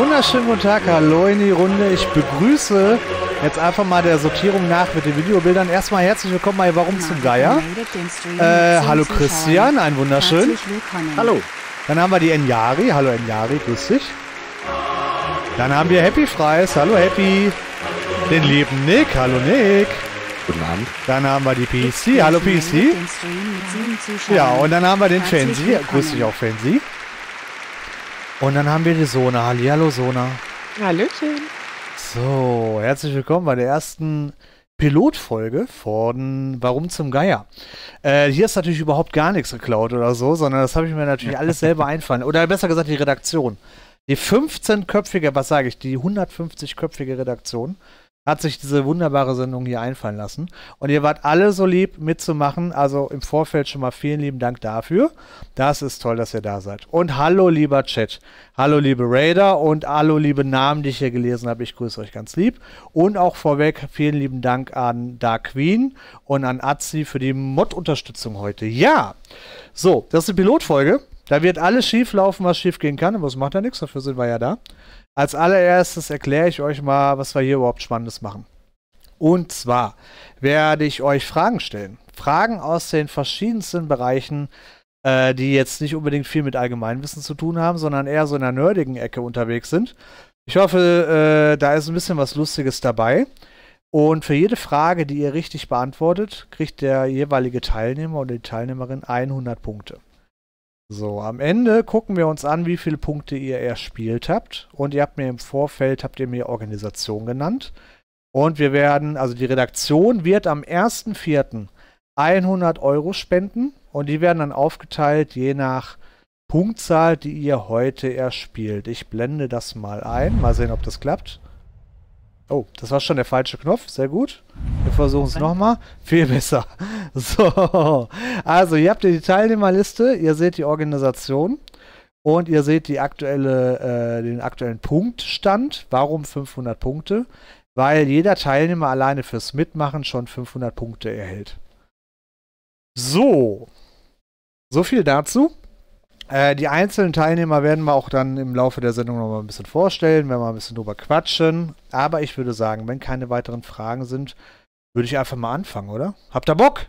Wunderschönen guten Tag, hallo in die Runde. Ich begrüße jetzt einfach mal der Sortierung nach mit den Videobildern. Erstmal herzlich willkommen bei Warum zum Geier. Äh, hallo Christian, ein wunderschön. Hallo. Dann haben wir die Enyari. Hallo Enyari, grüß dich. Dann haben wir Happy Fries. Hallo Happy. Den lieben Nick. Hallo Nick. Guten Abend. Dann haben wir die PC. Hallo PC. Ja, und dann haben wir den Fancy. Grüß dich auch Fancy. Und dann haben wir die Sona. Hallihallo Sona. Hallöchen. So, herzlich willkommen bei der ersten Pilotfolge von Warum zum Geier. Äh, hier ist natürlich überhaupt gar nichts geklaut oder so, sondern das habe ich mir natürlich alles selber einfallen. Oder besser gesagt die Redaktion. Die 15-köpfige, was sage ich, die 150-köpfige Redaktion hat sich diese wunderbare Sendung hier einfallen lassen. Und ihr wart alle so lieb mitzumachen. Also im Vorfeld schon mal vielen lieben Dank dafür. Das ist toll, dass ihr da seid. Und hallo lieber Chat. Hallo liebe Raider und hallo liebe Namen, die ich hier gelesen habe. Ich grüße euch ganz lieb. Und auch vorweg vielen lieben Dank an Dark Queen und an Azi für die Mod-Unterstützung heute. Ja, so, das ist die Pilotfolge. Da wird alles schief laufen, was schief gehen kann. Aber es macht ja nichts, dafür sind wir ja da. Als allererstes erkläre ich euch mal, was wir hier überhaupt Spannendes machen. Und zwar werde ich euch Fragen stellen. Fragen aus den verschiedensten Bereichen, äh, die jetzt nicht unbedingt viel mit Allgemeinwissen zu tun haben, sondern eher so in der nerdigen Ecke unterwegs sind. Ich hoffe, äh, da ist ein bisschen was Lustiges dabei. Und für jede Frage, die ihr richtig beantwortet, kriegt der jeweilige Teilnehmer oder die Teilnehmerin 100 Punkte. So, am Ende gucken wir uns an, wie viele Punkte ihr erspielt habt. Und ihr habt mir im Vorfeld, habt ihr mir Organisation genannt. Und wir werden, also die Redaktion wird am 1.4. 100 Euro spenden. Und die werden dann aufgeteilt je nach Punktzahl, die ihr heute erspielt. Ich blende das mal ein. Mal sehen, ob das klappt. Oh, das war schon der falsche Knopf. Sehr gut. Wir versuchen es nochmal. Viel besser. So. Also, ihr habt hier die Teilnehmerliste. Ihr seht die Organisation. Und ihr seht aktuelle, äh, den aktuellen Punktstand. Warum 500 Punkte? Weil jeder Teilnehmer alleine fürs Mitmachen schon 500 Punkte erhält. So. So viel dazu. Äh, die einzelnen Teilnehmer werden wir auch dann im Laufe der Sendung noch mal ein bisschen vorstellen, wenn wir ein bisschen drüber quatschen. Aber ich würde sagen, wenn keine weiteren Fragen sind, würde ich einfach mal anfangen, oder? Habt ihr Bock?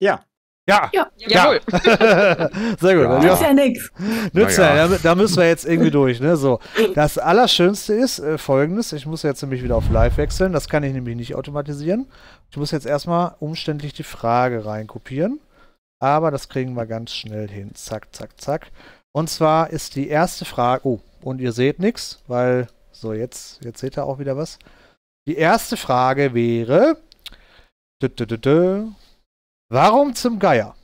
Ja. Ja. Ja. Jawohl. Sehr gut. Ja. Ja. Ist ja nix. Nützt ja, da, da müssen wir jetzt irgendwie durch, ne? So. Das Allerschönste ist äh, folgendes: Ich muss jetzt nämlich wieder auf Live wechseln. Das kann ich nämlich nicht automatisieren. Ich muss jetzt erstmal umständlich die Frage reinkopieren. Aber das kriegen wir ganz schnell hin. Zack, zack, zack. Und zwar ist die erste Frage. Oh, und ihr seht nichts, weil. So, jetzt, jetzt seht ihr auch wieder was. Die erste Frage wäre. Dü, dü, dü. Warum zum Geier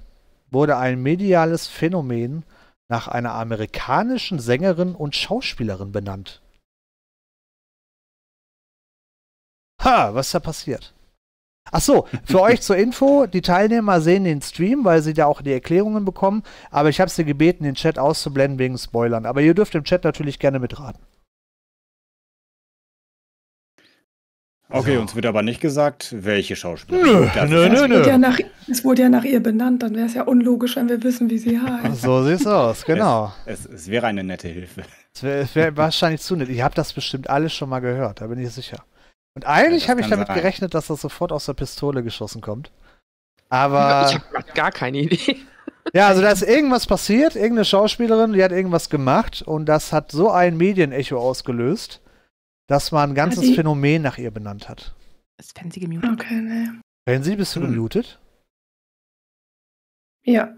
wurde ein mediales Phänomen nach einer amerikanischen Sängerin und Schauspielerin benannt? Ha, was ist da passiert? Ach so, für euch zur Info, die Teilnehmer sehen den Stream, weil sie da auch die Erklärungen bekommen, aber ich habe sie gebeten, den Chat auszublenden wegen Spoilern. Aber ihr dürft im Chat natürlich gerne mitraten. Okay, So. uns wird aber nicht gesagt, welche Schauspieler. Nö, Das nö, ist- nö, Es nö. wurde, ja nach, es wurde ja nach ihr benannt, dann wäre es ja unlogisch, wenn wir wissen, wie sie heißt. So sieht's aus, genau. Es, es wäre eine nette Hilfe. Es wäre wär wahrscheinlich zu nett. Ich habe das bestimmt alles schon mal gehört, da bin ich sicher. Und eigentlich das habe ich damit sein. gerechnet, dass das sofort aus der Pistole geschossen kommt. Aber. ich habe gar keine Idee. Ja, also da ist irgendwas passiert, irgendeine Schauspielerin, die hat irgendwas gemacht und das hat so ein Medienecho ausgelöst, dass man ein ganzes die- Phänomen nach ihr benannt hat. Das werden sie gemutet. Okay, nee. Wenn sie bist du Hm. gemutet? Ja.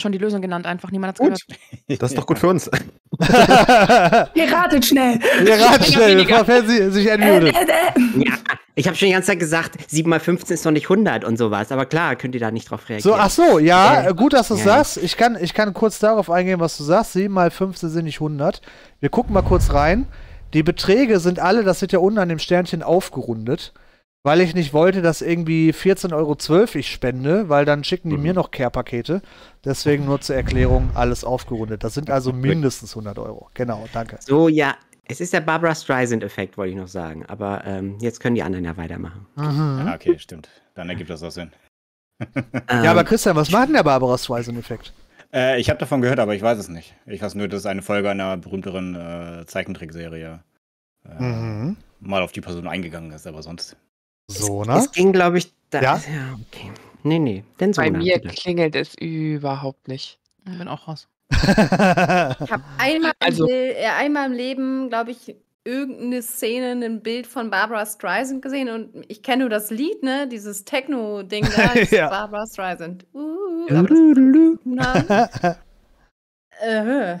Schon die Lösung genannt, einfach niemand hat's Gut. gehört. Das ist doch gut für uns. Ihr Ihr ratet schnell. ratet schnell, bevor Fancy sich Äh, entmutet. äh, äh. Ja, ich habe schon die ganze Zeit gesagt, 7 mal 15 ist doch nicht 100 und sowas. Aber klar, könnt ihr da nicht drauf reagieren. So, ach so, ja, Äh, gut, dass du es ja. sagst. Ich kann, ich kann kurz darauf eingehen, was du sagst. 7 mal 15 sind nicht 100. Wir gucken mal kurz rein. Die Beträge sind alle, das wird ja unten an dem Sternchen aufgerundet, weil ich nicht wollte, dass irgendwie 14,12 Euro ich spende, weil dann schicken die Mhm. mir noch Care-Pakete. Deswegen nur zur Erklärung, alles aufgerundet. Das sind also mindestens 100 Euro. Genau, danke. So, ja, es ist der Barbara Streisand-Effekt, wollte ich noch sagen. Aber ähm, jetzt können die anderen ja weitermachen. Mhm. Ah, okay, stimmt. Dann ergibt das auch Sinn. Ähm, Ja, aber Christian, was macht denn der Barbara Streisand-Effekt? Äh, ich habe davon gehört, aber ich weiß es nicht. Ich weiß nur, dass eine Folge einer berühmteren äh, Zeichentrickserie äh, Mhm. mal auf die Person eingegangen ist, aber sonst. So, ne? Es ging, glaube ich, da. Ja? Ja, okay. Nee, nee. Denn so. Bei mir klingelt es überhaupt nicht. Ich bin auch raus. ich habe einmal, Also- äh, einmal im Leben, glaube ich, irgendeine Szene, ein Bild von Barbara Streisand gesehen und ich kenne nur das Lied, ne? Dieses Techno-Ding da. Ja. Barbara Streisand. Uh, das, äh,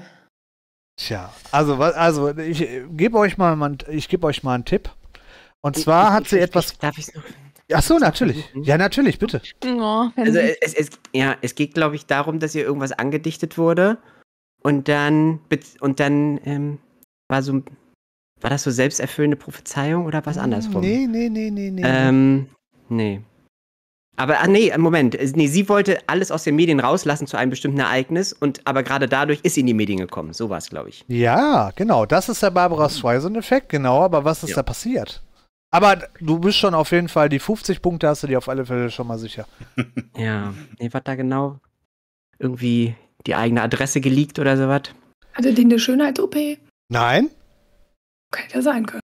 Tja, also, also ich äh, gebe euch mal, mal ich gebe euch mal einen Tipp. Und zwar hat sie etwas. Darf ich noch? Ach so, natürlich. Ja, natürlich, bitte. Wenn Also es, es, ja, es geht, glaube ich, darum, dass ihr irgendwas angedichtet wurde und dann und dann ähm, war so war das so selbsterfüllende Prophezeiung oder was andersrum? Nee, nee, nee, nee, nee. Ähm, nee. Aber ah, nee, Moment, nee, sie wollte alles aus den Medien rauslassen zu einem bestimmten Ereignis und aber gerade dadurch ist sie in die Medien gekommen. So war es, glaube ich. Ja, genau. Das ist der Barbara Streisand-Effekt, genau. Aber was ist Ja. da passiert? Aber du bist schon auf jeden Fall, die 50 Punkte hast du dir auf alle Fälle schon mal sicher. Ja. Nee, was da genau? Irgendwie die eigene Adresse geleakt oder sowas? Hatte die eine Schönheits-OP? Nein? Hätte ja sein können.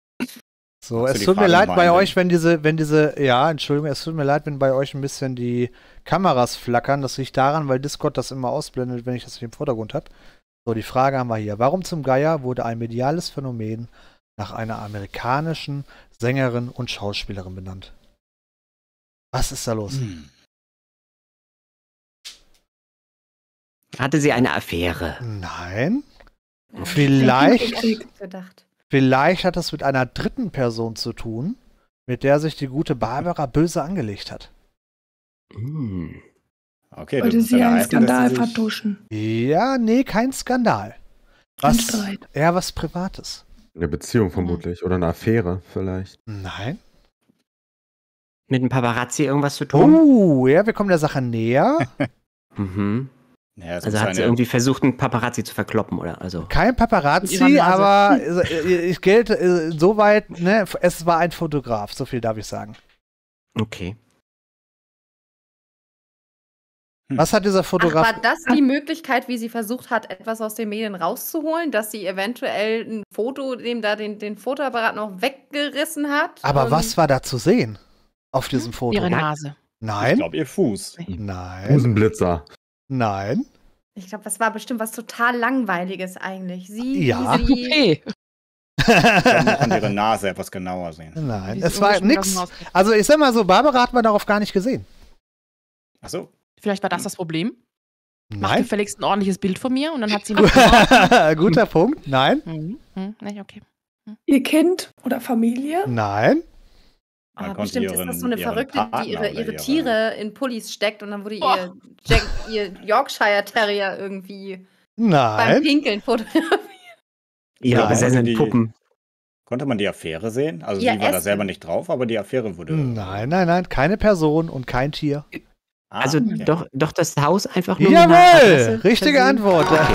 So, du es tut mir leid bei euch, wenn diese, wenn diese, ja, Entschuldigung, es tut mir leid, wenn bei euch ein bisschen die Kameras flackern. Das liegt daran, weil Discord das immer ausblendet, wenn ich das nicht im Vordergrund habe. So, die Frage haben wir hier. Warum zum Geier wurde ein mediales Phänomen nach einer amerikanischen Sängerin und Schauspielerin benannt? Was ist da los? Hm. Hatte sie eine Affäre? Nein. Ja, Vielleicht, vielleicht hat das mit einer dritten Person zu tun, mit der sich die gute Barbara böse angelegt hat. Hm. Okay, Wollte das sie ja einen Skandal vertuschen. Ja, nee, kein Skandal. Was? Streit. Ja, was Privates. Eine Beziehung vermutlich. Oder eine Affäre vielleicht. Nein. Mit einem Paparazzi irgendwas zu tun? Oh, ja, wir kommen der Sache näher. Mhm. Ja, es Also hat sie eine- irgendwie versucht, einen Paparazzi zu verkloppen, oder? Also. Kein Paparazzi, aber äh, ich gelte äh, soweit, ne, es war ein Fotograf, so viel darf ich sagen. Okay. Was hat dieser Ach, Fotograf? war das die Möglichkeit, wie sie versucht hat, etwas aus den Medien rauszuholen, dass sie eventuell ein Foto, dem da den, den Fotoapparat noch weggerissen hat? aber Und- was war da zu sehen auf diesem Foto? ihre Nase. Ich Nein, glaube, ihr Fuß. nein, Busenblitzer. nein. Ich glaube, das war bestimmt was total Langweiliges eigentlich. Sie, Ja. wie sie. Ich kann ihre Nase etwas genauer sehen. Nein, es war Haus. Also ich sag mal so, Barbara hat man darauf gar nicht gesehen. Achso. Vielleicht war das das Problem. Mach Nein. gefälligst ein ordentliches Bild von mir und dann hat sie noch. Guter Punkt. Nein, Mhm. Mhm. Nee, okay. Ihr Kind oder Familie? nein. Man Ah, konnte bestimmt ist ihren- das so eine Verrückte, Partner die ihre, ihre ihre- Tiere in Pullis steckt und dann wurde Oh. ihr, Jack, ihr Yorkshire Terrier irgendwie beim Nein. Pinkeln fotografiert. Ihre Ja, besessenen die- Puppen. Konnte man die Affäre sehen? Also Ja, sie war da selber nicht drauf, aber die Affäre wurde. Nein, nein, nein. Keine Person und kein Tier. Ah, Also okay. doch, doch das Haus einfach nur. Jawohl! Richtige? Antwort. Okay.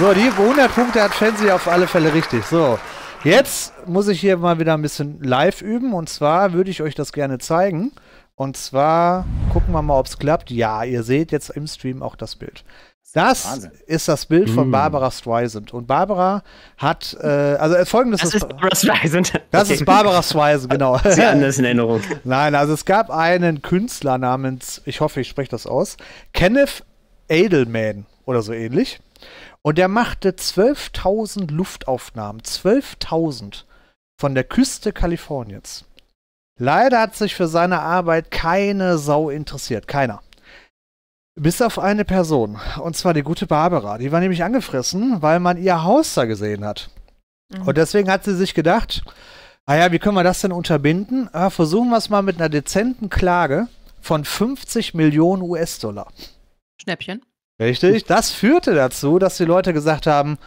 So, die 100 Punkte hat Fancy auf alle Fälle richtig. So, jetzt muss ich hier mal wieder ein bisschen live üben. Und zwar würde ich euch das gerne zeigen. Und zwar gucken wir mal, ob es klappt. Ja, ihr seht jetzt im Stream auch das Bild. Das Wahnsinn. ist das Bild von Mm. Barbara Streisand. Und Barbara hat, äh, also äh, folgendes Das ist Barbara Streisand. das Okay. ist Barbara Streisand, genau. Sie anders in Erinnerung. Nein, also es gab einen Künstler namens, ich hoffe, ich spreche das aus, Kenneth Edelman oder so ähnlich. Und der machte 12.000 Luftaufnahmen, 12.000 von der Küste Kaliforniens. Leider hat sich für seine Arbeit keine Sau interessiert, keiner. Bis auf eine Person, und zwar die gute Barbara. Die war nämlich angefressen, weil man ihr Haus da gesehen hat. Und deswegen hat sie sich gedacht, naja, wie können wir das denn unterbinden? Ah, versuchen wir es mal mit einer dezenten Klage von 50 Millionen US-Dollar. Schnäppchen. Richtig? Das führte dazu, dass die Leute gesagt haben,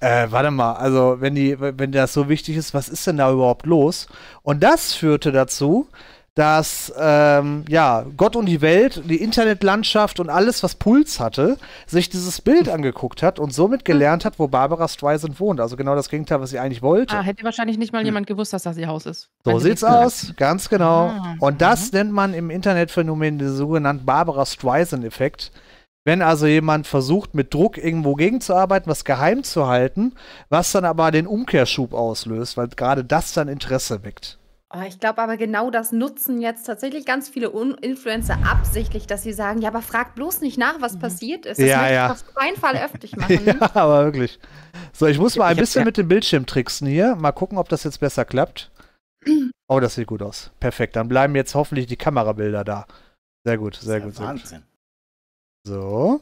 äh, warte mal, also wenn die, wenn das so wichtig ist, was ist denn da überhaupt los? Und das führte dazu, dass ähm, ja, Gott und die Welt, die Internetlandschaft und alles, was Puls hatte, sich dieses Bild angeguckt hat und somit gelernt hat, wo Barbara Streisand wohnt. Also genau das Gegenteil, was sie eigentlich wollte. Ah, hätte wahrscheinlich nicht mal jemand gewusst, dass das ihr Haus ist. So sie sieht's aus, ganz genau. Ah, Und das mhm. nennt man im Internetphänomen den sogenannten Barbara Streisand-Effekt. Wenn also jemand versucht, mit Druck irgendwo gegenzuarbeiten, was geheim zu halten, was dann aber den Umkehrschub auslöst, weil gerade das dann Interesse weckt. Oh, ich glaube aber genau das nutzen jetzt tatsächlich ganz viele Un Influencer absichtlich, dass sie sagen, ja, aber frag bloß nicht nach, was passiert ist. Das Ja, möchte ja. ich auf keinen Fall öffentlich machen. ja, aber wirklich. So, ich muss mal ein Ich hab- bisschen ja. mit dem Bildschirm tricksen hier. Mal gucken, ob das jetzt besser klappt. Oh, das sieht gut aus. Perfekt. Dann bleiben jetzt hoffentlich die Kamerabilder da. Sehr gut, sehr gut. Sehr gut. Wahnsinn. So.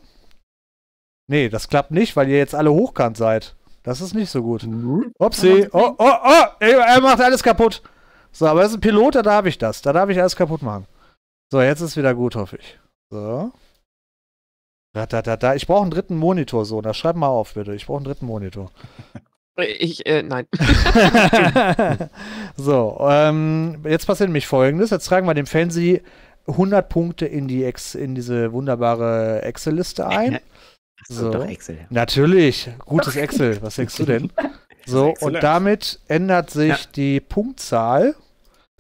Nee, das klappt nicht, weil ihr jetzt alle hochkant seid. Das ist nicht so gut. Upsi. Oh, oh, oh. Er er macht alles kaputt. So, aber das ist ein Pilot, da darf ich das. Da darf ich alles kaputt machen. So, jetzt ist wieder gut, hoffe ich. So. Da, da, da, da. Ich brauche einen dritten Monitor, so. Da schreib mal auf, bitte. Ich brauche einen dritten Monitor. Ich, äh, nein. so, ähm, jetzt passiert nämlich folgendes. Jetzt tragen wir dem Fancy 100 Punkte in, die Ex in diese wunderbare Excel-Liste ein. So. So. Doch Excel. Natürlich, gutes Excel. Was denkst du denn? So, und damit ändert sich Ja. die Punktzahl.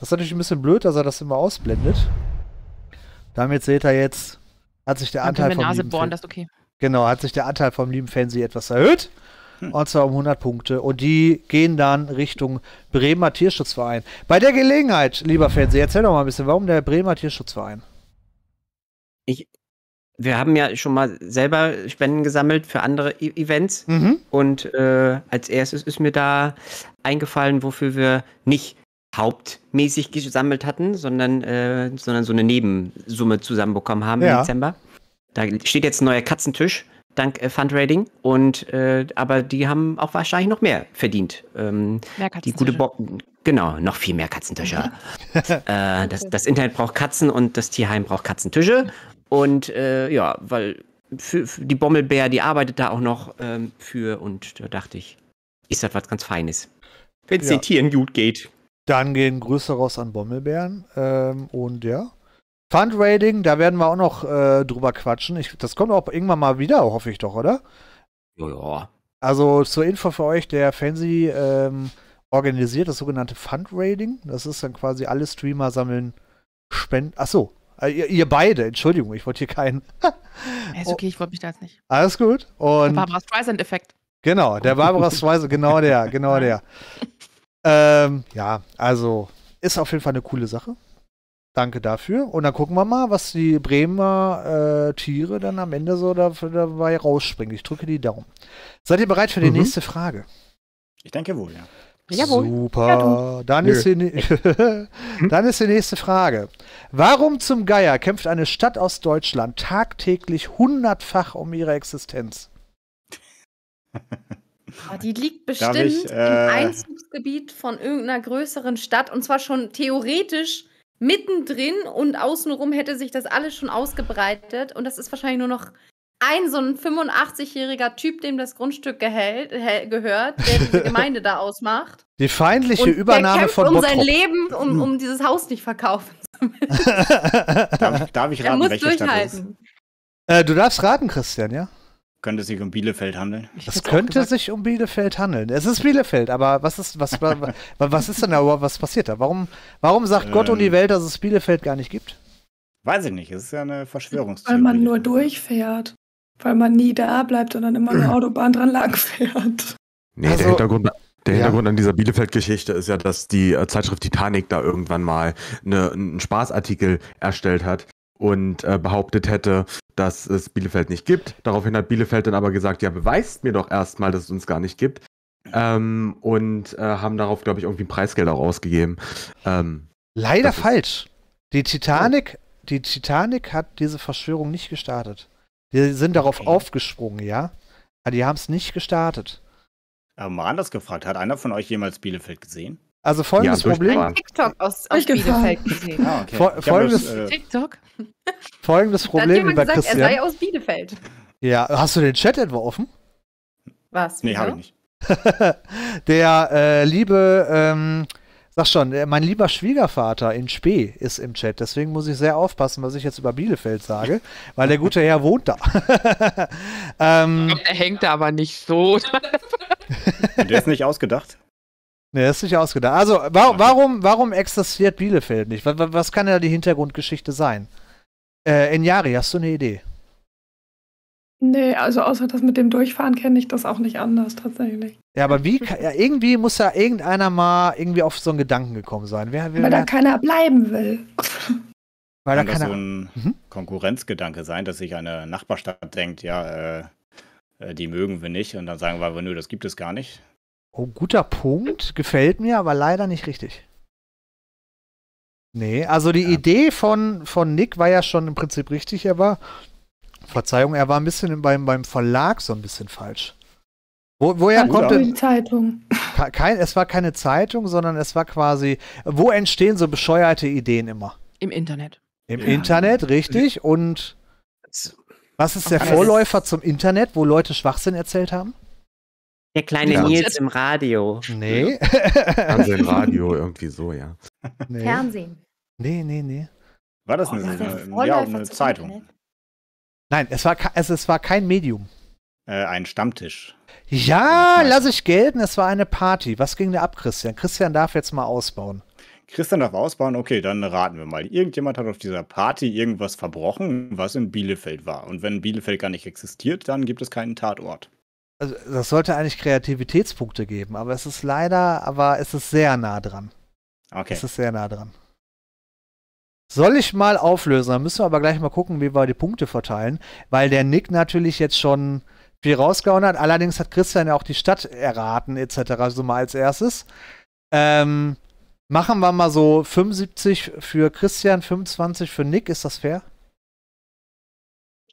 Das ist natürlich ein bisschen blöd, dass er das immer ausblendet. Damit seht ihr jetzt, hat sich der Anteil vom Nase lieben bohren, das okay. Genau, hat sich der Anteil vom lieben Fancy etwas erhöht. Und zwar um 100 Punkte. Und die gehen dann Richtung Bremer Tierschutzverein. Bei der Gelegenheit, lieber Fancy, erzähl doch mal ein bisschen, warum der Bremer Tierschutzverein? Wir haben ja schon mal selber Spenden gesammelt für andere e Events. Mhm. Und äh, als erstes ist mir da eingefallen, wofür wir nicht hauptmäßig gesammelt hatten, sondern, äh, sondern so eine Nebensumme zusammenbekommen haben Ja. im Dezember. Da steht jetzt ein neuer Katzentisch, dank äh, Fundraising. Und äh, aber die haben auch wahrscheinlich noch mehr verdient. Ähm, Mehr die gute Katzentische. Bo Genau, noch viel mehr Katzentische. äh, das, das Internet braucht Katzen und das Tierheim braucht Katzentische. Und äh, ja, weil für, für die Bommelbär, die arbeitet da auch noch ähm, für und da dachte ich, ist das was ganz Feines. Wenn es Ja. den Tieren gut geht. Dann gehen Grüße raus an Bommelbären. Ähm, und ja. Fundraising, da werden wir auch noch äh, drüber quatschen. Ich, das kommt auch irgendwann mal wieder, hoffe ich doch, oder? Ja, ja. Also zur Info für euch, der Fancy ähm, organisiert das sogenannte Fundraising. Das ist dann quasi alle Streamer sammeln Spenden. Achso, äh, ihr, ihr beide, Entschuldigung, ich wollte hier keinen. Ist okay, ich wollte mich da jetzt nicht. Alles gut. Der Und Barbara Streisand-Effekt. genau, der Barbara Streisand, genau der, genau der. Ähm, ja, also ist auf jeden Fall eine coole Sache. Danke dafür. Und dann gucken wir mal, was die Bremer äh, Tiere dann am Ende so dafür dabei rausspringen. Ich drücke die Daumen. Seid ihr bereit für die Mhm. nächste Frage? Ich denke wohl, ja. Jawohl. Super. dann, Nö. ist die, nä- dann ist die nächste Frage. Warum zum Geier kämpft eine Stadt aus Deutschland tagtäglich hundertfach um ihre Existenz? Oh, die liegt Darf bestimmt ich, äh, im Einzugsgebiet von irgendeiner größeren Stadt und zwar schon theoretisch mittendrin und außenrum hätte sich das alles schon ausgebreitet und das ist wahrscheinlich nur noch ein so ein 85-jähriger Typ, dem das Grundstück gehält, hä- gehört, der diese Gemeinde da ausmacht. Die feindliche Und Übernahme der kämpft von um sein. Leben, um, um dieses Haus nicht verkaufen. Darf, ich- darf ich Er raten, muss welche Stadt ist? durchhalten. äh, du darfst raten, Christian, ja? Könnte es sich um Bielefeld handeln? Ich Es könnte gesagt. sich um Bielefeld handeln. Es ist Bielefeld, aber was ist, was, wa- wa- was ist denn da überhaupt, was passiert da? Warum, warum sagt Gott und die Ähm. Welt, dass es Bielefeld gar nicht gibt? Weiß ich nicht. Es ist ja eine Verschwörungstheorie. Weil man nur durchfährt. Weil man nie da bleibt und dann immer eine Autobahn dran lang fährt. Nee, Also- der Hintergrund, der Ja. Hintergrund an dieser Bielefeld-Geschichte ist ja, dass die äh, Zeitschrift Titanic da irgendwann mal eine, einen Spaßartikel erstellt hat und äh, behauptet hätte, dass es Bielefeld nicht gibt. Daraufhin hat Bielefeld dann aber gesagt, ja, beweist mir doch erstmal, dass es uns gar nicht gibt. Ähm, und äh, haben darauf, glaube ich, irgendwie Preisgelder rausgegeben. Ähm, Leider falsch. Die Titanic, die Titanic hat diese Verschwörung nicht gestartet. Die sind darauf Okay. aufgesprungen, ja? Aber die haben es nicht gestartet. Aber mal anders gefragt. Hat einer von euch jemals Bielefeld gesehen? Also folgendes Ja, Problem. Ein TikTok aus, aus. Bielefeld gesehen. Ah, okay. Fol- folgendes- bloß, äh, TikTok? folgendes Da hat Problem, jemand lieber gesagt, er sei Christian. aus Bielefeld. Ja, hast du den Chat etwa offen? Was? nee, habe ich nicht. Der äh, liebe, ähm, sag schon, der, mein lieber Schwiegervater in Spee ist im Chat. Deswegen muss ich sehr aufpassen, was ich jetzt über Bielefeld sage, weil der gute Herr wohnt da. ähm, Er hängt da aber nicht so. Und der ist nicht ausgedacht. Ne, ist nicht ausgedacht. Also, wa warum, warum existiert Bielefeld nicht? Was, was kann da die Hintergrundgeschichte sein? Äh, Enjari, hast du eine Idee? Nee, also außer das mit dem Durchfahren kenne ich das auch nicht anders tatsächlich. Ja, aber wie, kann- ja, irgendwie muss ja irgendeiner mal irgendwie auf so einen Gedanken gekommen sein. Wer, wer, Weil da keiner bleiben will. weil da Kann das so ein Mhm. Konkurrenzgedanke sein, dass sich eine Nachbarstadt denkt, ja, äh, äh, die mögen wir nicht und dann sagen wir, nö, das gibt es gar nicht. Oh, guter Punkt. Gefällt mir, aber leider nicht richtig. Nee, also die Ja. Idee von, von Nick war ja schon im Prinzip richtig. Er war, Verzeihung, er war ein bisschen beim, beim Verlag so ein bisschen falsch. Wo, woher Ganz kommt die Zeitung. Ke- Kein, es war keine Zeitung, sondern es war quasi, wo entstehen so bescheuerte Ideen immer? Im Internet. Im Ja. Internet, richtig. Und was ist der Vorläufer zum Internet, wo Leute Schwachsinn erzählt haben? Der kleine Ja. Nils im Radio. Nee. Fernsehen, Radio, irgendwie so, ja. nee. Fernsehen. nee, nee, nee. War das Oh, eine, der eine, ja, eine Zeitung? Nein, es war, es, es war kein Medium. Äh, ein Stammtisch. Ja, lass ich gelten, es war eine Party. Was ging da ab, Christian? Christian darf jetzt mal ausbauen. Christian darf ausbauen, okay, dann raten wir mal. Irgendjemand hat auf dieser Party irgendwas verbrochen, was in Bielefeld war. Und wenn Bielefeld gar nicht existiert, dann gibt es keinen Tatort. Also, das sollte eigentlich Kreativitätspunkte geben, aber es ist leider, aber es ist sehr nah dran. Okay. Es ist sehr nah dran. Soll ich mal auflösen? Dann müssen wir aber gleich mal gucken, wie wir die Punkte verteilen, weil der Nick natürlich jetzt schon viel rausgehauen hat. Allerdings hat Christian ja auch die Stadt erraten, etc. So mal als erstes. Ähm, machen wir mal so 75 für Christian, 25 für Nick. Ist das fair?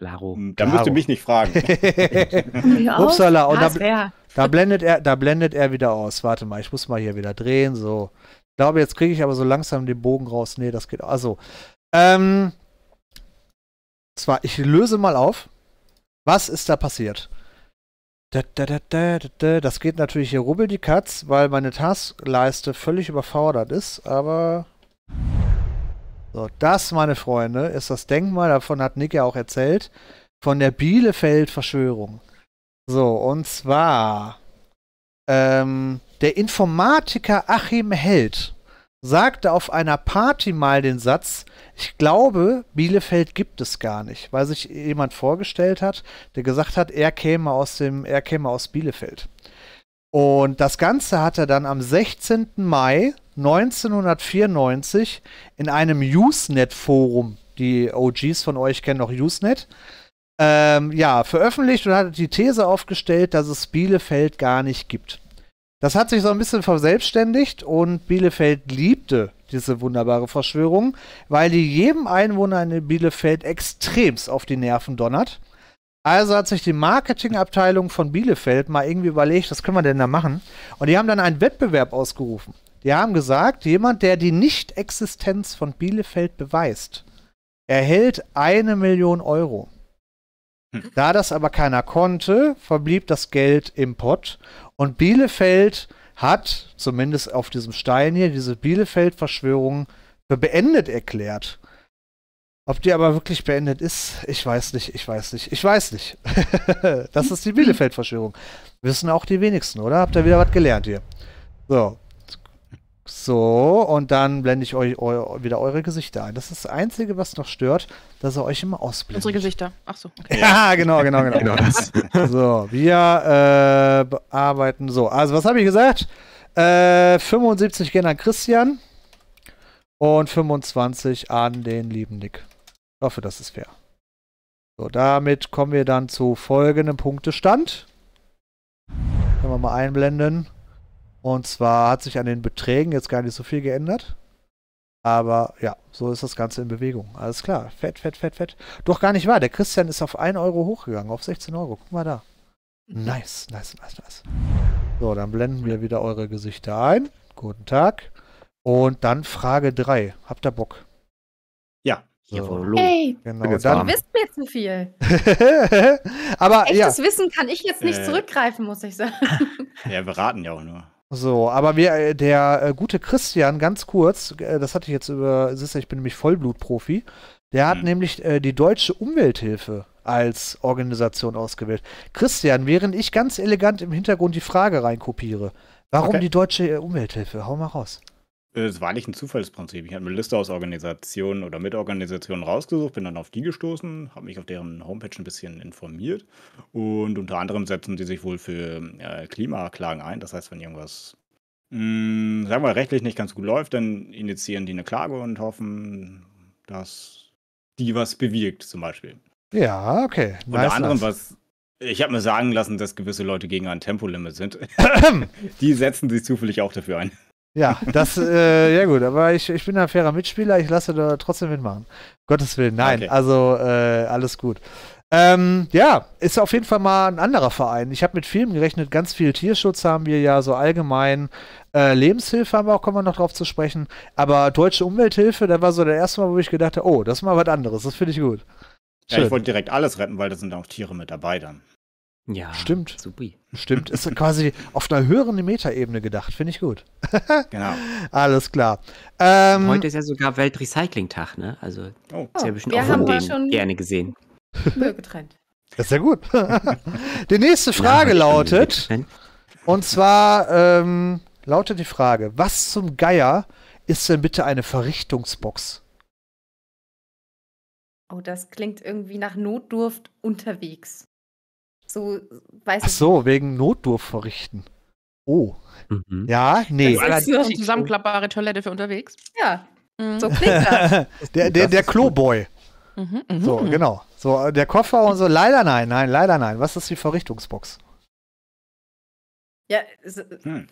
Klaro. Da Klaro. müsst ihr mich nicht fragen. Upsala, und da, da blendet er, da blendet er wieder aus. Warte mal, ich muss mal hier wieder drehen. So. Ich glaube, jetzt kriege ich aber so langsam den Bogen raus. Nee, das geht. Also. Ähm. Zwar, ich löse mal auf. Was ist da passiert? Da, da, da, da, da, da. Das geht natürlich hier rubbel die Katz, weil meine Taskleiste völlig überfordert ist, aber. So, das, meine Freunde, ist das Denkmal, davon hat Nick ja auch erzählt, von der Bielefeld-Verschwörung. So, und zwar ähm, der Informatiker Achim Held sagte auf einer Party mal den Satz, ich glaube, Bielefeld gibt es gar nicht, weil sich jemand vorgestellt hat, der gesagt hat, er käme aus dem, er käme aus Bielefeld. Und das Ganze hat er dann am 16. Mai 1994 in einem Usenet-Forum, die OGs von euch kennen noch Usenet, ähm, ja, veröffentlicht und hat die These aufgestellt, dass es Bielefeld gar nicht gibt. Das hat sich so ein bisschen verselbstständigt und Bielefeld liebte diese wunderbare Verschwörung, weil die jedem Einwohner in Bielefeld extremst auf die Nerven donnert. Also hat sich die Marketingabteilung von Bielefeld mal irgendwie überlegt, was können wir denn da machen? Und die haben dann einen Wettbewerb ausgerufen. Die haben gesagt, jemand, der die Nicht-Existenz von Bielefeld beweist, erhält eine Million Euro. Da das aber keiner konnte, verblieb das Geld im Pott und Bielefeld hat, zumindest auf diesem Stein hier, diese Bielefeld-Verschwörung für beendet erklärt. Ob die aber wirklich beendet ist, ich weiß nicht, ich weiß nicht, ich weiß nicht. das ist die Bielefeld-Verschwörung. Wissen auch die wenigsten, oder? Habt ihr wieder was gelernt hier? So. So, und dann blende ich euch eu wieder eure Gesichter ein. Das ist das Einzige, was noch stört, dass er euch immer ausblendet. Unsere Gesichter. Ach so, okay. Ja, genau, genau, genau. Genau das. So, wir äh, bearbeiten so. Also, was habe ich gesagt? Äh, 75 gehen an Christian und 25 an den lieben Nick. Ich hoffe, das ist fair. So, damit kommen wir dann zu folgendem Punktestand. Können wir mal einblenden. Und zwar hat sich an den Beträgen jetzt gar nicht so viel geändert. Aber ja, so ist das Ganze in Bewegung. Alles klar. Fett, fett, fett, fett. Doch gar nicht wahr. Der Christian ist auf 1 Euro hochgegangen, auf 16 Euro. Guck mal da. Nice, nice, nice, nice. So, dann blenden wir wieder eure Gesichter ein. Guten Tag. Und dann Frage 3. Habt ihr Bock? Ja. So. Hey, genau. bin jetzt du Dann, wisst mir zu viel. aber ja, Echtes Wissen kann ich jetzt nicht Äh. zurückgreifen, muss ich sagen. Ja, wir raten ja auch nur. So, aber wir, äh, der äh, gute Christian, ganz kurz, äh, das hatte ich jetzt über, siehst ich bin nämlich Vollblutprofi, der hat Hm. nämlich äh, die Deutsche Umwelthilfe als Organisation ausgewählt. Christian, während ich ganz elegant im Hintergrund die Frage reinkopiere, warum Okay. die Deutsche Umwelthilfe? Hau mal raus. Es war eigentlich ein Zufallsprinzip. Ich habe eine Liste aus Organisationen oder Mitorganisationen rausgesucht, bin dann auf die gestoßen, habe mich auf deren Homepage ein bisschen informiert und unter anderem setzen die sich wohl für äh, Klimaklagen ein. Das heißt, wenn irgendwas, mh, sagen wir, rechtlich nicht ganz gut läuft, dann initiieren die eine Klage und hoffen, dass die was bewirkt, zum Beispiel. Ja, okay. Unter Nice, anderem, nice. was ich habe mir sagen lassen, dass gewisse Leute gegen ein Tempolimit sind. die setzen sich zufällig auch dafür ein. Ja, das, äh, ja gut, aber ich, ich bin ein fairer Mitspieler, ich lasse da trotzdem mitmachen. Gottes Willen, nein, Okay. also äh, alles gut. Ähm, ja, ist auf jeden Fall mal ein anderer Verein. Ich habe mit vielem gerechnet, ganz viel Tierschutz haben wir ja, so allgemein. Äh, Lebenshilfe haben wir auch, kommen wir noch drauf zu sprechen. Aber Deutsche Umwelthilfe, da war so der erste Mal, wo ich gedacht habe, oh, das ist mal was anderes, das finde ich gut. Ja, Schön. ich wollte direkt alles retten, weil da sind auch Tiere mit dabei dann. Ja. Stimmt. Supi. Stimmt, ist quasi auf einer höheren Metaebene gedacht, finde ich gut. Genau. Alles klar. Ähm, Heute ist ja sogar Weltrecycling-Tag, ne? Also Oh. ist ja bestimmt wir auch haben von denen schon- gerne gesehen. Müll getrennt. das ist ja gut. die nächste Frage Ja, lautet, Und zwar ähm, lautet die Frage: Was zum Geier ist denn bitte eine Verrichtungsbox? Oh, das klingt irgendwie nach Notdurft unterwegs. So, weiß Ach so, wegen Notdurft verrichten. Oh. Mhm. Ja, nee. Das ist so- Die zusammenklappbare Toilette für unterwegs. Ja, Mhm. so klingt das. der der, der Kloboy. Mhm, mhm. So, genau. So, der Koffer und so. Leider nein, nein, leider nein. Was ist die Verrichtungsbox? Ja, es- Hm.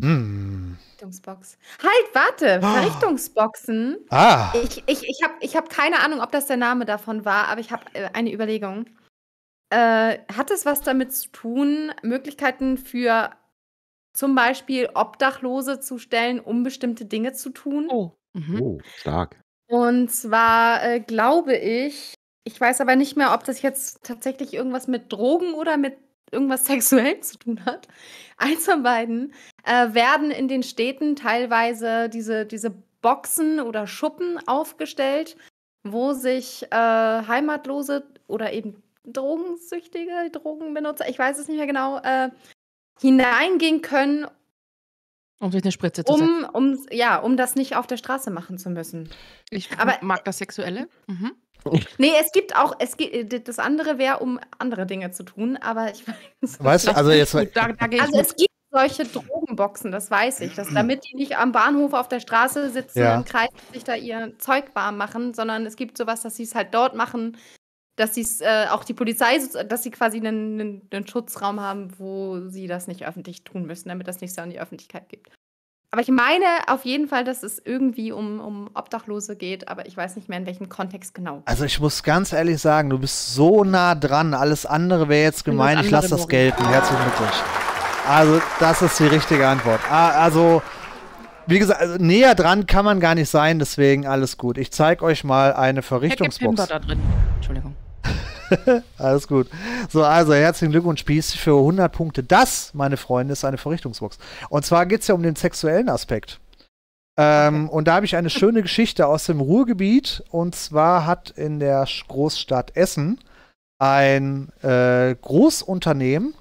Verrichtungsbox. Halt, warte, Oh. Verrichtungsboxen. Ah. Ich, ich, ich habe ich hab keine Ahnung, ob das der Name davon war, aber ich habe äh, eine Überlegung. Äh, hat es was damit zu tun, Möglichkeiten für zum Beispiel Obdachlose zu stellen, um bestimmte Dinge zu tun? Oh. Mhm. Oh, stark. Und zwar äh, glaube ich, ich weiß aber nicht mehr, ob das jetzt tatsächlich irgendwas mit Drogen oder mit irgendwas Sexuellem zu tun hat. Eins von beiden äh, werden in den Städten teilweise diese, diese Boxen oder Schuppen aufgestellt, wo sich äh, Heimatlose oder eben Drogensüchtige, Drogenbenutzer, ich weiß es nicht mehr genau, äh, hineingehen können, Um sich eine Spritze zu setzen. um, um, ja, um das nicht auf der Straße machen zu müssen. Ich aber- mag das Sexuelle. Mhm. Nee, es gibt auch, es gibt, das andere wäre, um andere Dinge zu tun, aber ich weiß. Weißt du, also jetzt. Gut, da, da Also es gibt solche Drogenboxen, das weiß ich, dass damit die nicht am Bahnhof auf der Straße sitzen Ja. im Kreis und sich da ihr Zeug warm machen, sondern es gibt sowas, dass sie es halt dort machen, dass sie es äh, auch die Polizei, dass sie quasi einen, einen, einen Schutzraum haben, wo sie das nicht öffentlich tun müssen, damit das nicht so an die Öffentlichkeit gibt. Aber ich meine auf jeden Fall, dass es irgendwie um, um Obdachlose geht, aber ich weiß nicht mehr in welchem Kontext genau. Also ich muss ganz ehrlich sagen, du bist so nah dran. Alles andere wäre jetzt gemein. Ich lasse das gelten. Herzlichen Glückwunsch. Also das ist die richtige Antwort. Ah, Also wie gesagt, also, näher dran kann man gar nicht sein. Deswegen alles gut. Ich zeige euch mal eine Verrichtungsbox. Pimper da drin? Entschuldigung. Alles gut. So, also herzlichen Glückwunsch, Peace, für 100 Punkte. Das, meine Freunde, ist eine Verrichtungsbox. Und zwar geht es ja um den sexuellen Aspekt. Ähm, Und da habe ich eine schöne Geschichte aus dem Ruhrgebiet. Und zwar hat in der Großstadt Essen ein äh, Großunternehmen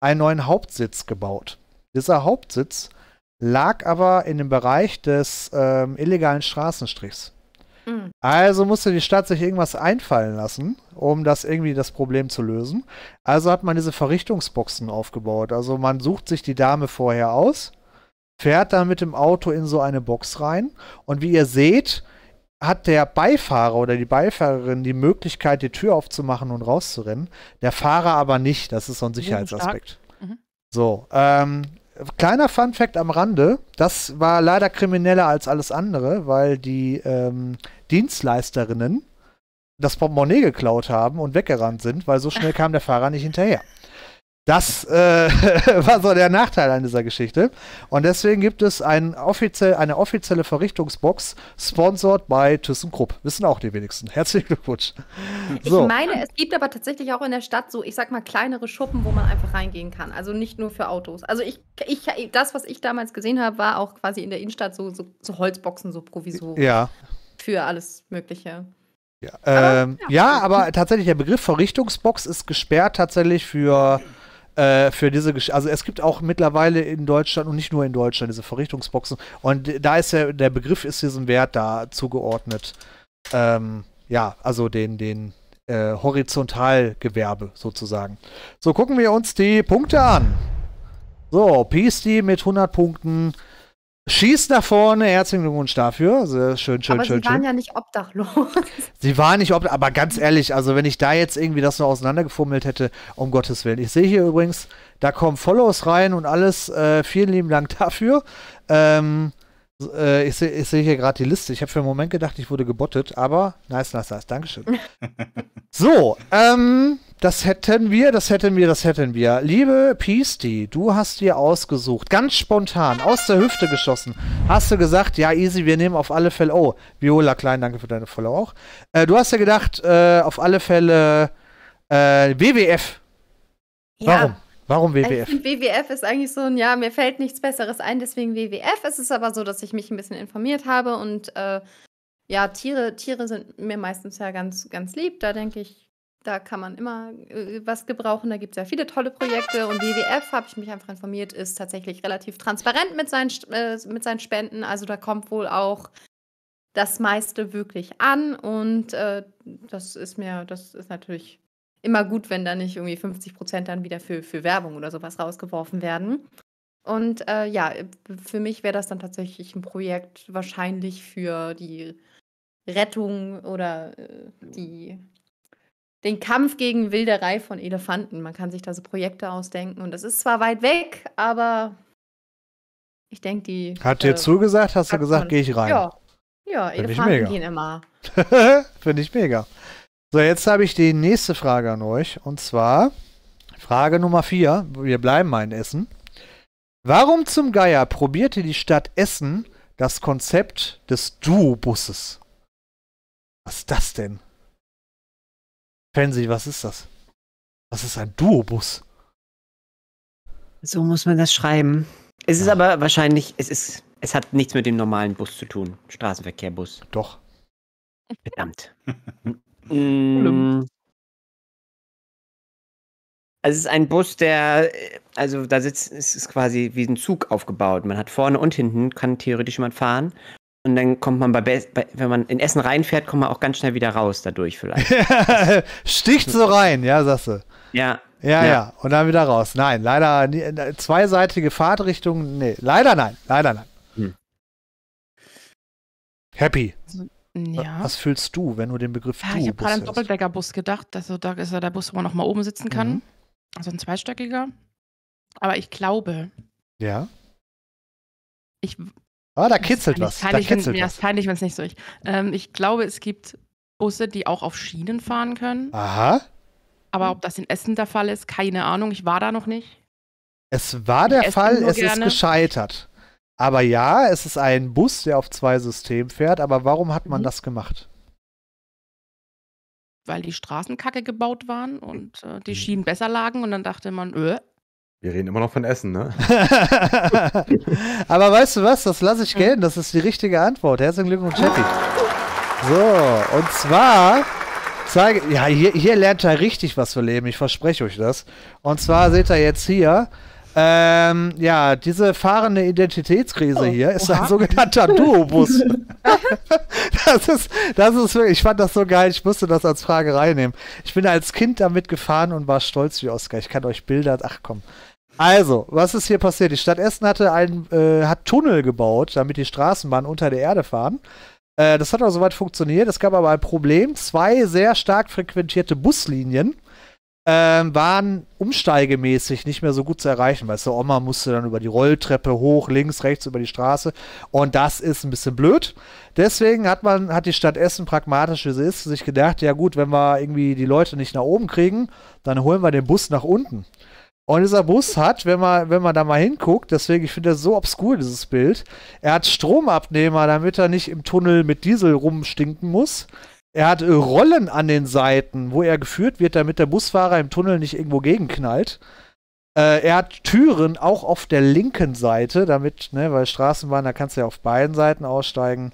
einen neuen Hauptsitz gebaut. Dieser Hauptsitz lag aber in dem Bereich des ähm, illegalen Straßenstrichs. Mhm. Also musste die Stadt sich irgendwas einfallen lassen, um das irgendwie das Problem zu lösen. Also hat man diese Verrichtungsboxen aufgebaut. Also man sucht sich die Dame vorher aus, fährt dann mit dem Auto in so eine Box rein und wie ihr seht, hat der Beifahrer oder die Beifahrerin die Möglichkeit, die Tür aufzumachen und rauszurennen. Der Fahrer aber nicht. Das ist so ein Sicherheitsaspekt. Mhm. So, ähm, kleiner Fun-Fact am Rande: Das war leider krimineller als alles andere, weil die ähm, Dienstleisterinnen das Portemonnaie geklaut haben und weggerannt sind, weil so schnell kam der Fahrer nicht hinterher. Das äh, war so der Nachteil an dieser Geschichte. Und deswegen gibt es ein offiziell, eine offizielle Verrichtungsbox, sponsored by ThyssenKrupp. Wissen auch die wenigsten. Herzlichen Glückwunsch. So. Ich meine, es gibt aber tatsächlich auch in der Stadt so, ich sag mal, kleinere Schuppen, wo man einfach reingehen kann. Also nicht nur für Autos. Also ich, ich das, was ich damals gesehen habe, war auch quasi in der Innenstadt so, so, so Holzboxen, so provisorisch ja. für alles Mögliche. Ja, Aber, ähm, ja. aber tatsächlich der Begriff Verrichtungsbox ist gesperrt tatsächlich für äh, für diese Gesch Also es gibt auch mittlerweile in Deutschland und nicht nur in Deutschland diese Verrichtungsboxen. Und da ist ja, der Begriff ist diesem Wert da zugeordnet. Ähm, ja, also den, den äh, Horizontalgewerbe sozusagen. So, gucken wir uns die Punkte an. So, Peasty mit 100 Punkten. Schießt nach vorne, herzlichen Glückwunsch dafür. Sehr schön, schön, Aber schön, sie waren schön. ja nicht obdachlos. Sie war nicht ob, aber ganz ehrlich, also wenn ich da jetzt irgendwie das noch auseinandergefummelt hätte, um Gottes Willen. Ich sehe hier übrigens, da kommen Follows rein und alles. Äh, vielen lieben Dank dafür. Ähm, äh, ich sehe seh hier gerade die Liste. Ich habe für einen Moment gedacht, ich wurde gebottet, aber nice, nice, nice. Dankeschön. so, ähm, das hätten wir, das hätten wir, das hätten wir. Liebe Peasty, du hast dir ausgesucht, ganz spontan, aus der Hüfte geschossen, hast du gesagt, ja, easy, wir nehmen auf alle Fälle, oh, Viola Klein, danke für deine Follow auch. Äh, du hast ja gedacht, äh, auf alle Fälle äh, WWF. Warum? Warum Ich WWF? finde, WWF ist eigentlich so ein, ja, mir fällt nichts Besseres ein, deswegen WWF. Es ist aber so, dass ich mich ein bisschen informiert habe und äh, ja, Tiere, Tiere sind mir meistens ja ganz, ganz lieb. Da denke ich, da kann man immer äh, was gebrauchen. Da gibt es ja viele tolle Projekte und WWF, habe ich mich einfach informiert, ist tatsächlich relativ transparent mit seinen, äh, mit seinen Spenden. Also da kommt wohl auch das meiste wirklich an und äh, das ist mir, das ist natürlich immer gut, wenn da nicht irgendwie 50 Prozent dann wieder für, für Werbung oder sowas rausgeworfen werden. Und äh, ja, für mich wäre das dann tatsächlich ein Projekt wahrscheinlich für die Rettung oder äh, die, den Kampf gegen Wilderei von Elefanten. Man kann sich da so Projekte ausdenken und das ist zwar weit weg, aber ich denke, die. Hat dir äh, zugesagt, hast du gesagt, gehe ich rein. Ja, ja Find ich Elefanten mega. gehen immer. Finde ich mega. So, jetzt habe ich die nächste Frage an euch. Und zwar Frage Nummer 4. Wir bleiben mal in Essen. Warum zum Geier probierte die Stadt Essen das Konzept des Duo-Busses? Was ist das denn? Fancy, was ist das? Was ist ein Duo-Bus? So muss man das schreiben. Es ist aber wahrscheinlich, es ist, es hat nichts mit dem normalen Bus zu tun. Straßenverkehrbus. Doch. Verdammt. Mm. Also es ist ein Bus, der, also da sitzt, es ist quasi wie ein Zug aufgebaut. Man hat vorne und hinten, kann theoretisch jemand fahren. Und dann kommt man bei, Be bei wenn man in Essen reinfährt, kommt man auch ganz schnell wieder raus dadurch vielleicht. Sticht so rein, ja, sagst du. ja. Ja, ja, Ja. Und dann wieder raus. Nein, leider nie- äh, zweiseitige Fahrtrichtung. Nee, leider nein. Leider nein. Hm. Happy. Ja. Was fühlst du, wenn du den Begriff Ja, ich habe gerade an? Doppeldeckerbus gedacht. Also da ist ja der Bus, wo man noch mal oben sitzen kann. Mhm. Also ein zweistöckiger. Aber ich glaube, Ja. ich. Ah, da das ist kitzelt peinlich- was. Da Peinlich, wenn- kitzelt ja, was. ist peinlich, wenn es nicht so ist. Ähm, ich glaube, es gibt Busse, die auch auf Schienen fahren können. Aha. Aber ob das in Essen der Fall ist, keine Ahnung. Ich war da noch nicht. Es war Ich der Fall, es ist gerne. gescheitert. Aber ja, es ist ein Bus, der auf zwei Systemen fährt. Aber warum hat man Mhm. das gemacht? Weil die Straßen kacke gebaut waren und äh, die Schienen besser lagen. Und dann dachte man, öh, Wir reden immer noch von Essen, ne? Aber weißt du was? Das lasse ich gelten. Das ist die richtige Antwort. Herzlichen Glückwunsch, Happy. So, und zwar zeige. Ja, hier, hier lernt er richtig was für Leben. Ich verspreche euch das. Und zwar seht ihr jetzt hier. Ähm, ja, diese fahrende Identitätskrise hier ist ein oha. sogenannter Duobus. das ist, das ist wirklich, ich fand das so geil, ich musste das als Frage reinnehmen. Ich bin als Kind damit gefahren und war stolz wie Oskar. Ich kann euch Bilder, ach komm. Also, was ist hier passiert? Die Stadt Essen hatte ein, äh, hat Tunnel gebaut, damit die Straßenbahnen unter der Erde fahren. Äh, das hat auch soweit funktioniert. Es gab aber ein Problem. Zwei sehr stark frequentierte Buslinien ähm, waren umsteigemäßig nicht mehr so gut zu erreichen. Weißt du, Oma musste dann über die Rolltreppe hoch, links, rechts über die Straße. Und das ist ein bisschen blöd. Deswegen hat man, hat die Stadt Essen pragmatisch wie sie ist, sich gedacht, ja gut, wenn wir irgendwie die Leute nicht nach oben kriegen, dann holen wir den Bus nach unten. Und dieser Bus hat, wenn man, wenn man da mal hinguckt, deswegen, ich finde das so obskur, dieses Bild, er hat Stromabnehmer, damit er nicht im Tunnel mit Diesel rumstinken muss. Er hat äh, Rollen an den Seiten, wo er geführt wird, damit der Busfahrer im Tunnel nicht irgendwo gegenknallt. Äh, er hat Türen auch auf der linken Seite, damit, ne, weil Straßenbahn, da kannst du ja auf beiden Seiten aussteigen.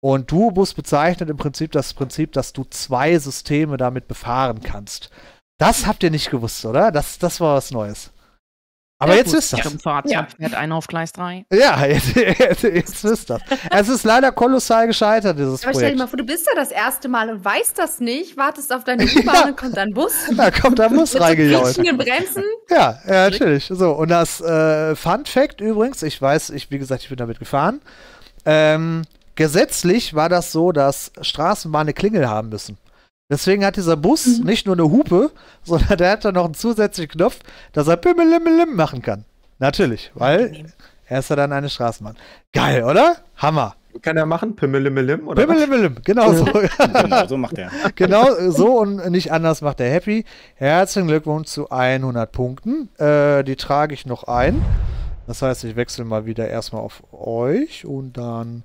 Und Duobus bezeichnet im Prinzip das Prinzip, dass du zwei Systeme damit befahren kannst. Das habt ihr nicht gewusst, oder? Das, das war was Neues. Aber Der jetzt Bus wisst ihr zum Fahrzeug Ja. fährt einer auf Gleis 3. Ja, jetzt, jetzt, jetzt wisst ihr Es ist leider kolossal gescheitert, dieses Aber stell dir Projekt. mal vor, du bist da das erste Mal und weißt das nicht, wartest auf deine U-Bahn und kommt ein Bus. Da kommt der Bus Mit reingejault. quietschenden Bremsen. Ja, ja, natürlich. So, und das äh, Fun Fact übrigens, ich weiß, ich, wie gesagt, ich bin damit gefahren. Ähm, gesetzlich war das so, dass Straßenbahnen eine Klingel haben müssen. Deswegen hat dieser Bus Mhm. nicht nur eine Hupe, sondern der hat dann noch einen zusätzlichen Knopf, dass er Pimmelimmelim machen kann. Natürlich, weil er ist ja dann eine Straßenbahn. Geil, oder? Hammer. Kann er machen? Pimmelimmelim? Oder? Pimmelimmelim, genau so. Genau, so macht er. genau so und nicht anders macht der Happy. Herzlichen Glückwunsch zu 100 Punkten. Äh, die trage ich noch ein. Das heißt, ich wechsle mal wieder erstmal auf euch und dann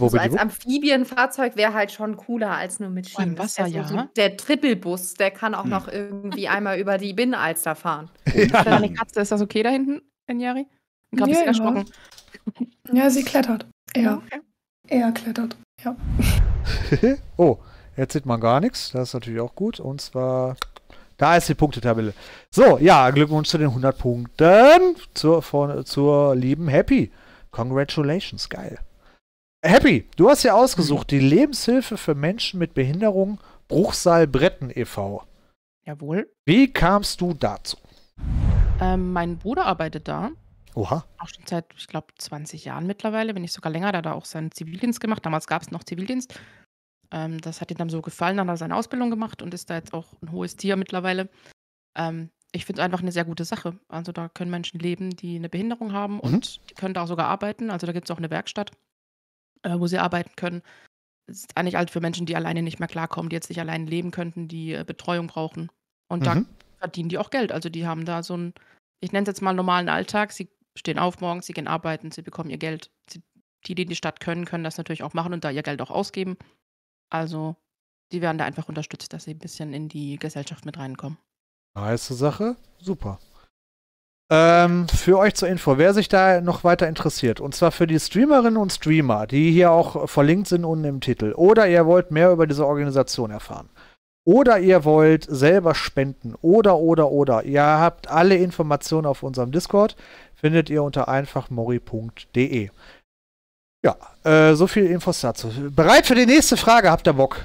Also als. Amphibienfahrzeug wäre halt schon cooler als nur mit Schienen. Das Wasser, ja. so der Trippelbus, der kann auch Hm. noch irgendwie einmal über die Binnenalster fahren. Ist da eine Katze, ist das okay da hinten, Enjari? Ich ein Ja, ja. erschrocken. Ja, sie klettert. Er, okay. er klettert. Ja. oh, jetzt sieht man gar nichts. Das ist natürlich auch gut. Und zwar, da ist die Punktetabelle. So, ja, Glückwunsch zu den 100 Punkten zur, von, zur lieben Happy. Congratulations, geil. Happy, du hast ja ausgesucht, die Lebenshilfe für Menschen mit Behinderung Bruchsal Bretten e.V. Jawohl. Wie kamst du dazu? Ähm, mein Bruder arbeitet da. Oha. Auch schon seit, ich glaube, 20 Jahren mittlerweile, wenn nicht sogar länger. Der hat da auch seinen Zivildienst gemacht. Damals gab es noch Zivildienst. Ähm, das hat ihm dann so gefallen. Dann hat er seine Ausbildung gemacht und ist da jetzt auch ein hohes Tier mittlerweile. Ähm, ich finde es einfach eine sehr gute Sache. Also da können Menschen leben, die eine Behinderung haben und die können da auch sogar arbeiten. Also da gibt es auch eine Werkstatt, äh, wo sie arbeiten können. Es ist eigentlich halt für Menschen, die alleine nicht mehr klarkommen, die jetzt nicht allein leben könnten, die äh, Betreuung brauchen. Und da Mhm. verdienen die auch Geld. Also die haben da so einen, ich nenne es jetzt mal normalen Alltag. Sie stehen auf morgens, sie gehen arbeiten, sie bekommen ihr Geld. Sie, die, die in die Stadt können, können das natürlich auch machen und da ihr Geld auch ausgeben. Also die werden da einfach unterstützt, dass sie ein bisschen in die Gesellschaft mit reinkommen. Nice Sache. Super. Ähm, für euch zur Info, wer sich da noch weiter interessiert, und zwar für die Streamerinnen und Streamer, die hier auch verlinkt sind unten im Titel, oder ihr wollt mehr über diese Organisation erfahren, oder ihr wollt selber spenden, oder, oder, oder, ihr habt alle Informationen auf unserem Discord, findet ihr unter einfachmori.de. Ja, äh, so viel Infos dazu. Bereit für die nächste Frage? Habt ihr Bock?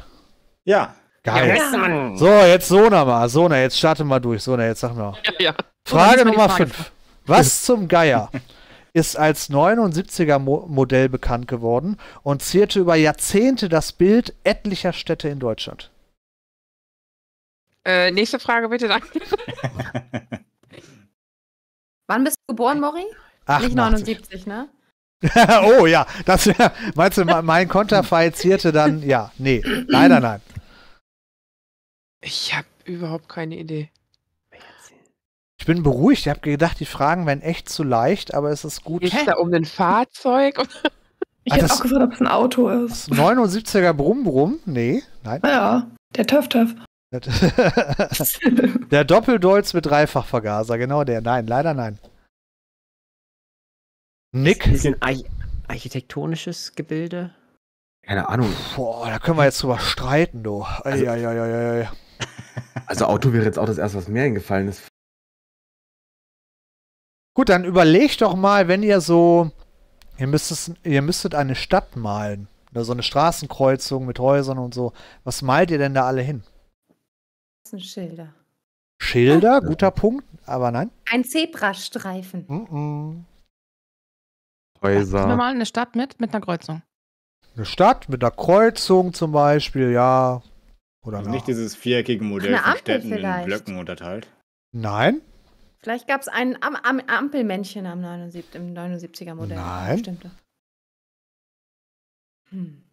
Ja. Geil. Ja. So, jetzt Sona mal. Sona, jetzt starte mal durch. Sona, jetzt sag mal. Ja, ja. Frage Nummer Frage 5. Was zum Geier ist als 79er Mo Modell bekannt geworden und zierte über Jahrzehnte das Bild etlicher Städte in Deutschland? Äh, nächste Frage bitte, danke. Wann bist du geboren, Mori? Nicht 88. 79, ne? oh ja, das meinst du, me- mein Konterfei zierte dann, ja, nee, leider nein. Ich habe überhaupt keine Idee. Ich bin beruhigt, ich habe gedacht, die Fragen wären echt zu leicht, aber es ist gut. Geht es da um ein Fahrzeug? Ich Ah, hätte das- auch gefragt, ob es ein Auto ist. Das 79er Brumm Brumm? Nee, nein. Ja, der Töff Töff. der Doppeldolz mit Dreifachvergaser, genau der. Nein, leider nein. Nick? Ist ein Arch architektonisches Gebilde? Keine Ahnung. Boah, da können wir jetzt drüber streiten, du. Eieieiei. Also Auto wäre jetzt auch das erste, was mir eingefallen ist. Gut, dann überlegt doch mal, wenn ihr so, ihr müsstet, ihr müsstet eine Stadt malen. Oder so eine Straßenkreuzung mit Häusern und so. Was malt ihr denn da alle hin? Das sind Schilder. Schilder, guter Punkt, aber nein. Ein Zebrastreifen. Mhm. Sagen wir Häuser. mal eine Stadt mit, mit einer Kreuzung. Eine Stadt mit einer Kreuzung zum Beispiel, ja. Oder Also nicht dieses viereckige Modell von Ampel Städten in vielleicht. Blöcken unterteilt. Nein? Vielleicht gab es ein Am Am Ampelmännchen am 79, im 79er Modell. Nein. Stimmte. Hm.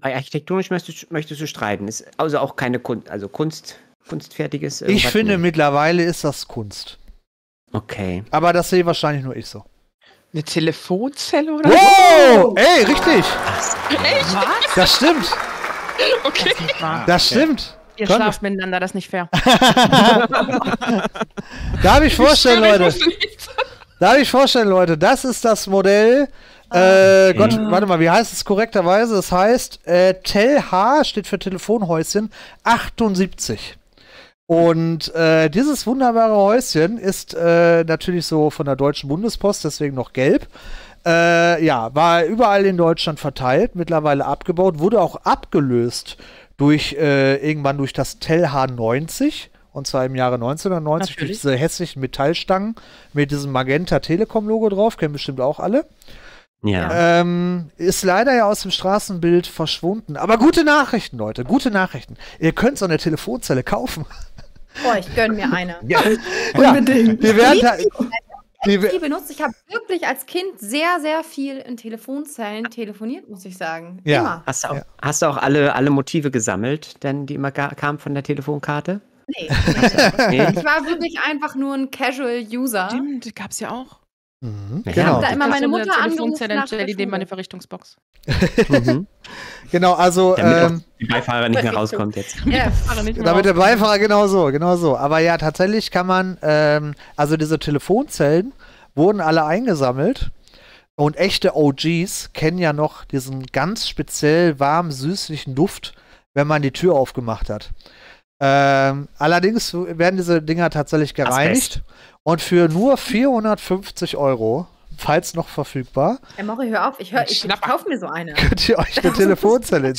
Bei architektonisch möchtest, möchtest du streiten. Ist also auch keine Kunst, also Kunst, kunstfertiges. Ich finde, Nee. mittlerweile ist das Kunst. Okay. Aber das sehe wahrscheinlich nur ich so. Eine Telefonzelle oder Wow! Ey, richtig! Was? Das stimmt! Okay. Das nicht. Das okay. stimmt! Ihr Komm. schlaft miteinander, das ist nicht fair. Darf ich vorstellen, Ich Leute? Darf ich vorstellen, Leute? Das ist das Modell. Äh, Gott, Ja. warte mal, wie heißt es korrekterweise? Es heißt äh, TELH steht für Telefonhäuschen 78. Und äh, dieses wunderbare Häuschen ist äh, natürlich so von der Deutschen Bundespost, deswegen noch gelb. Äh, ja, war überall in Deutschland verteilt, mittlerweile abgebaut, wurde auch abgelöst durch äh, irgendwann durch das Telha 90. Und zwar im Jahre 1990 durch Natürlich. diese hässlichen Metallstangen mit diesem Magenta Telekom-Logo drauf, kennen bestimmt auch alle. Ja. Ähm, ist leider ja aus dem Straßenbild verschwunden. Aber gute Nachrichten, Leute, gute Nachrichten. Ihr könnt so eine Telefonzelle kaufen. Boah, ich gönn mir eine. Ja, Unbedingt. die werden, We- benutzt. Ich habe wirklich als Kind sehr, sehr viel in Telefonzellen telefoniert, muss ich sagen. Ja. Immer. Hast du auch, Ja. hast du auch alle, alle Motive gesammelt, denn die immer kamen von der Telefonkarte? Nee. Nee? Ich war wirklich einfach nur ein Casual-User. Stimmt, gab's ja auch. Mhm, Ja. genau. Da immer meine Mutter angerufen der Jelly, dem meine. Verrichtungsbox. mhm. genau, also Damit auch ähm, die Beifahrer nicht mehr rauskommt jetzt. Ja. Nicht mehr damit der. Beifahrer genau so, genau so. Aber ja, tatsächlich kann man, ähm, also diese Telefonzellen wurden alle eingesammelt. Und echte OGs kennen ja noch diesen ganz speziell warmen, süßlichen Duft, wenn man die Tür aufgemacht hat. Ähm, allerdings werden diese Dinger tatsächlich gereinigt und für nur 450 Euro, falls noch verfügbar, Ey, Mori, hör auf. Ich, hör, ich, ich Schnapper. kauf mir so eine. könnt ihr euch eine Telefonzelle in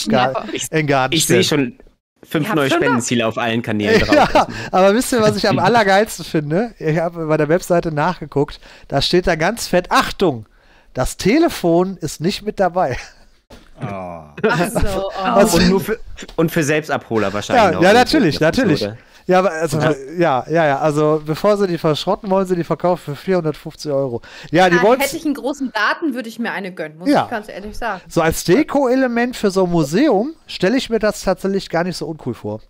den Garten Ich sehe stellen. schon fünf neue Spendenziele auf allen Kanälen drauf. Ja, aber wisst ihr, was ich am allergeilsten finde? Ich habe bei der Webseite nachgeguckt. Da steht da ganz fett: Achtung, das Telefon ist nicht mit dabei. Oh. Ach so. Oh. Und, nur für, und für Selbstabholer wahrscheinlich. Ja, noch ja, natürlich, natürlich. Ja, aber also, ja, ja, ja. Also, bevor sie die verschrotten, wollen sie die verkaufen für 450 Euro. Ja, die wollen hätte ich einen großen Garten, würde ich mir eine gönnen, muss Ja. ich ganz ehrlich sagen. so als Deko-Element für so ein Museum stelle ich mir das tatsächlich gar nicht so uncool vor.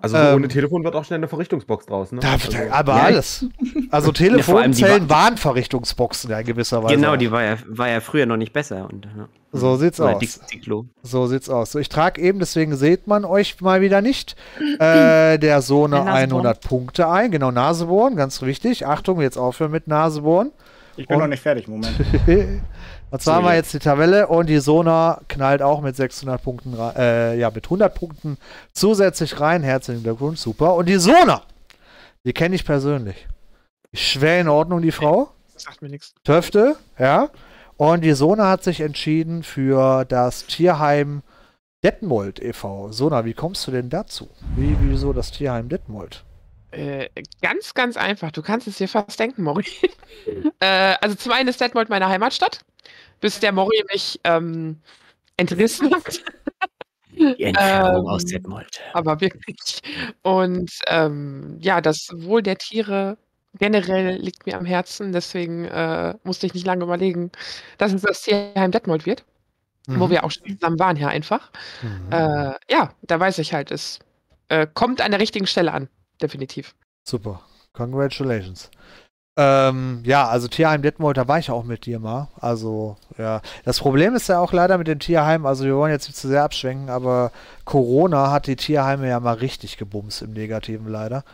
Also so Ähm, ohne Telefon wird auch schnell eine Verrichtungsbox draus, ne? Da, also, aber Ja, alles. Also vor allem die Telefonzellen waren Verrichtungsboxen ja in gewisser Weise. Genau, auch. die war ja, war ja früher noch nicht besser. Und, ja. So sieht's Oder aus. So sieht's aus. So, ich trage eben, deswegen seht man euch mal wieder nicht, äh, der Sohne Der Nasebohren. 100 Punkte ein. Genau, Nasebohren, ganz wichtig. Achtung, jetzt aufhören mit Nasebohren. Ich bin Und- noch nicht fertig, Moment. und zwar haben wir jetzt die Tabelle und die Sona knallt auch mit 600 Punkten, äh, ja, mit 100 Punkten zusätzlich rein. Herzlichen Glückwunsch, super. Und die Sona, die kenne ich persönlich. Ich schwer in Ordnung, die Frau. Das sagt mir nichts. Töfte, ja. Und die Sona hat sich entschieden für das Tierheim Detmold e.V. Sona, wie kommst du denn dazu? Wie, wieso das Tierheim Detmold? Äh, ganz, ganz einfach. Du kannst es dir fast denken, Mori. äh, also zum einen ist Detmold meine Heimatstadt, bis der Mori mich ähm, entrissen hat. Die Entfernung Ähm, aus Detmold. Aber wirklich. Und ähm, ja, das Wohl der Tiere generell liegt mir am Herzen. Deswegen äh, musste ich nicht lange überlegen, dass es das Tierheim Detmold wird, wo Mhm. wir auch schon zusammen waren hier einfach. Mhm. Äh, ja, da weiß ich halt, es äh, kommt an der richtigen Stelle an. Definitiv. Super. Congratulations. Ähm, ja, also Tierheim Detmold, da war ich auch mit dir mal. Also, ja. Das Problem ist ja auch leider mit den Tierheimen, also wir wollen jetzt nicht zu sehr abschwenken, aber Corona hat die Tierheime ja mal richtig gebumst im Negativen leider.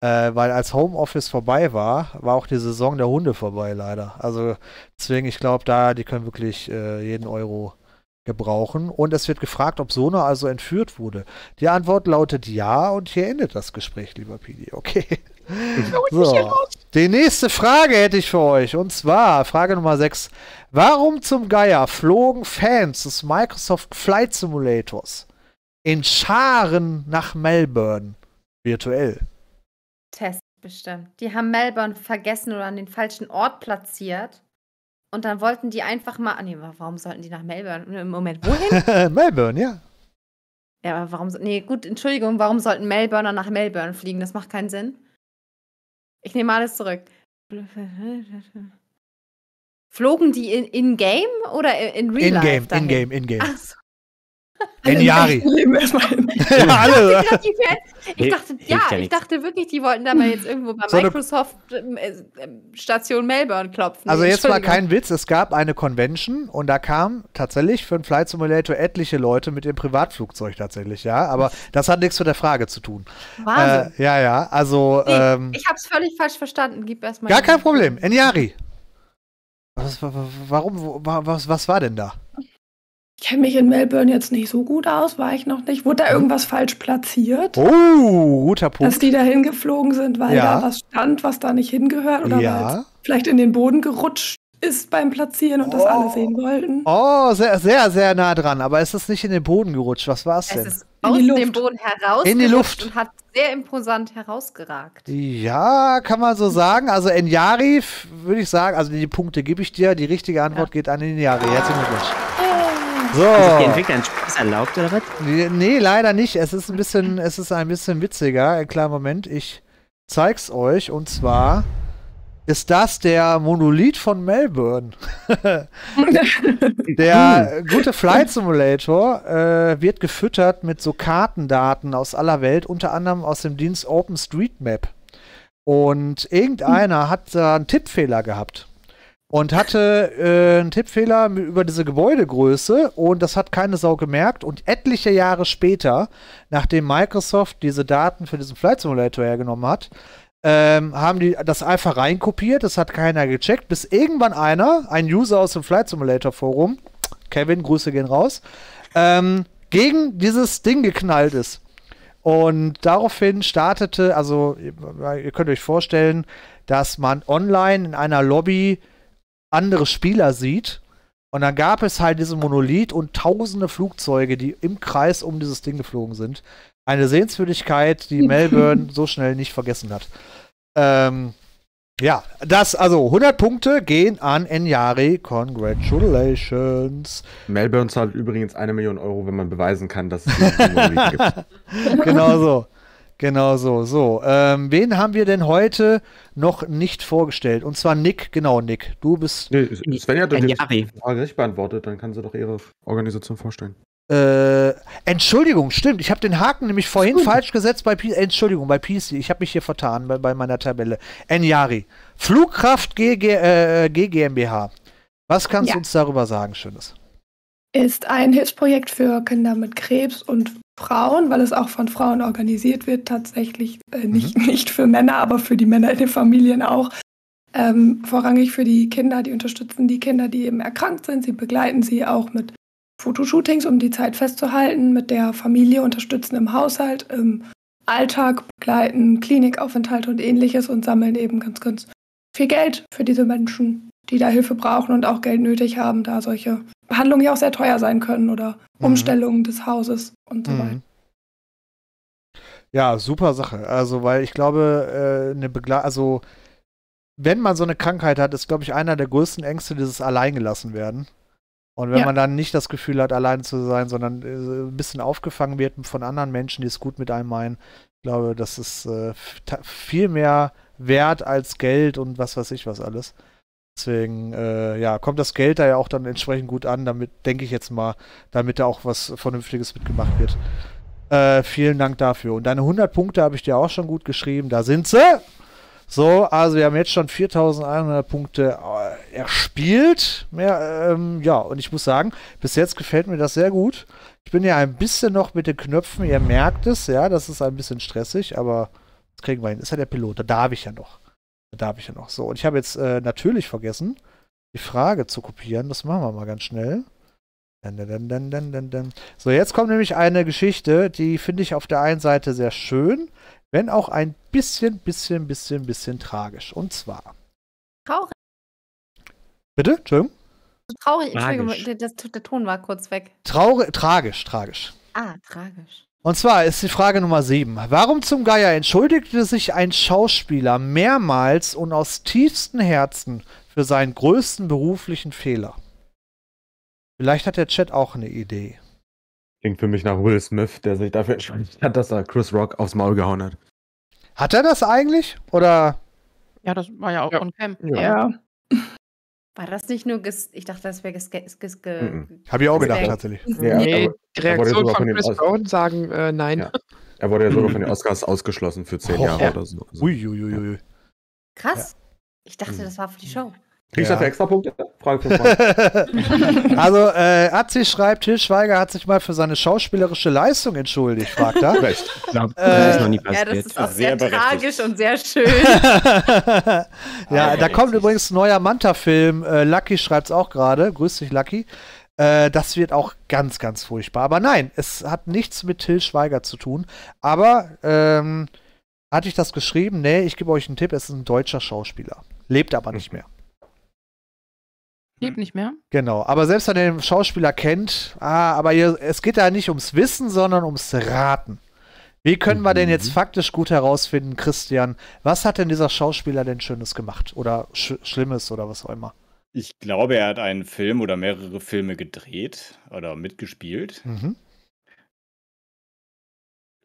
Äh, weil als Homeoffice vorbei war, war auch die Saison der Hunde vorbei leider. Also deswegen, ich glaube, da, die können wirklich äh, jeden Euro gebrauchen. Und es wird gefragt, ob Sona also entführt wurde. Die Antwort lautet ja und hier endet das Gespräch, lieber Pidi. Okay. So, die nächste Frage hätte ich für euch. Und zwar Frage Nummer 6. Warum zum Geier flogen Fans des Microsoft Flight Simulators in Scharen nach Melbourne virtuell? Test bestimmt. Die haben Melbourne vergessen oder an den falschen Ort platziert. Und dann wollten die einfach mal. ah, Nee, wa- warum sollten die nach Melbourne? Im Moment, wohin? Melbourne, ja. ja, aber warum. Nee, gut, Entschuldigung, warum sollten Melbourner nach Melbourne fliegen? Das macht keinen Sinn. Ich nehme alles zurück. Flogen die in- in-game oder in, in real In-game, life? dahin? in-game, in-game. So. Hin. ja, alle. Ich dachte, ich dachte, ja, ja ich dachte wirklich, die wollten da mal jetzt irgendwo bei So Microsoft ähm, äh, ähm, Station Melbourne klopfen. Also jetzt mal kein Witz, es gab eine Convention und da kamen tatsächlich für einen Flight Simulator etliche Leute mit dem Privatflugzeug tatsächlich, ja. Aber das hat nichts mit der Frage zu tun. Wahnsinn. Äh, ja, ja, also Nee, ähm, ich hab's völlig falsch verstanden. Gib erstmal. gar kein Problem. Enyari. Was, wa- wa- warum, was, was war denn da? Ich kenne mich in Melbourne jetzt nicht so gut aus, war ich noch nicht. Wurde da irgendwas falsch platziert? Oh, guter Dass Punkt. die da hingeflogen sind, weil Ja. da was stand, was da nicht hingehört? Oder weil Ja. es vielleicht in den Boden gerutscht ist beim Platzieren und das Oh. alle sehen wollten? Oh, sehr, sehr, sehr nah dran. Aber ist es nicht in den Boden gerutscht? Was war es Es denn? ist In aus die dem Luft. Boden heraus In die Luft. und hat sehr imposant herausgeragt. Ja, kann man so sagen. Also Enyari würde ich sagen, also die Punkte gebe ich dir. Die richtige Antwort geht an Enyari. Herzlichen Glückwunsch. Ist So. Entwickler einen Spaß erlaubt oder was? Nee, leider nicht. Es ist ein bisschen, es ist ein bisschen witziger. Ein kleiner Moment, ich zeig's euch. Und zwar ist das der Monolith von Melbourne. Der gute Flight Simulator äh, wird gefüttert mit so Kartendaten aus aller Welt, unter anderem aus dem Dienst OpenStreetMap. Und irgendeiner hat da einen Tippfehler gehabt und hatte äh, einen Tippfehler über diese Gebäudegröße und das hat keine Sau gemerkt. Und etliche Jahre später, nachdem Microsoft diese Daten für diesen Flight Simulator hergenommen hat, ähm, haben die das einfach reinkopiert, das hat keiner gecheckt, bis irgendwann einer, ein User aus dem Flight Simulator Forum, Kevin, Grüße gehen raus, ähm, gegen dieses Ding geknallt ist. Und daraufhin startete, also ihr könnt euch vorstellen, dass man online in einer Lobby andere Spieler sieht. Und dann gab es halt diesen Monolith und tausende Flugzeuge, die im Kreis um dieses Ding geflogen sind. Eine Sehenswürdigkeit, die Melbourne so schnell nicht vergessen hat. Ähm, ja, das, also 100 Punkte gehen an Enyari. Congratulations. Melbourne zahlt übrigens eine Million Euro, wenn man beweisen kann, dass es diesen Monolith gibt. genau so. Genau so. So, ähm, wen haben wir denn heute noch nicht vorgestellt? Und zwar Nick. Genau, Nick. Du bist Nee, Svenja hat Enyari. die Frage richtig beantwortet, dann kann sie doch ihre Organisation vorstellen. Äh, Entschuldigung, stimmt. Ich habe den Haken nämlich vorhin falsch gesetzt bei PC. Entschuldigung, bei PC. Ich habe mich hier vertan bei, bei meiner Tabelle. Enyari. Flugkraft GG, äh, GmbH. Was kannst Ja. du uns darüber sagen, Schönes? Ist ein Hilfsprojekt für Kinder mit Krebs und Frauen, weil es auch von Frauen organisiert wird, tatsächlich äh, nicht, nicht für Männer, aber für die Männer in den Familien auch. Ähm, vorrangig für die Kinder, die unterstützen die Kinder, die eben erkrankt sind. Sie begleiten sie auch mit Fotoshootings, um die Zeit festzuhalten, mit der Familie unterstützen im Haushalt, im Alltag begleiten, Klinikaufenthalte und ähnliches und sammeln eben ganz, ganz viel Geld für diese Menschen, die da Hilfe brauchen und auch Geld nötig haben, da solche Behandlungen ja auch sehr teuer sein können oder Mhm. Umstellungen des Hauses und so weiter. Mhm. Ja, super Sache. Also, weil ich glaube, äh, eine Begle also wenn man so eine Krankheit hat, ist, glaube ich, einer der größten Ängste dieses Alleingelassen werden. Und wenn Ja. man dann nicht das Gefühl hat, allein zu sein, sondern äh, ein bisschen aufgefangen wird von anderen Menschen, die es gut mit einem meinen, ich glaube, das ist äh, viel mehr wert als Geld und was weiß ich was alles. Deswegen, äh, ja, kommt das Geld da ja auch dann entsprechend gut an, damit, denke ich jetzt mal, damit da auch was Vernünftiges mitgemacht wird. Äh, vielen Dank dafür. Und deine 100 Punkte habe ich dir auch schon gut geschrieben. Da sind sie. So, also wir haben jetzt schon 4100 Punkte äh, erspielt. Mehr, ähm, ja, und ich muss sagen, bis jetzt gefällt mir das sehr gut. Ich bin ja ein bisschen noch mit den Knöpfen, ihr merkt es, ja, das ist ein bisschen stressig, aber das kriegen wir hin. Ist ja der Pilot, da darf ich ja noch. Da darf ich ja noch. So, und ich habe jetzt äh, natürlich vergessen, die Frage zu kopieren. Das machen wir mal ganz schnell. So, jetzt kommt nämlich eine Geschichte, die finde ich auf der einen Seite sehr schön, wenn auch ein bisschen, bisschen, bisschen, bisschen tragisch. Und zwar. Traurig. Bitte? Entschuldigung? Traurig. Tragisch. Entschuldigung, der, das, der Ton war kurz weg. Traurig, tragisch, tragisch. Ah, tragisch. Und zwar ist die Frage Nummer 7. Warum zum Geier entschuldigte sich ein Schauspieler mehrmals und aus tiefstem Herzen für seinen größten beruflichen Fehler? Vielleicht hat der Chat auch eine Idee. Klingt für mich nach Will Smith, der sich dafür entschuldigt hat, dass er Chris Rock aufs Maul gehauen hat. Hat er das eigentlich? Oder? Ja, das war ja auch Ja. on cam. Ja. Ja. War das nicht nur ges Ich dachte, das wäre ges ges ge Mhm. Habe ich auch gedacht, tatsächlich. Ja, nee, aber die er Reaktion sogar von den Chris Brown sagen äh, nein. Ja. Er wurde ja sogar von den Oscars ausgeschlossen für zehn Oh. Jahre oder so. Uiuiui. Krass. Ich dachte, Mhm. das war für die Show. Kriegst du Ja. dafür extra Punkte? Frage für Freund. also, äh, Atzi schreibt, Til Schweiger hat sich mal für seine schauspielerische Leistung entschuldigt, fragt er. Recht. Das Äh, ist noch nie Ja, das passiert. ist auch Sehr sehr, tragisch und sehr schön. ja, Aber da kommt übrigens ein neuer Manta-Film. Äh, Lucky schreibt es auch gerade. Grüß dich, Lucky. Äh, das wird auch ganz, ganz furchtbar. Aber nein, es hat nichts mit Till Schweiger zu tun. Aber ähm, hatte ich das geschrieben? Nee, ich gebe euch einen Tipp, es ist ein deutscher Schauspieler. Lebt aber nicht mehr. Lebt nicht mehr. Genau, aber selbst wenn ihr den Schauspieler kennt, ah, aber ihr, es geht da nicht ums Wissen, sondern ums Raten. Wie können wir denn jetzt Mhm. faktisch gut herausfinden, Christian, was hat denn dieser Schauspieler denn Schönes gemacht? Oder Sch Schlimmes oder was auch immer? Ich glaube, er hat einen Film oder mehrere Filme gedreht oder mitgespielt. Mhm.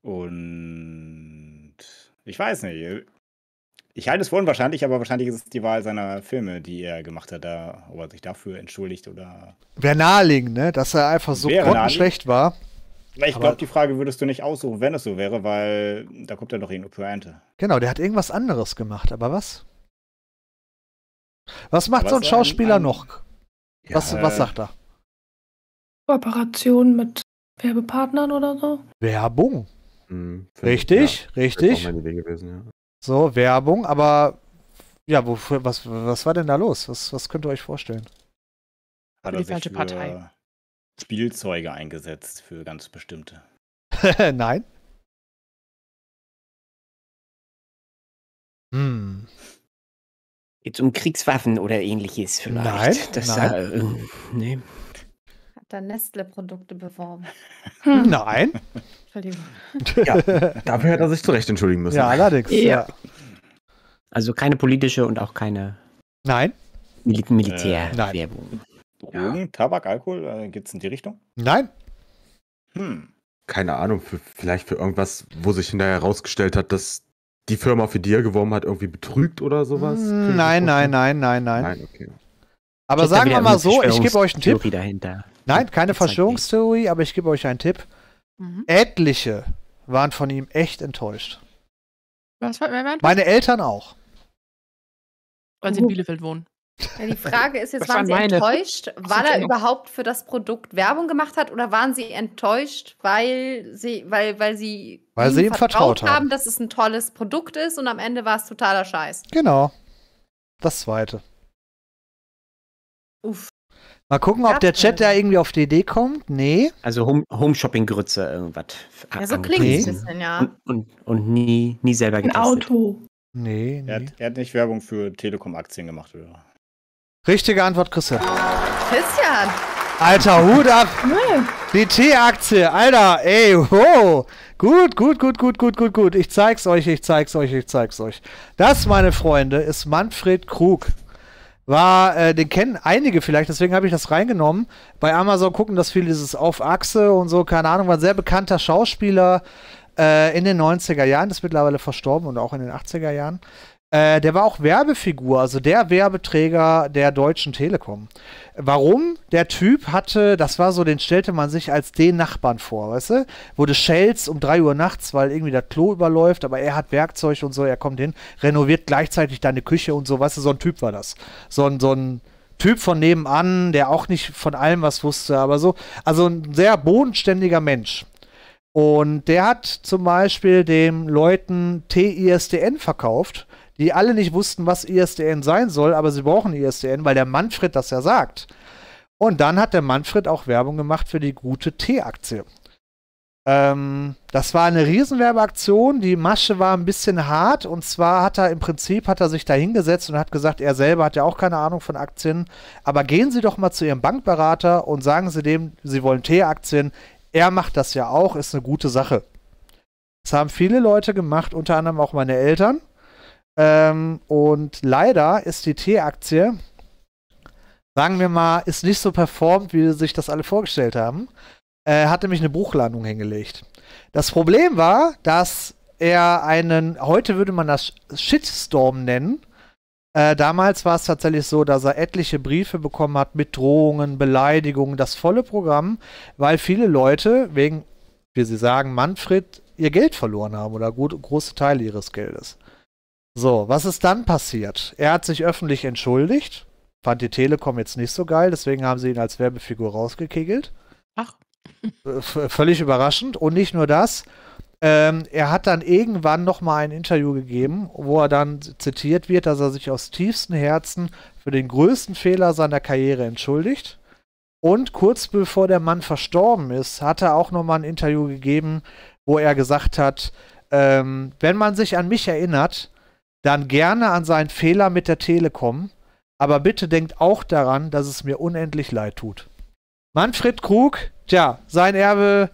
Und ich weiß nicht. Ich halte es für unwahrscheinlich, aber wahrscheinlich ist es die Wahl seiner Filme, die er gemacht hat, da, ob er sich dafür entschuldigt oder. Wäre naheliegend, ne? Dass er einfach so grottenschlecht war. Ich glaube, die Frage würdest du nicht aussuchen, wenn es so wäre, weil da kommt ja noch irgendeine Pointe. Genau, der hat irgendwas anderes gemacht, aber was? Was macht Aber so ein Schauspieler ein- noch? Ja, Was, was sagt er? Kooperation mit Werbepartnern oder so. Werbung. hm, Richtig, Ja, richtig. ist auch meine Idee gewesen, ja. So, Werbung, aber ja, wofür, was, was war denn da los? Was, was könnt ihr euch vorstellen? Hat die er sich falsche für Partei. Spielzeuge eingesetzt für ganz bestimmte. Nein. Hm. Jetzt um Kriegswaffen oder ähnliches vielleicht. Nein, das nein. Äh, nee. Da Nestle-Produkte beworben. Hm. Nein. Entschuldigung. Ja, dafür hätte er sich zu Recht entschuldigen müssen. ja, allerdings. Ja. Ja. Also keine politische und auch keine Nein, Mil Äh, Militärwerbung. Drogen, Tabak, Alkohol, äh, geht es in die Richtung? nein. Hm. Keine Ahnung, für, vielleicht für irgendwas, wo sich hinterher herausgestellt hat, dass die Firma, für die er geworben hat, irgendwie betrügt oder sowas. Hm, Nein, nein, nein, nein, nein. Nein, okay. Aber sagen wir mal so, ich gebe euch einen Tipp. Dahinter. Nein, keine Verschwörungstheorie, aber ich gebe euch einen Tipp. Mhm. Etliche waren von ihm echt enttäuscht. Was war, wer war das? Meine Eltern auch. Weil sie in Bielefeld wohnen. Ja, die Frage ist jetzt, waren waren Sie meine. enttäuscht, weil er überhaupt für das Produkt Werbung gemacht hat oder waren Sie enttäuscht, weil Sie, weil, weil Sie, Weil sie ihm vertraut haben. haben, dass es ein tolles Produkt ist und am Ende war es totaler Scheiß. Genau. Das zweite. Uff. Mal gucken, ob der Chat da irgendwie auf die Idee kommt. Nee. Also Home, Home-Shopping-Grütze irgendwas. Ja, so klingt es ein bisschen, ja. Und, und, und nie, nie selber Ein getestet. Auto. Nee, Er, nee. hat, er hat nicht Werbung für Telekom-Aktien gemacht, oder? Richtige Antwort, Christian. Christian, Alter, Hut ab. Nee. Die T-Aktie, Alter, ey, wow. Gut, gut, gut, gut, gut, gut, gut. Ich zeig's euch, ich zeig's euch, ich zeig's euch. Das, meine Freunde, ist Manfred Krug. War, äh, den kennen einige vielleicht, deswegen habe ich das reingenommen. Bei Amazon gucken das viele dieses Auf Achse und so, keine Ahnung, war ein sehr bekannter Schauspieler äh, in den 90er Jahren, ist mittlerweile verstorben und auch in den 80er Jahren. Äh, der war auch Werbefigur, also der Werbeträger der Deutschen Telekom. Warum? Der Typ hatte, das war so, den stellte man sich als den Nachbarn vor, weißt du? Wurde Schelz um 3 Uhr nachts, weil irgendwie das Klo überläuft, aber er hat Werkzeug und so, er kommt hin, renoviert gleichzeitig deine Küche und so, weißt du, so ein Typ war das. So ein, so ein Typ von nebenan, der auch nicht von allem was wusste, aber so, also ein sehr bodenständiger Mensch. Und der hat zum Beispiel den Leuten TISDN verkauft, die alle nicht wussten, was ISDN sein soll, aber sie brauchen ISDN, weil der Manfred das ja sagt. Und dann hat der Manfred auch Werbung gemacht für die gute T-Aktie. Ähm, das war eine Riesenwerbeaktion. Die Masche war ein bisschen hart. Und zwar hat er im Prinzip hat er sich da hingesetzt und hat gesagt, er selber hat ja auch keine Ahnung von Aktien. Aber gehen Sie doch mal zu Ihrem Bankberater und sagen Sie dem, Sie wollen T-Aktien. Er macht das ja auch, ist eine gute Sache. Das haben viele Leute gemacht, unter anderem auch meine Eltern. Ähm, und leider ist die T-Aktie, sagen wir mal, ist nicht so performt, wie sich das alle vorgestellt haben. Er hat nämlich eine Buchlandung hingelegt. Das Problem war, dass er einen, heute würde man das Shitstorm nennen. Äh, damals war es tatsächlich so, dass er etliche Briefe bekommen hat mit Drohungen, Beleidigungen, das volle Programm, weil viele Leute wegen, wie sie sagen, Manfred ihr Geld verloren haben oder gut, große Teile ihres Geldes. So, was ist dann passiert? Er hat sich öffentlich entschuldigt, fand die Telekom jetzt nicht so geil, deswegen haben sie ihn als Werbefigur rausgekegelt. Ach. Äh, v- völlig überraschend. Und nicht nur das, ähm, er hat dann irgendwann noch mal ein Interview gegeben, wo er dann zitiert wird, dass er sich aus tiefstem Herzen für den größten Fehler seiner Karriere entschuldigt. Und kurz bevor der Mann verstorben ist, hat er auch nochmal ein Interview gegeben, wo er gesagt hat, ähm, wenn man sich an mich erinnert, dann gerne an seinen Fehler mit der Telekom, aber bitte denkt auch daran, dass es mir unendlich leid tut. Manfred Krug, tja, sein Erbe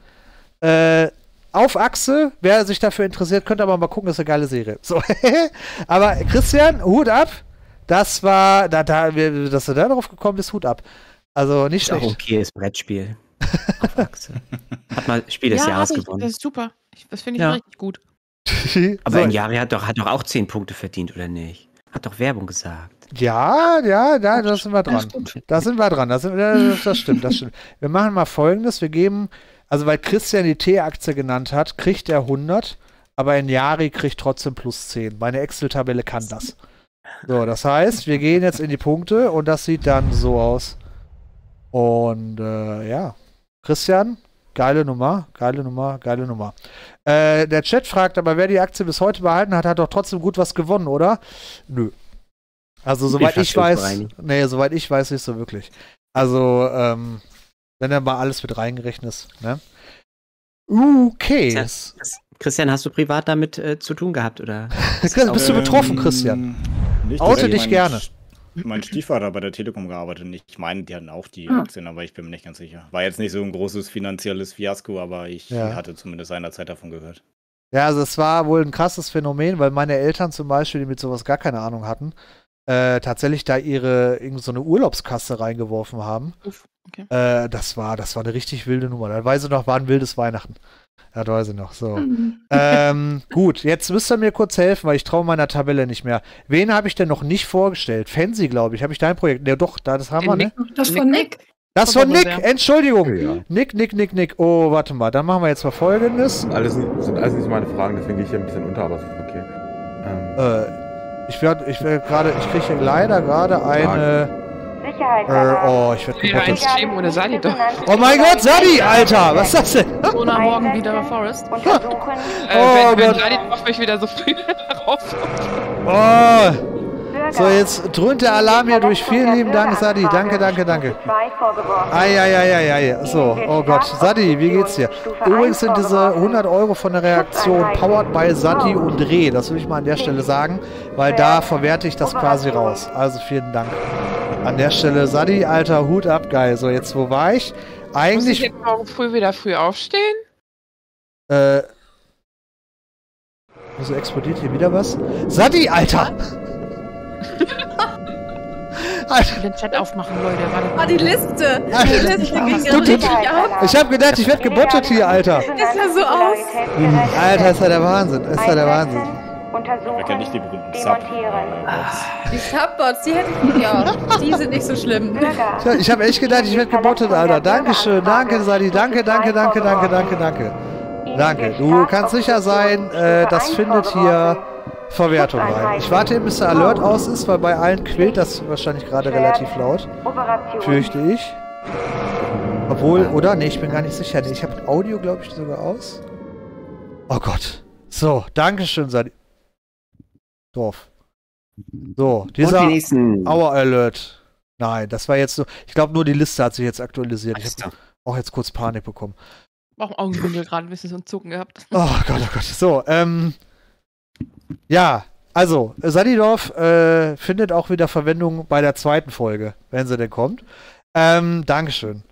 äh, auf Achse. Wer sich dafür interessiert, könnte aber mal gucken, das ist eine geile Serie. So. aber Christian, Hut ab. Das war, da, da, dass du da drauf gekommen bist, Hut ab. Also nicht Ist auch schlecht. okayes Brettspiel. Auf Achse. Hat mal Spiel des ja, Jahres ich, gewonnen. das ist super. Ich, das finde ich Ja. richtig gut. Aber so, Injari hat doch, hat doch auch 10 Punkte verdient, oder nicht? Hat doch Werbung gesagt. ja, ja, da, da sind wir dran. Da sind wir dran. Das, sind, das, das stimmt, das stimmt. Wir machen mal folgendes: Wir geben, also weil Christian die T-Aktie genannt hat, kriegt er 100, aber Injari kriegt trotzdem plus 10. Meine Excel-Tabelle kann das. So, das heißt, wir gehen jetzt in die Punkte und das sieht dann so aus. Und äh, ja, Christian, geile Nummer, geile Nummer, geile Nummer. Äh, der Chat fragt aber, wer die Aktie bis heute behalten hat, hat doch trotzdem gut was gewonnen, oder? Nö. Also soweit ich weiß, Inflationsbereinigt. nee, soweit ich weiß nicht so wirklich. Also, ähm, wenn dann mal alles mit reingerechnet ist, ne? Okay. Tja. Christian, hast du privat damit äh, zu tun gehabt, oder? Christian, bist du Ähm, betroffen, Christian? Nicht Oute dich gerne. Mein Stiefvater hat bei der Telekom gearbeitet. und Ich meine, die hatten auch die Ah. Aktien, aber ich bin mir nicht ganz sicher. War jetzt nicht so ein großes finanzielles Fiasko, aber ich Ja. hatte zumindest seinerzeit davon gehört. Ja, also es war wohl ein krasses Phänomen, weil meine Eltern zum Beispiel, die mit sowas gar keine Ahnung hatten, äh, tatsächlich da ihre irgend so eine Urlaubskasse reingeworfen haben. Uff, okay. Äh, das war, das war eine richtig wilde Nummer. Da weiß ich noch, war ein wildes Weihnachten. Ja, das weiß ich noch. So. Mhm. ähm, gut, jetzt müsst ihr mir kurz helfen, weil ich traue meiner Tabelle nicht mehr. Wen habe ich denn noch nicht vorgestellt? Fancy, glaube ich. Habe ich dein Projekt? Ne, doch, da, das haben wir, Den ne? Das von Nick. Das Von Nick. Entschuldigung. Ja. Nick, Nick, Nick, Nick. Oh, warte mal, dann machen wir jetzt mal folgendes. Alles, nicht, sind alles nicht so meine Fragen, deswegen gehe ich hier ein bisschen unter, aber es ist okay. Ähm, Äh, ich werde ich werd gerade, ich kriege hier leider gerade eine. Äh, oh, ich werde Wäre ein. Stream ohne Sadi doch. Oh mein Gott, Sadi, Alter, was ist das denn? Sona morgen wieder Forest. Äh, Oh wenn, wenn Gott. Sadi doch mich wieder so früh raus. Oh. So, jetzt dröhnt der Alarm hier durch. Vielen lieben Dank, Sadi. Danke, danke, danke. Eieieiei. So, oh Gott. Sadi, wie geht's dir? Übrigens sind diese 100 Euro von der Reaktion powered by Sadi und Reh. Das will ich mal an der Stelle sagen, weil da verwerte ich das quasi raus. Also vielen Dank. An der Stelle, Sadi, alter Hut ab, geil. So, jetzt wo war ich? Muss ich Eigentlich, jetzt morgen früh wieder früh aufstehen? äh. Wieso explodiert hier wieder was? Sadi, Alter! Alter! Den Chat aufmachen, Leute. Warte. Oh, die Liste. Ah, Die Liste ging ja richtig ab. Ich hab gedacht, ich werd gebottet hier, Alter. Das sah so aus. Alter, ist ja der Wahnsinn. Ist ja der Wahnsinn. Wer kennt nicht die berühmten Sub? Äh, Die Subbots, die hätte ich ja. Die sind nicht so schlimm. Tja, Ich hab echt gedacht, ich werd gebottet, Alter. Dankeschön, danke, Sadi. Danke, danke, danke, danke, danke, danke. Danke. Du kannst sicher sein, äh, das findet hier Verwertung rein. Ich warte eben, bis der Alert aus ist, weil bei allen quillt das wahrscheinlich gerade relativ laut. Fürchte ich. Obwohl, oder? Nee, ich bin gar nicht sicher. Nee, ich habe Audio, glaube ich, sogar aus. Oh Gott. So, Dankeschön, Sadi. Dorf. So, Und dieser die nächsten. Hour Alert. Nein, das war jetzt so. Ich glaube, nur die Liste hat sich jetzt aktualisiert. Ich habe auch jetzt kurz Panik bekommen. Auch Augenwinkel gerade ein bisschen so ein Zucken gehabt. Oh Gott, oh Gott. So, ähm. Ja, also, Sadidorf äh, findet auch wieder Verwendung bei der zweiten Folge, wenn sie denn kommt. Ähm, Dankeschön.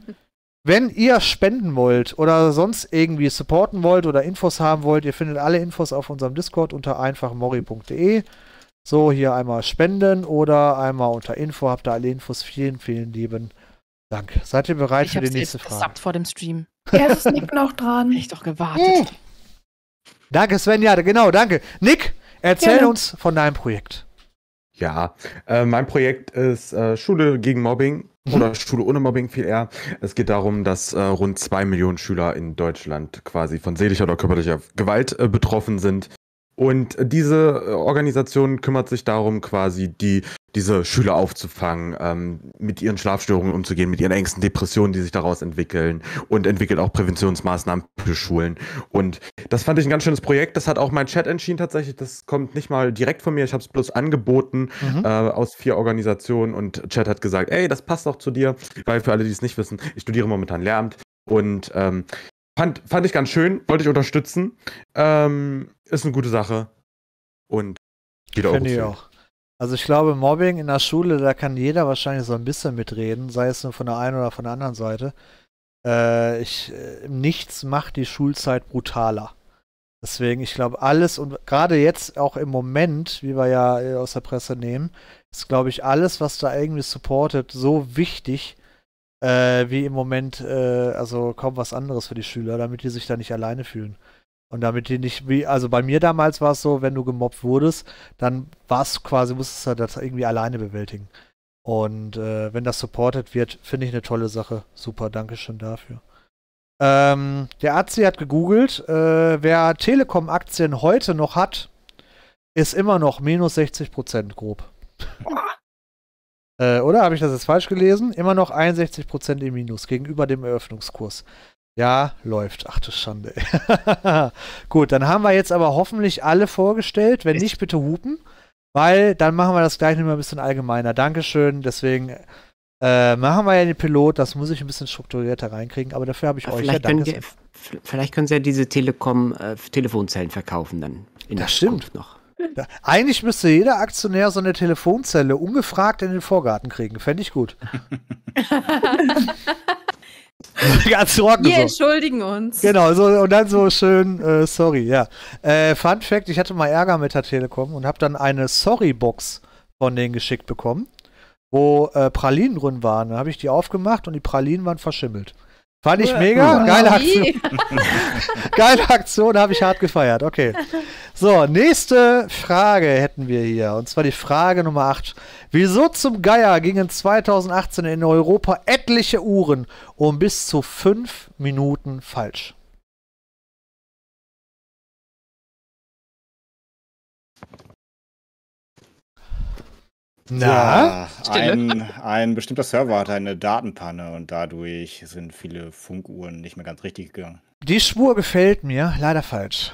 Wenn ihr spenden wollt oder sonst irgendwie supporten wollt oder Infos haben wollt, ihr findet alle Infos auf unserem Discord unter einfachmori.de. So, hier einmal spenden oder einmal unter Info habt ihr alle Infos. Vielen, vielen lieben Dank. Seid ihr bereit Ich für die hab's nächste jetzt Frage? gesubbt vor dem Stream. Jetzt ist Nick noch dran. Hab ich doch gewartet. Danke, Sven. Ja, genau, danke. Nick, erzähl Gerne. uns von deinem Projekt. Ja, äh, mein Projekt ist äh, Schule gegen Mobbing. Oder Schule ohne Mobbing viel eher. Es geht darum, dass äh, rund zwei Millionen Schüler in Deutschland quasi von seelischer oder körperlicher Gewalt äh, betroffen sind. Und diese äh, Organisation kümmert sich darum, quasi die diese Schüler aufzufangen, ähm, mit ihren Schlafstörungen umzugehen, mit ihren Ängsten, Depressionen, die sich daraus entwickeln und entwickelt auch Präventionsmaßnahmen für Schulen. Und das fand ich ein ganz schönes Projekt. Das hat auch mein Chat entschieden tatsächlich. Das kommt nicht mal direkt von mir. Ich habe es bloß angeboten Mhm. äh, aus vier Organisationen und Chat hat gesagt, ey, das passt auch zu dir, weil für alle, die es nicht wissen, ich studiere momentan Lehramt und ähm, fand, fand ich ganz schön, wollte ich unterstützen. Ähm, ist eine gute Sache und jeder Finde ich auch. Also ich glaube, Mobbing in der Schule, da kann jeder wahrscheinlich so ein bisschen mitreden, sei es nur von der einen oder von der anderen Seite. Äh, ich, äh, nichts macht die Schulzeit brutaler. Deswegen, ich glaube, alles und gerade jetzt auch im Moment, wie wir ja äh, aus der Presse nehmen, ist, glaube ich, alles, was da irgendwie supportet, so wichtig, äh, wie im Moment, äh, also kaum was anderes für die Schüler, damit die sich da nicht alleine fühlen. Und damit die nicht, wie, also bei mir damals war es so, wenn du gemobbt wurdest, dann war es quasi, musstest du das irgendwie alleine bewältigen. Und äh, wenn das supported wird, finde ich eine tolle Sache. Super, Dankeschön dafür. Ähm, der Azi hat gegoogelt, äh, wer Telekom-Aktien heute noch hat, ist immer noch minus 60 Prozent grob. äh, oder habe ich das jetzt falsch gelesen? Immer noch 61 Prozent im Minus gegenüber dem Eröffnungskurs. Ja, läuft. Ach du Schande. Gut, dann haben wir jetzt aber hoffentlich alle vorgestellt. Wenn nicht, bitte hupen. Weil dann machen wir das gleich noch mal ein bisschen allgemeiner. Dankeschön. Deswegen äh, machen wir ja den Pilot. Das muss ich ein bisschen strukturierter reinkriegen. Aber dafür habe ich Aber euch ja vielleicht, können danke. die, f- vielleicht können sie ja diese Telekom-Telefonzellen verkaufen dann in der Das stimmt. Noch. Ja, Eigentlich müsste jeder Aktionär so eine Telefonzelle ungefragt in den Vorgarten kriegen. Fände ich gut. Ganz trocken Wir so. entschuldigen uns. Genau, so, und dann so schön, äh, sorry, ja. Äh, Fun Fact, ich hatte mal Ärger mit der Telekom und habe dann eine Sorry-Box von denen geschickt bekommen, wo äh, Pralinen drin waren. Dann habe ich die aufgemacht und die Pralinen waren verschimmelt. Fand ich mega, geile Aktion. Geile Aktion, habe ich hart gefeiert. Okay. So, nächste Frage hätten wir hier. Und zwar die Frage Nummer 8. Wieso zum Geier gingen 2018 in Europa etliche Uhren um bis zu 5 Minuten falsch? Na? Ja, ein, ein bestimmter Server hatte eine Datenpanne und dadurch sind viele Funkuhren nicht mehr ganz richtig gegangen. Die Spur gefällt mir, leider falsch.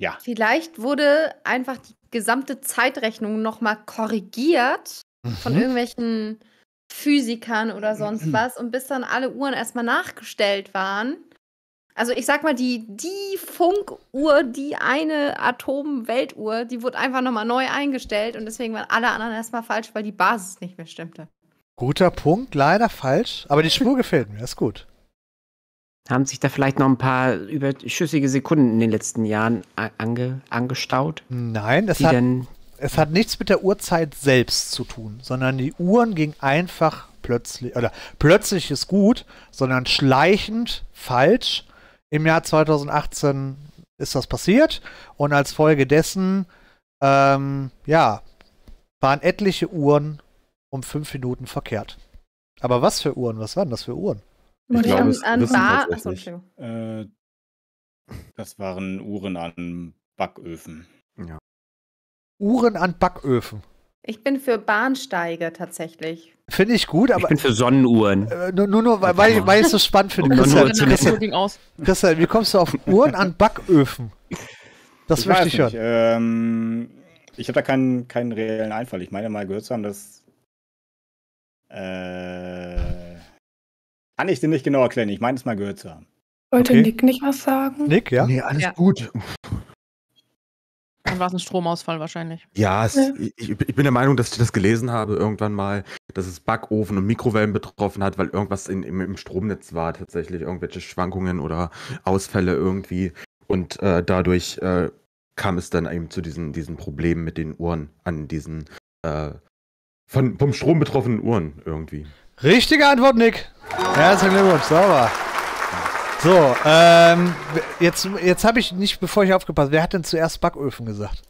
Ja, Vielleicht wurde einfach die gesamte Zeitrechnung nochmal korrigiert von Mhm. irgendwelchen Physikern oder sonst was und bis dann alle Uhren erstmal nachgestellt waren. Also ich sag mal, die, die Funkuhr, die eine Atom-Weltuhr, die wurde einfach nochmal neu eingestellt und deswegen waren alle anderen erstmal falsch, weil die Basis nicht mehr stimmte. Guter Punkt, leider falsch. Aber die Spur gefällt mir, ist gut. Haben sich da vielleicht noch ein paar überschüssige Sekunden in den letzten Jahren ange, angestaut, Nein, es die hat es hat nichts mit der Uhrzeit selbst zu tun, sondern die Uhren gingen einfach plötzlich, oder plötzlich ist gut, sondern schleichend falsch. Im Jahr 2018 ist das passiert und als Folge dessen, ähm, ja, waren etliche Uhren um fünf Minuten verkehrt. Aber was für Uhren? Was waren das für Uhren? Ich glaube, an, es an Bar, achso, äh, das waren Uhren an Backöfen. Uhren an Backöfen. Ich bin für Bahnsteige tatsächlich. Finde ich gut, ich aber bin für Sonnenuhren. äh, nur, nur, nur weil, weil, weil ich es so spannend finde. Um Christian. Christian. Christian, wie kommst du auf Uhren an Backöfen? Das möchte ich hören. nicht. Ähm, ich habe da keinen, keinen reellen Einfall. Ich meine mal gehört zu haben, dass. Äh, kann ich dir nicht genau erklären. Ich meine es mal gehört zu haben. Wollte Okay. Nick nicht was sagen? Nick, ja? Nee, alles Ja. gut. Dann war es ein Stromausfall wahrscheinlich. Ja, es, Ja. Ich, ich bin der Meinung, dass ich das gelesen habe irgendwann mal, dass es Backofen und Mikrowellen betroffen hat, weil irgendwas in, im, im Stromnetz war, tatsächlich irgendwelche Schwankungen oder Ausfälle irgendwie. Und äh, dadurch äh, kam es dann eben zu diesen, diesen Problemen mit den Uhren an diesen äh, von, vom Strom betroffenen Uhren irgendwie. Richtige Antwort, Nick. Herzlichen Glückwunsch, sauber. So, ähm, jetzt, jetzt habe ich nicht, bevor ich aufgepasst, wer hat denn zuerst Backöfen gesagt?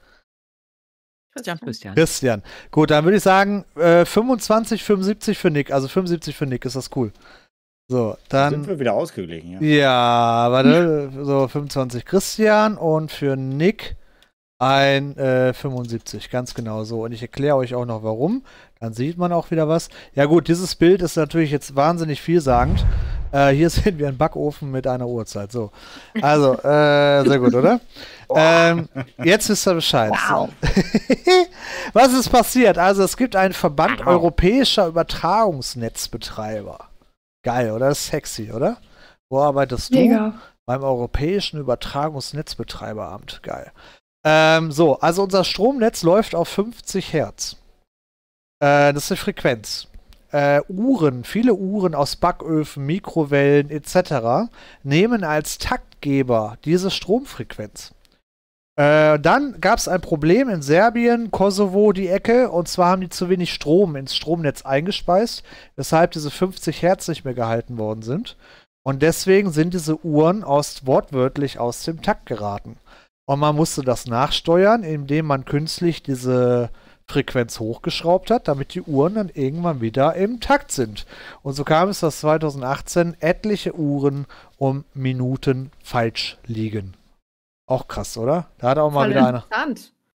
Christian. Christian. Christian. Gut, dann würde ich sagen, äh, 25, 75 für Nick. Also 75 für Nick, ist das cool. So, Sind dann. wir wieder ausgeglichen, ja. Ja, warte, so 25 Christian und für Nick ein äh, 75, ganz genau so. Und ich erkläre euch auch noch warum. Dann sieht man auch wieder was. Ja gut, dieses Bild ist natürlich jetzt wahnsinnig vielsagend. Äh, hier sehen wir einen Backofen mit einer Uhrzeit. So. Also, äh, sehr gut, oder? ähm, jetzt wisst ihr Bescheid. Wow. Was ist passiert? Also, es gibt einen Verband europäischer Übertragungsnetzbetreiber. Geil, oder? Sexy, oder? Wo arbeitest du? Mega. Beim Europäischen Übertragungsnetzbetreiberamt. Geil. Ähm, so, also unser Stromnetz läuft auf 50 Hertz. Äh, das ist eine Frequenz. Äh, Uhren, viele Uhren aus Backöfen, Mikrowellen etc. nehmen als Taktgeber diese Stromfrequenz. Äh, dann gab es ein Problem in Serbien, Kosovo, die Ecke, und zwar haben die zu wenig Strom ins Stromnetz eingespeist, weshalb diese 50 Hertz nicht mehr gehalten worden sind. Und deswegen sind diese Uhren aus, wortwörtlich aus dem Takt geraten. Und man musste das nachsteuern, indem man künstlich diese Frequenz hochgeschraubt hat, damit die Uhren dann irgendwann wieder im Takt sind. Und so kam es, dass 2018 etliche Uhren um Minuten falsch liegen. Auch krass, oder? Da hat auch mal Voll wieder einer.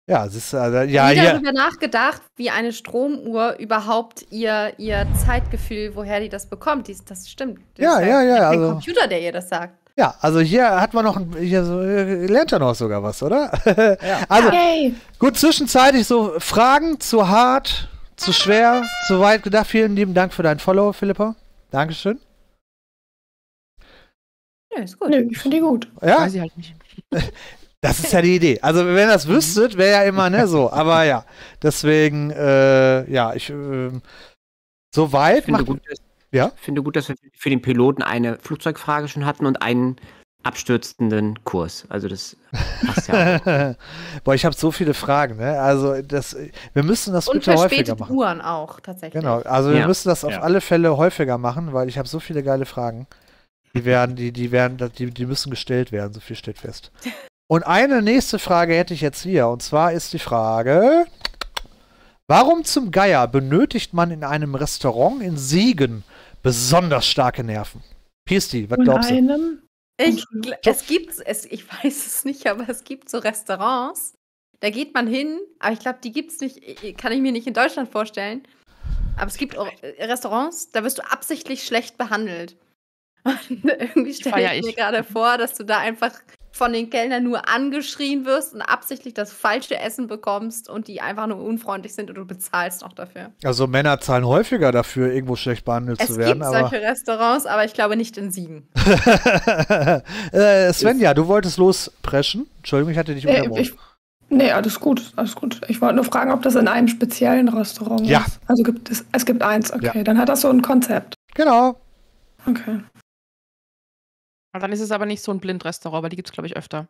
Ja, es ist, also, ja, Nie hier. darüber nachgedacht, wie eine Stromuhr überhaupt ihr, ihr Zeitgefühl, woher die das bekommt. Dies, das stimmt. Das Ja, ist ja, ja, Kein also- Computer, der ihr das sagt. Ja, also hier hat man noch, hier so, äh, lernt er noch sogar was, oder? Also, Yay. gut, zwischenzeitlich so Fragen zu hart, zu schwer, zu weit gedacht. Vielen lieben Dank für dein Follow, Philippa. Dankeschön. Nö, ist gut. Nö, ich finde die gut. Ja, Weiß ich halt nicht. das ist ja die Idee. Also, wenn ihr das wüsstet, wäre ja immer, ne, so. Aber ja, deswegen, äh, ja, ich, ähm, so Ich weit finde macht, gut, dass, Ja? finde gut, dass wir für den Piloten eine Flugzeugfrage schon hatten und einen abstürzenden Kurs. Also das passt ja. Boah, ich habe so viele Fragen, ne? Also, das, wir müssen das Und bitte häufiger machen. Uhren auch, tatsächlich. Genau, also wir Ja. müssen das auf Ja. alle Fälle häufiger machen, weil ich habe so viele geile Fragen. Die werden, die, die werden, die, die müssen gestellt werden, so viel steht fest. Und eine nächste Frage hätte ich jetzt hier, und zwar ist die Frage: Warum zum Geier benötigt man in einem Restaurant in Siegen besonders starke Nerven? Pisti, was glaubst du? einem. Ich, es gibt, es, ich weiß es nicht, aber es gibt so Restaurants, da geht man hin, aber ich glaube, die gibt es nicht, kann ich mir nicht in Deutschland vorstellen. Aber es gibt auch äh, Restaurants, da wirst du absichtlich schlecht behandelt. Und irgendwie stelle ich mir gerade vor, dass du da einfach von den Kellnern nur angeschrien wirst und absichtlich das falsche Essen bekommst und die einfach nur unfreundlich sind und du bezahlst noch dafür. Also Männer zahlen häufiger dafür, irgendwo schlecht behandelt Es zu werden, gibt aber. solche Restaurants, aber ich glaube nicht in Siegen. äh, Svenja, du wolltest lospreschen. Entschuldigung, ich hatte dich Äh, unterbrochen. ich, nee, alles gut, alles gut. Ich wollte nur fragen, ob das in einem speziellen Restaurant Ja. ist. Also gibt es, es gibt eins, okay. Ja. Dann hat das so ein Konzept. Genau. Okay. Und dann ist es aber nicht so ein Blindrestaurant, weil die gibt es, glaube ich, öfter.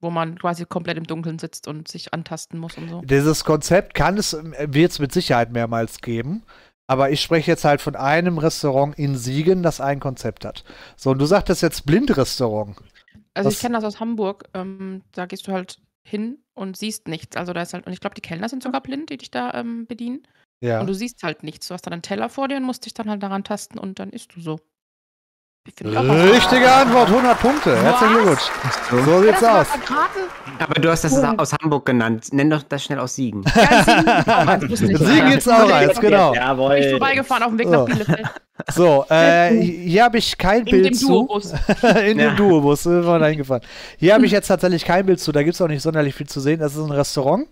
Wo man quasi komplett im Dunkeln sitzt und sich antasten muss und so. Dieses Konzept kann es, wird es mit Sicherheit mehrmals geben. Aber ich spreche jetzt halt von einem Restaurant in Siegen, das ein Konzept hat. So, und du sagtest jetzt Blindrestaurant. Also ich kenne das aus Hamburg. Ähm, da gehst du halt hin und siehst nichts. Also da ist halt, und ich glaube, die Kellner sind sogar blind, die dich da ähm, bedienen. Ja. Und du siehst halt nichts. Du hast dann einen Teller vor dir und musst dich dann halt daran tasten und dann isst du so. Ich find auch was- Richtige Antwort, 100 Punkte. Herzlichen Glückwunsch. So sieht's aus. Aber du hast das Cool. aus Hamburg genannt. Nenn doch das schnell aus Siegen. Ja, Siegen gibt's auch eins, wusste ich. In Siegen gibt's auch eins, genau. Bin ich Jawohl. vorbeigefahren auf dem Weg So. nach Bielefeld. So, äh, hier habe ich kein In Bild dem zu. Duobus. in Ja. dem Duobus, da hingefahren. Hier habe ich jetzt tatsächlich kein Bild zu, da gibt es auch nicht sonderlich viel zu sehen. Das ist ein Restaurant.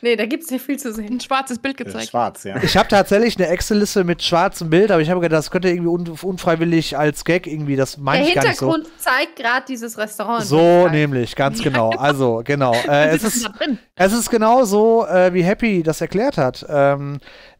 Nee, da gibt es nicht viel zu sehen. Ein schwarzes Bild gezeigt. schwarz, ja. Ich habe tatsächlich eine Excel-Liste mit schwarzem Bild, aber ich habe gedacht, das könnte irgendwie un unfreiwillig als Gag irgendwie, das meine Der ich gar nicht so. Hintergrund zeigt gerade dieses Restaurant. So nämlich, ganz genau. Also, genau. Äh, es, ist, es ist genau so, äh, wie Happy das erklärt hat. Ähm,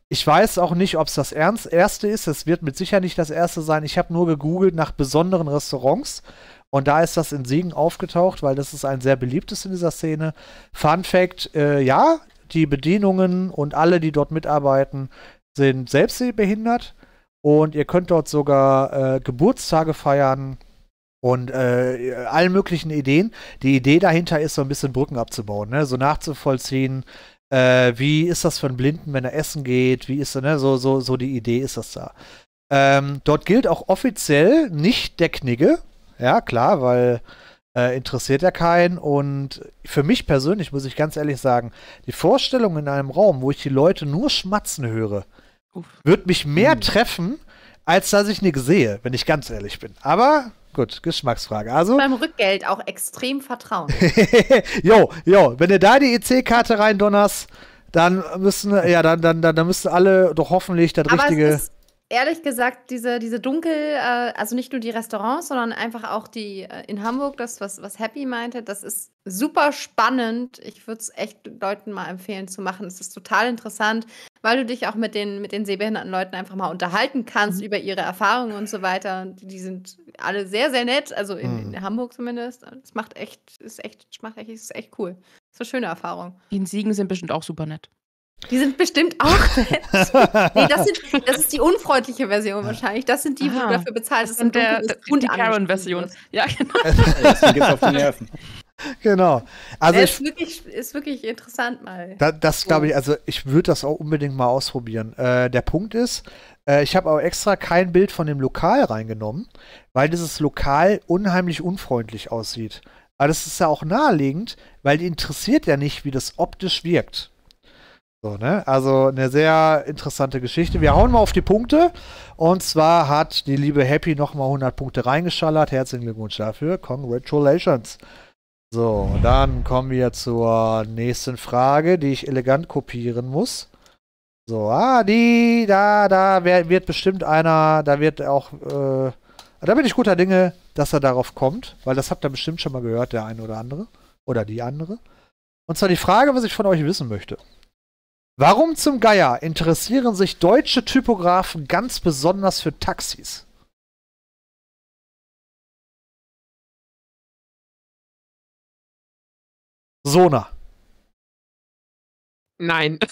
ich weiß auch nicht, ob es das ernst, erste ist. Es wird mit Sicherheit nicht das erste sein. Ich habe nur gegoogelt nach besonderen Restaurants. Und da ist das in Siegen aufgetaucht, weil das ist ein sehr beliebtes in dieser Szene. Fun Fact: äh, Ja, die Bedienungen und alle, die dort mitarbeiten, sind selbst sehbehindert. Und ihr könnt dort sogar äh, Geburtstage feiern und äh, allen möglichen Ideen. Die Idee dahinter ist, so ein bisschen Brücken abzubauen, ne? so nachzuvollziehen. Äh, wie ist das für einen Blinden, wenn er essen geht? Wie ist ne? so, so, so die Idee ist das da. Ähm, dort gilt auch offiziell nicht der Knigge. Ja, klar, weil Äh, interessiert ja keinen. Und für mich persönlich muss ich ganz ehrlich sagen, die Vorstellung in einem Raum, wo ich die Leute nur schmatzen höre, Uff. wird mich mehr Hm. treffen, als dass ich nichts sehe, wenn ich ganz ehrlich bin. Aber gut, Geschmacksfrage. Also, Beim Rückgeld auch extrem vertrauen. jo, jo, wenn du da die EC-Karte reindonnerst, dann müssen, ja, dann, dann, dann, dann müssen alle doch hoffentlich das Aber richtige. es ist ehrlich gesagt, diese, diese Dunkel, äh, also nicht nur die Restaurants, sondern einfach auch die äh, in Hamburg, das, was, was Happy meinte, das ist super spannend. Ich würde es echt Leuten mal empfehlen zu machen. Es ist total interessant, weil du dich auch mit den, mit den sehbehinderten Leuten einfach mal unterhalten kannst über ihre Erfahrungen und so weiter. Und die sind alle sehr, sehr nett, also in, Mhm. in Hamburg zumindest. Es macht echt, ist echt, es macht echt, ist echt cool. ist eine schöne Erfahrung. Die in Siegen sind bestimmt auch super nett. Die sind bestimmt auch nett. Nee, das, sind, das ist die unfreundliche Version wahrscheinlich. Das sind die, du dafür bezahlst. Das ist der, der, ist und die Karen-Version. Ja, genau. Deswegen geht's auf die Nerven. genau. Also, Der ich, ist, wirklich, ist wirklich interessant mal. Da, das glaube ich, also ich würde das auch unbedingt mal ausprobieren. Äh, der Punkt ist, äh, ich habe auch extra kein Bild von dem Lokal reingenommen, weil dieses Lokal unheimlich unfreundlich aussieht. Aber das ist ja auch naheliegend, weil die interessiert ja nicht, wie das optisch wirkt. So, ne? Also eine sehr interessante Geschichte. Wir hauen mal auf die Punkte. Und zwar hat die liebe Happy nochmal 100 Punkte reingeschallert. Herzlichen Glückwunsch dafür. Congratulations. So, dann kommen wir zur nächsten Frage, die ich elegant kopieren muss. So, ah, die, da, da wird bestimmt einer, da wird auch, äh, da bin ich guter Dinge, dass er darauf kommt, weil das habt ihr bestimmt schon mal gehört, der eine oder andere. Oder die andere. Und zwar die Frage, was ich von euch wissen möchte. Warum zum Geier interessieren sich deutsche Typografen ganz besonders für Taxis? Sona. Nein.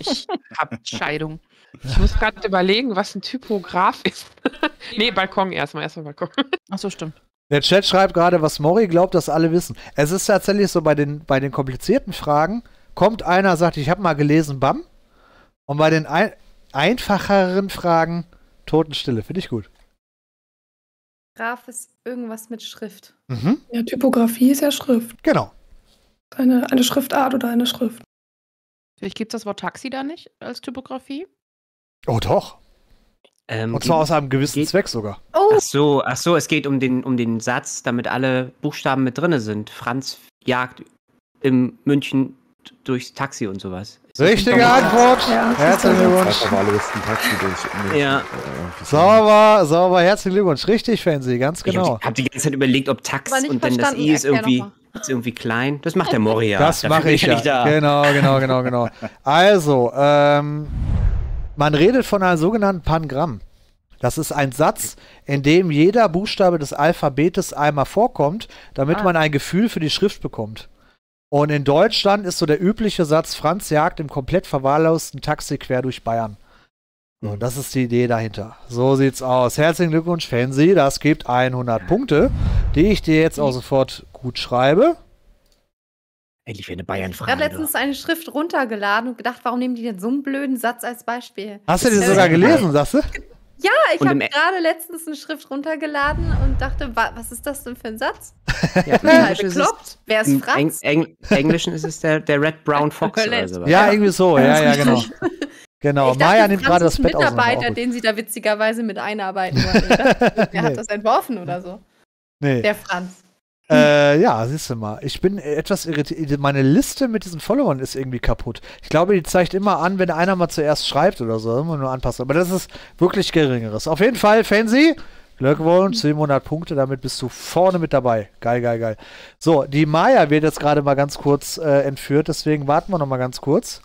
Ich hab Scheidung. Ich muss gerade überlegen, was ein Typograf ist. nee, Balkon erstmal, erstmal Balkon. Achso, stimmt. Der Chat schreibt gerade, was Mori glaubt, dass alle wissen. Es ist tatsächlich so, bei den, bei den komplizierten Fragen kommt einer, sagt, ich habe mal gelesen, bam. Und bei den ein einfacheren Fragen Totenstille. Finde ich gut. Graf ist irgendwas mit Schrift. Mhm. Ja, Typografie ist ja Schrift. Genau. Eine, eine Schriftart oder eine Schrift. Vielleicht gibt es das Wort Taxi da nicht als Typografie. Oh, doch. Ähm, Und zwar geht- aus einem gewissen geht- Zweck sogar. Oh, Ach so, ach so, es geht um den, um den Satz, damit alle Buchstaben mit drinne sind. Franz jagt im München durchs Taxi und sowas. Richtige? Antwort. Ja, Herzlichen Glückwunsch. Ja. Äh. Sauber, sauber. Herzlichen Glückwunsch. Richtig, Fancy. Ganz Ich genau. habe hab die ganze Zeit überlegt, ob Tax und dann das. I ist irgendwie, ist irgendwie klein. Das macht der Mori ja. Das mache ich ja. nicht da. Genau, genau, genau, genau. Also, ähm, man redet von einem sogenannten Pangramm. Das ist ein Satz, in dem jeder Buchstabe des Alphabetes einmal vorkommt, damit Ah. man ein Gefühl für die Schrift bekommt. Und in Deutschland ist so der übliche Satz, Franz jagt im komplett verwahrlosten Taxi quer durch Bayern. So, das ist die Idee dahinter. So sieht's aus. Herzlichen Glückwunsch, Fancy. Das gibt 100 Punkte, die ich dir jetzt auch sofort gut schreibe. Endlich wieder eine ich habe Bayern-Frage. letztens eine Schrift runtergeladen und gedacht, warum nehmen die denn so einen blöden Satz als Beispiel? Hast du den ist sogar gelesen, sagst du? Ja, ich habe gerade letztens eine Schrift runtergeladen und dachte, wa was ist das denn für ein Satz? Ja, Englischen ist es-. Wer ist Im Eng Franz? Eng Englischen ist es der, der Red Brown Fox oder sowas. Ja, irgendwie so. Ja, ja, genau. Genau. ich dachte, Maya nimmt Franz gerade das ist ein Bett auseinander. Mitarbeiter, den sie da witzigerweise mit einarbeiten wollen. Ich dachte, Wer Nee. hat das entworfen oder so? Nee. Der Franz. Äh, ja, siehst du mal. Ich bin etwas irritiert. Meine Liste mit diesen Followern ist irgendwie kaputt. Ich glaube, die zeigt immer an, wenn einer mal zuerst schreibt oder so. Immer nur anpassen. Aber das ist wirklich geringeres. Auf jeden Fall, Fancy. Glückwunsch, 700 Punkte, damit bist du vorne mit dabei. Geil, geil, geil. So, die Maya wird jetzt gerade mal ganz kurz äh, entführt, deswegen warten wir noch mal ganz kurz.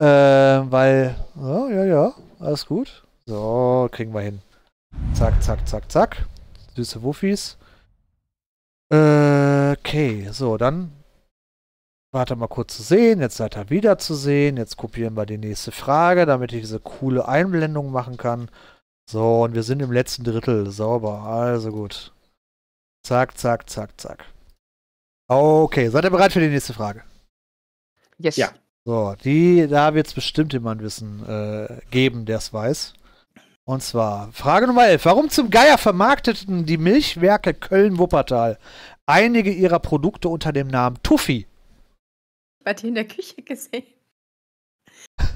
Äh, weil, ja, ja, ja, alles gut. So, kriegen wir hin. Zack, zack, zack, zack. Süße Wuffis. Äh, okay, so, dann warte mal kurz zu sehen. Jetzt seid ihr wieder zu sehen. Jetzt kopieren wir die nächste Frage, damit ich diese coole Einblendung machen kann. So, und wir sind im letzten Drittel. Sauber, also gut. Zack, zack, zack, zack. Okay, seid ihr bereit für die nächste Frage? Yes. Ja. So, die, da wird es bestimmt jemand wissen, äh, geben, der es weiß. Und zwar Frage Nummer 11. Warum zum Geier vermarkteten die Milchwerke Köln-Wuppertal einige ihrer Produkte unter dem Namen Tuffy? Bei dir in der Küche gesehen.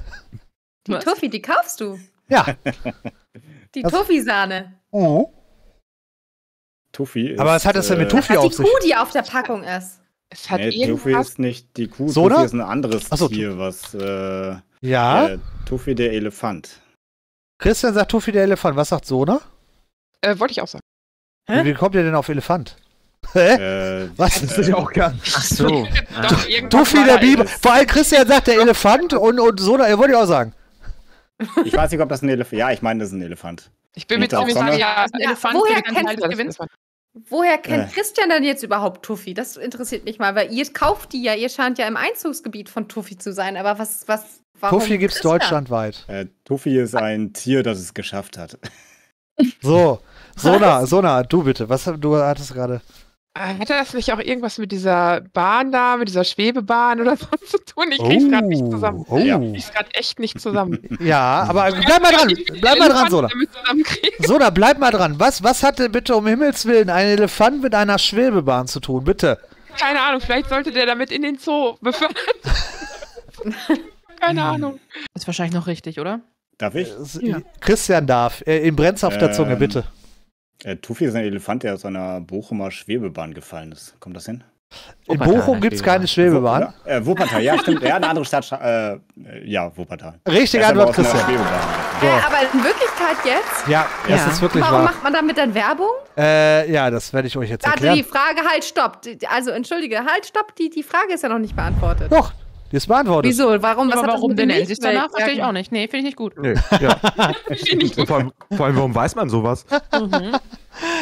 Die Was? Tuffy, die kaufst du. Ja. Die Tuffy-Sahne. Oh. Tuffy Aber was hat das denn mit Tuffy Das auf ist die sich? Kuh, die auf der Packung ist. Es hat Nee, Tuffy ist nicht die Kuh. Soda? Tuffy ist ein anderes so, Tier, was. Äh, Ja. äh, Tuffy der Elefant. Christian sagt Tuffy der Elefant. Was sagt Sona? Äh, wollte ich auch sagen. Hä? Wie kommt ihr denn auf Elefant? Hä? Äh, Was? Das ist ja auch gern. Ach so. Ah. Tuffy der Biber. Vor allem Christian sagt der Elefant und, und Sona, er wollte ich auch sagen. ich weiß nicht, ob das ein Elefant Ja, ich meine, das ist ein Elefant. Ich bin mir Nicht auf ziemlich sicher. Ja, Elefant woher kennt was. Woher kennt Äh. Christian denn jetzt überhaupt Tuffy? Das interessiert mich mal, weil ihr kauft die ja, ihr scheint ja im Einzugsgebiet von Tuffy zu sein, aber was, was, warum Tuffy gibt's Christian? deutschlandweit. Äh, Tuffy ist ein Tier, das es geschafft hat. So. Sona, Sona, du bitte. Was du hattest gerade? Äh, Hatte das nicht auch irgendwas mit dieser Bahn da, mit dieser Schwebebahn oder so zu tun? Ich krieg's gerade nicht zusammen. Oh. Ja. Ich krieg's gerade echt nicht zusammen. Ja, aber bleib mal dran. Bleib mal dran, Sona. Sona, bleib mal dran. Was, was hatte bitte um Himmels Willen ein Elefant mit einer Schwebebahn zu tun? Bitte. Keine Ahnung, vielleicht sollte der damit in den Zoo befördert. Keine Ahnung. Ist wahrscheinlich noch richtig, oder? Darf ich? S- Ja. Christian darf. Äh, Ihm brennt's auf der Zunge, Ähm, bitte. Äh, Tuffy ist ein Elefant, der aus einer Bochumer Schwebebahn gefallen ist. Kommt das hin? In Bochum gibt's keine Schwebebahn. Wo- Äh, Wuppertal, ja, stimmt. Ja, eine andere Stadt. Äh, äh, ja, Wuppertal. Er aber Antwort, Christian. So. Hä, aber in Wirklichkeit jetzt? Ja, das Ja. ist wirklich Warum wahr. macht man damit dann Werbung? Äh, ja, das werde ich euch jetzt Also die erklären. Frage, halt, stopp. Also entschuldige, halt, stopp. Die, die Frage ist ja noch nicht beantwortet. Doch, die ist beantwortet. Wieso? Warum? Was aber hat das warum denn dem nennen sie es danach? Verstehe ich auch nicht. Nee, finde ich nicht gut. Nee, ja. Und vor, allem, vor allem, warum weiß man sowas? Mhm.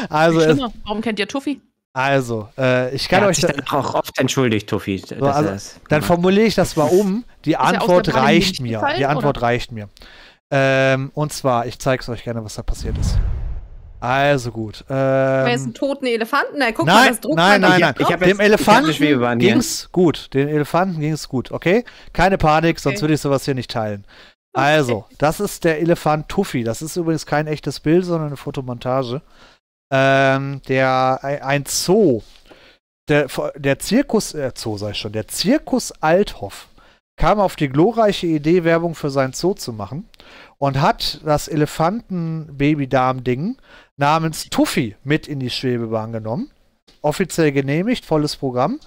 Also, es. Warum kennt ihr Tuffy? also äh, ich Er kann hat euch. sich Da, dann auch oft entschuldigt, Tuffy. so, also, dann formuliere ich das mal um. Die Antwort reicht mir. gefallen, Die Antwort oder? reicht mir. Ähm, und zwar, ich zeige es euch gerne, was da passiert ist. Also gut. Wer ist Ähm, einen toten Elefanten? Na, guck mal, nein, das druckt nein, nein, nein. Ich hab jetzt- Dem ich Elefanten ging's gut. Den Elefanten ging's gut, okay? Keine Panik, sonst Okay. würde ich sowas hier nicht teilen. Also, das ist der Elefant Tuffy. Das ist übrigens kein echtes Bild, sondern eine Fotomontage. Ähm, der ein- ein Zoo. Der, der Zirkus, äh, Zoo sei schon, der Zirkus Althoff kam auf die glorreiche Idee, Werbung für sein Zoo zu machen und hat das Elefanten-Baby-Darm-Ding namens Tuffy mit in die Schwebebahn genommen. Offiziell genehmigt, volles Programm.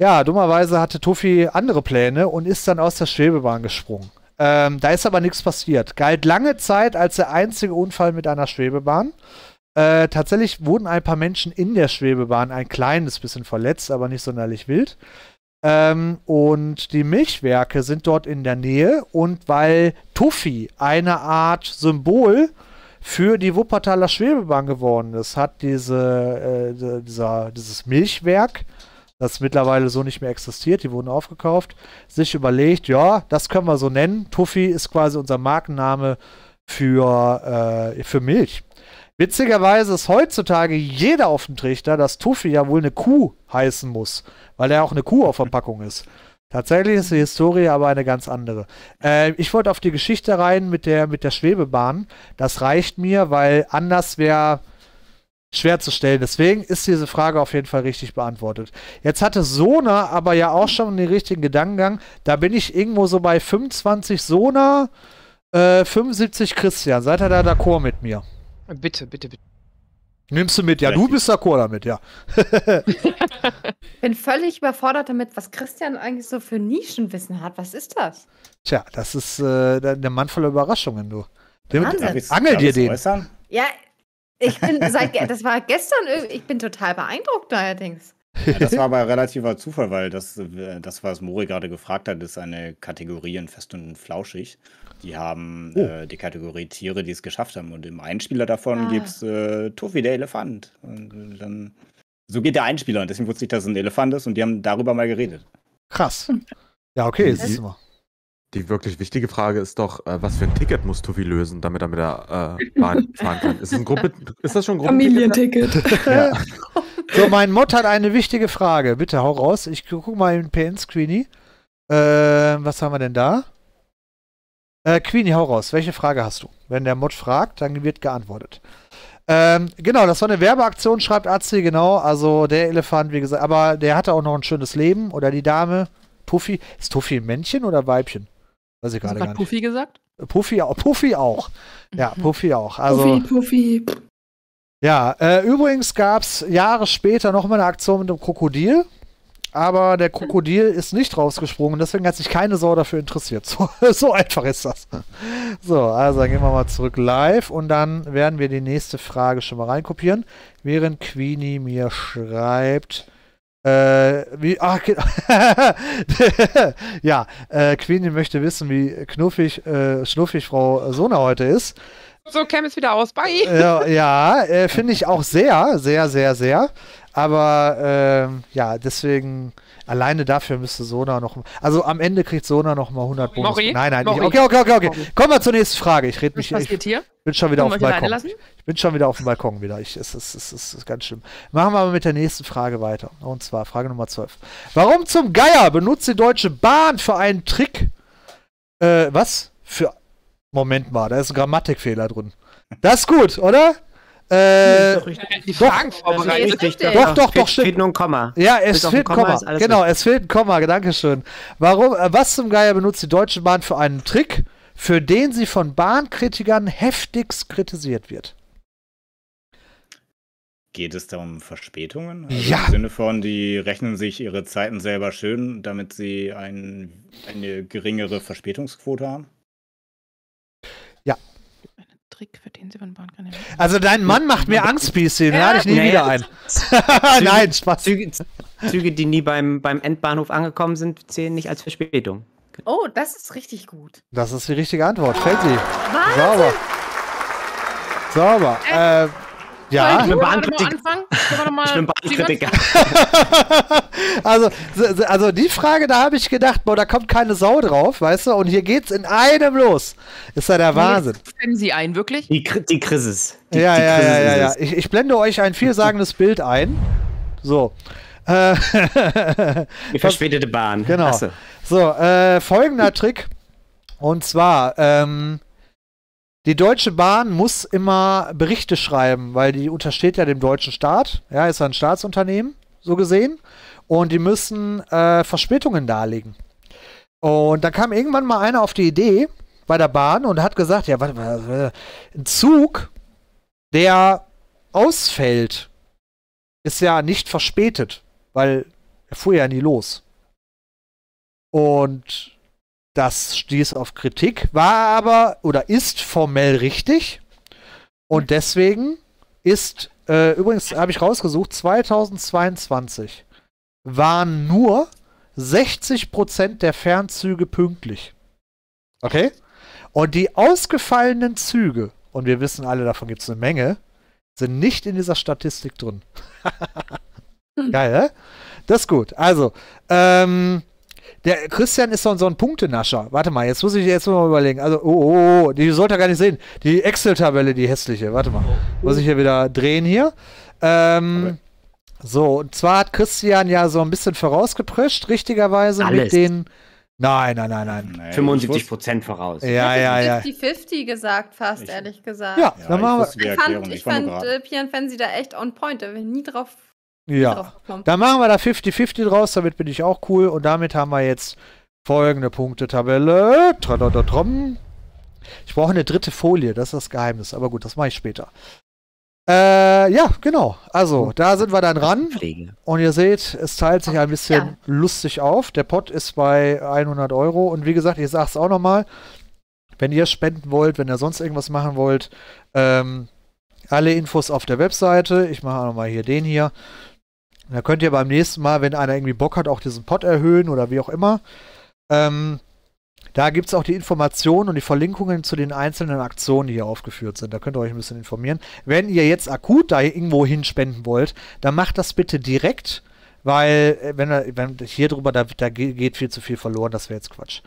Ja, dummerweise hatte Tuffy andere Pläne und ist dann aus der Schwebebahn gesprungen. Ähm, da ist aber nichts passiert. Galt lange Zeit als der einzige Unfall mit einer Schwebebahn. Äh, tatsächlich wurden ein paar Menschen in der Schwebebahn ein kleines bisschen verletzt, aber nicht sonderlich wild. Ähm, und die Milchwerke sind dort in der Nähe und weil Tuffy eine Art Symbol für die Wuppertaler Schwebebahn geworden ist, hat diese, äh, di- dieser, dieses Milchwerk, das mittlerweile so nicht mehr existiert, die wurden aufgekauft, sich überlegt, ja, das können wir so nennen. Tuffy ist quasi unser Markenname für, äh, für Milch. Witzigerweise ist heutzutage jeder auf dem Trichter, dass Tuffy ja wohl eine Kuh heißen muss, weil er auch eine Kuh auf Verpackung ist. Tatsächlich ist die Historie aber eine ganz andere. Äh, ich wollte auf die Geschichte rein mit der, mit der Schwebebahn. Das reicht mir, weil anders wäre schwer zu stellen. Deswegen ist diese Frage auf jeden Fall richtig beantwortet. Jetzt hatte Sona aber ja auch schon den richtigen Gedankengang. Da bin ich irgendwo so bei 25 Sona, äh, 75 Christian. Seid ihr da d'accord mit mir? Bitte, bitte, bitte. Nimmst du mit? Ja, du Richtig. bist d'accord damit, ja. bin völlig überfordert damit, was Christian eigentlich so für Nischenwissen hat. Was ist das? Tja, das ist äh, der, Mann voller Überraschungen, du. Angel dir den. äußern? Ja, ich bin seit, das war gestern, irgendwie- ich bin total beeindruckt allerdings. Ja, das war aber relativer Zufall, weil das, äh, das, was Mori gerade gefragt hat, ist eine Kategorie in Fest und Flauschig. Die haben Oh. äh, die Kategorie Tiere, die es geschafft haben. Und im Einspieler davon Ah. gibt es äh, Tuffy, der Elefant. Und äh, dann, so geht der Einspieler. Und deswegen wusste ich, dass es ein Elefant ist. Und die haben darüber mal geredet. Krass. Ja, okay, Mhm. siehst du mal. Die wirklich wichtige Frage ist doch, äh, was für ein Ticket muss Tuffy lösen, damit er mit der äh, Bahn fahren kann? Ist, es ein Gruppe, ist das schon ein Gruppenticket? Familienticket. Ja. So, mein Mod hat eine wichtige Frage. Bitte hau raus. Ich gu- guck mal in PN Queenie. Äh, was haben wir denn da? Äh, Queenie, hau raus. Welche Frage hast du? Wenn der Mod fragt, dann wird geantwortet. Ähm, genau, das war eine Werbeaktion, schreibt Azi, genau. Also der Elefant, wie gesagt, aber der hatte auch noch ein schönes Leben. Oder die Dame, Puffy. Ist Puffy ein Männchen oder Weibchen? Weiß ich gerade gar nicht. Puffy gesagt? Puffy, auch- Puffy auch. Ja, Mhm. Puffy auch. Also, Puffy, Puffy. Ja, äh, übrigens gab es Jahre später noch mal eine Aktion mit dem Krokodil. Aber der Krokodil ist nicht rausgesprungen, deswegen hat sich keine Sau dafür interessiert. So, so einfach ist das. So, also dann gehen wir mal zurück live und dann werden wir die nächste Frage schon mal reinkopieren, während Queenie mir schreibt. Äh, wie, ach, ja, äh, Queenie möchte wissen, wie knuffig, äh, schnuffig Frau Sona heute ist. So käme es wieder aus. Bye. Ja, ja äh, finde ich auch sehr, sehr, sehr, sehr. Aber ähm, ja, deswegen alleine dafür müsste Sona noch. Also am Ende kriegt Sona noch mal 100 Bonus. Mori? Nein, nein. Mori? Okay, okay, okay, okay. Mori. Kommen wir zur nächsten Frage. Ich rede Was mich. Ich passiert hier? bin schon wieder auf dem Balkon. Ich bin schon wieder auf dem Balkon wieder. Ich, es, es, es, es ist ganz schlimm. Machen wir aber mit der nächsten Frage weiter. Und zwar Frage Nummer 12. Warum zum Geier benutzt die Deutsche Bahn für einen Trick? Äh, was? Für. Moment mal, da ist ein Grammatikfehler drin. Das ist gut, oder? Äh, Die Doch. Fragen vorbereitet. Richtig. Doch, doch, doch, fehlt, stimmt. fehlt nur ein Komma. ja, es fehlt ein Komma Komma. Genau, richtig. es fehlt ein Komma. Dankeschön. Warum, äh, was zum Geier benutzt die Deutsche Bahn für einen Trick, für den sie von Bahnkritikern heftigst kritisiert wird? Geht es da um Verspätungen? Also Ja. Im Sinne von, die rechnen sich ihre Zeiten selber schön, damit sie ein, eine geringere Verspätungsquote haben? Trick, für den sie von Bahn kann. Also dein Mann macht mir Angst, PC. Den lade ich nie Nee. wieder ein. Nein, Spaß. Züge, Züge, die nie beim, beim Endbahnhof angekommen sind, zählen nicht als Verspätung. Oh, das ist richtig gut. Das ist die richtige Antwort. Fällt sie. Was? Sauber. Sauber. Äh, ja. Sollen wir mal Bahnkritik- anfangen? Sollen wir noch mal- Ich bin? Bahnkritiker. also, so- so- also die Frage, da habe ich gedacht, boah, da kommt keine Sau drauf, weißt du? Und hier geht's in einem los. Ist ja der Wahnsinn. Kennen Sie einen wirklich? Die, die Krisis. Die, ja, die ja, Krisis ja, ja, ja. Ich, ich blende euch ein vielsagendes Bild ein. So. Äh, Die verspätete Bahn. Genau. So, äh, folgender Trick. Und zwar, ähm, die Deutsche Bahn muss immer Berichte schreiben, weil die untersteht ja dem deutschen Staat. Ja, ist ja ein Staatsunternehmen, so gesehen. Und die müssen äh, Verspätungen darlegen. Und da kam irgendwann mal einer auf die Idee bei der Bahn und hat gesagt, ja, warte mal, warte, ein Zug, der ausfällt, ist ja nicht verspätet, weil er fuhr ja nie los. Und das stieß auf Kritik, war aber oder ist formell richtig. Und deswegen ist, äh, übrigens habe ich rausgesucht, 2022 waren nur 60% der Fernzüge pünktlich. Okay? Und die ausgefallenen Züge, und wir wissen alle, davon gibt es eine Menge, sind nicht in dieser Statistik drin. Geil, hä? Das ist gut. Also, ähm, der Christian ist so, so ein Punktenascher. Warte mal, jetzt muss ich jetzt mal überlegen. Also, oh, oh, oh, die sollt ihr gar nicht sehen. Die Excel-Tabelle, die hässliche. Warte mal. Muss ich hier wieder drehen hier. Ähm, so, und zwar hat Christian ja so ein bisschen vorausgeprescht, richtigerweise mit Alles. den. Nein, nein, nein, nein. Nee, ich 75 wusste- Prozent voraus. Ja, ja, ja. 50-50 gesagt, fast, Ich- ehrlich gesagt. Ja, Ja, dann ich machen wir. Ich fand, ich war nur fand äh, Pian Fancy da echt on point. Da wäre ich nie drauf, Ja. Dann machen wir da 50-50 draus, damit bin ich auch cool. Und damit haben wir jetzt folgende Punktetabelle. Ich brauche eine dritte Folie, das ist das Geheimnis. Aber gut, das mache ich später. Äh, ja, genau. Also, da sind wir dann ran. Und ihr seht, es teilt sich ein bisschen Ja. lustig auf. Der Pot ist bei 100 Euro. Und wie gesagt, ich sage es auch nochmal, wenn ihr spenden wollt, wenn ihr sonst irgendwas machen wollt, ähm, alle Infos auf der Webseite. Ich mache auch nochmal hier den hier. Da könnt ihr beim nächsten Mal, wenn einer irgendwie Bock hat, auch diesen Pot erhöhen oder wie auch immer. Ähm, da gibt es auch die Informationen und die Verlinkungen zu den einzelnen Aktionen, die hier aufgeführt sind. Da könnt ihr euch ein bisschen informieren. Wenn ihr jetzt akut da irgendwo hinspenden wollt, dann macht das bitte direkt, weil äh, wenn, wenn hier drüber, da, da ge- geht viel zu viel verloren, das wäre jetzt Quatsch.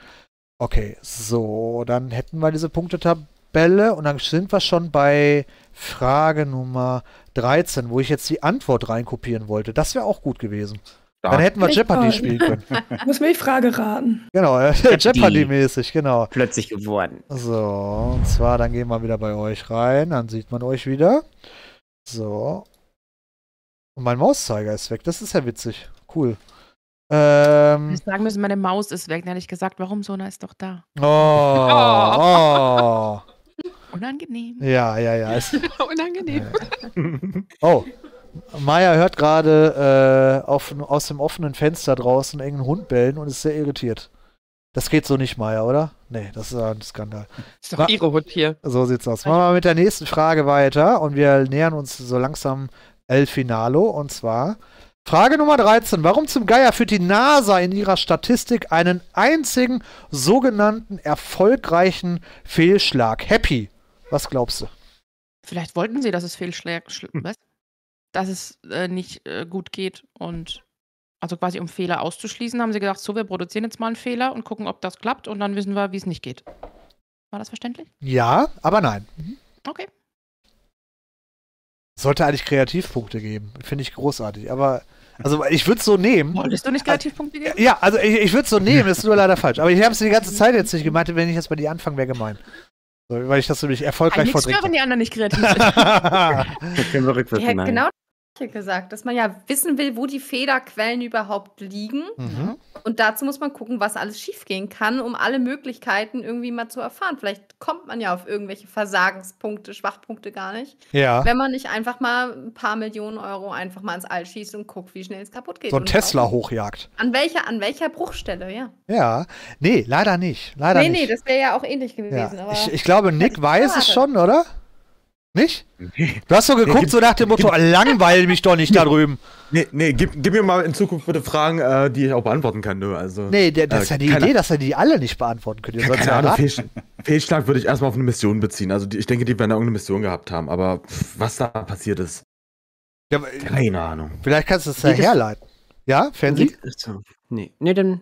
Okay, so, dann hätten wir diese Punktetabelle und dann sind wir schon bei Frage Nummer 13, wo ich jetzt die Antwort reinkopieren wollte. Das wäre auch gut gewesen. Dann hätten wir Echt Jeopardy toll. spielen können. Muss mir die Frage raten. Genau, Jeopardy-mäßig, genau. Plötzlich geworden. So, und zwar, dann gehen wir wieder bei euch rein, dann sieht man euch wieder. So. Und mein Mauszeiger ist weg, das ist ja witzig. Cool. Ähm, Ich sagen müssen, meine Maus ist weg. Dann hätte ich gesagt, warum so, na ist doch da. oh, oh. Unangenehm. Ja, ja, ja. Es, Unangenehm. oh. Maya hört gerade äh, auf, aus dem offenen Fenster draußen irgendeinen Hund bellen und ist sehr irritiert. Das geht so nicht, Maya, oder? Nee, das ist ein Skandal. Ist doch Wa- ihre Hut hier. So sieht's aus. Machen wir mal mit der nächsten Frage weiter und wir nähern uns so langsam El Finalo und zwar Frage Nummer 13. Warum zum Geier führt die NASA in ihrer Statistik einen einzigen sogenannten erfolgreichen Fehlschlag? Happy. Was glaubst du? Vielleicht wollten sie, dass es Fehlschläge, schl was? Dass es äh, nicht äh, gut geht und also quasi um Fehler auszuschließen, haben sie gedacht, so, wir produzieren jetzt mal einen Fehler und gucken, ob das klappt und dann wissen wir, wie es nicht geht. War das verständlich? Ja, aber nein. Okay. Sollte eigentlich Kreativpunkte geben. Finde ich großartig. Aber, also ich würde es so nehmen. Wolltest du nicht Kreativpunkte geben? Ja, also ich, ich würde es so nehmen, ist nur leider falsch. Aber ich habe es die ganze Zeit jetzt nicht gemeint, wenn ich jetzt bei dir anfangen, wäre gemein. Weil ich das nämlich Kann erfolgreich nichts verdrängt für, wenn die anderen nicht kreativ sind. habe. Das können wir rückwärts hat machen. genau gesagt, dass man ja wissen will, wo die Fehlerquellen überhaupt liegen. mhm. Und dazu muss man gucken, was alles schiefgehen kann, um alle Möglichkeiten irgendwie mal zu erfahren. Vielleicht kommt man ja auf irgendwelche Versagenspunkte, Schwachpunkte gar nicht. Ja. Wenn man nicht einfach mal ein paar Millionen Euro einfach mal ins All schießt und guckt, wie schnell es kaputt geht. So ein Tesla hochjagt. An welcher, an welcher Bruchstelle, ja. Ja. Nee, leider nicht. Leider nee, nicht. nee, das wäre ja auch ähnlich gewesen. ja. Ich, ich glaube, Nick weiß es schon, oder? Nicht? Du hast so geguckt, gibt- so nach dem Motto, langweil mich doch nicht da drüben. Nee, nee, gib, gib mir mal in Zukunft bitte Fragen, äh, die ich auch beantworten kann. Ne? Also, Nee, der, das ist ja die keine- Idee, dass er die alle nicht beantworten könnt. Ihr sollt keine ja Ahnung, raten. Fehlsch Fehlschlag würde ich erstmal auf eine Mission beziehen. Also die, ich denke, die werden da irgendeine Mission gehabt haben. Aber pff, was da passiert ist, Ja, keine Ahnung. vielleicht kannst du es ja herleiten. Ja, achso, nee. nee, dann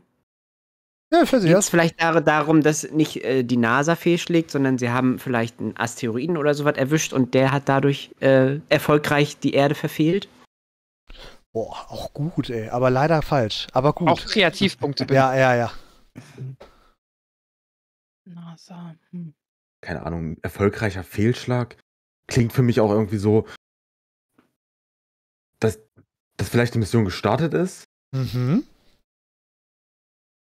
Ja, Fancy, geht ja. es vielleicht dar darum, dass nicht äh, die NASA fehlschlägt, sondern sie haben vielleicht einen Asteroiden oder sowas erwischt und der hat dadurch äh, erfolgreich die Erde verfehlt. Boah, auch gut, ey. Aber leider falsch. Aber gut. Auch Kreativpunkte. bitte. ja, ja, ja. NASA. Hm. Keine Ahnung, erfolgreicher Fehlschlag klingt für mich auch irgendwie so, dass, dass vielleicht die Mission gestartet ist. Mhm.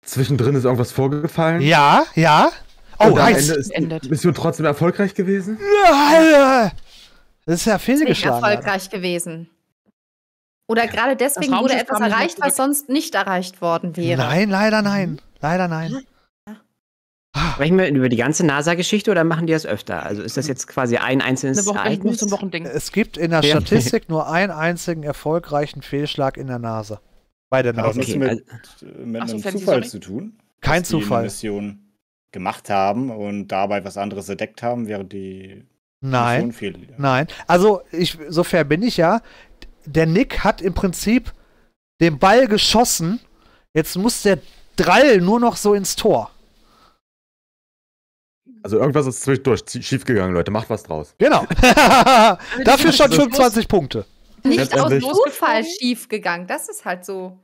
Zwischendrin ist irgendwas vorgefallen. Ja, ja. und Oh, am heiß. Ende ist die Beendet. Mission trotzdem erfolgreich gewesen. Ja, Das ist ja fehlgeschlagen. Erfolgreich gewesen. Oder gerade deswegen wurde etwas erreicht, was sonst nicht erreicht worden wäre. Nein, leider nein. Leider nein. Sprechen wir über die ganze NASA-Geschichte oder machen die das öfter? Also ist das jetzt quasi ein einzelnes Ereignis? Es gibt in der. Statistik nur einen einzigen erfolgreichen Fehlschlag in der NASA. Bei der Hat auch NASA. nichts Okay, mit, also- mit Ach so, einem Zufall zu tun. Kein dass die Zufall. Mission gemacht haben und dabei was anderes entdeckt haben, während die Nein. Mission fehl. Nein. Also, ich, so fair bin ich ja. Der Nick hat im Prinzip den Ball geschossen. Jetzt muss der Drall nur noch so ins Tor. Also irgendwas ist zwischendurch schiefgegangen, Leute. Macht was draus. Genau. Dafür schon 25 Punkte. Nicht aus Zufall schief gegangen. Das ist halt so.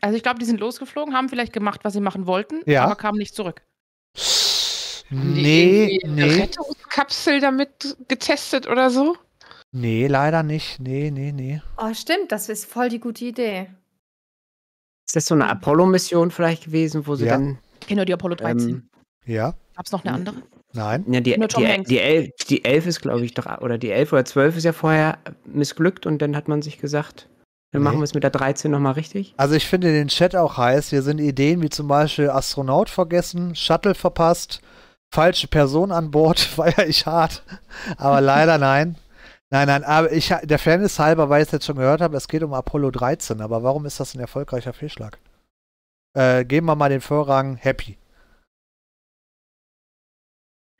Also ich glaube, die sind losgeflogen, haben vielleicht gemacht, was sie machen wollten, Ja. aber kamen nicht zurück. Nee, nee. Rettungskapsel damit getestet oder so? Nee, leider nicht. Nee, nee, nee. Oh, stimmt, das ist voll die gute Idee. Ist das so eine Apollo-Mission vielleicht gewesen, wo sie Ja. dann. Genau, die Apollo 13. Ähm, Ja, Gab es noch eine andere? Nein. ja, die, die, Hanks. die, elf, die elf ist, glaube ich, doch, oder die elf oder zwölf ist ja vorher missglückt und dann hat man sich gesagt, dann Nee. machen wir es mit der 13 nochmal richtig. Also ich finde den Chat auch heiß. Hier sind Ideen wie zum Beispiel Astronaut vergessen, Shuttle verpasst, falsche Person an Bord, feier ich hart. Aber leider nein. Nein, nein, aber ich, der Fairness halber, weil ich es jetzt schon gehört habe, es geht um Apollo 13. Aber warum ist das ein erfolgreicher Fehlschlag? Äh, geben wir mal den Vorrang Happy.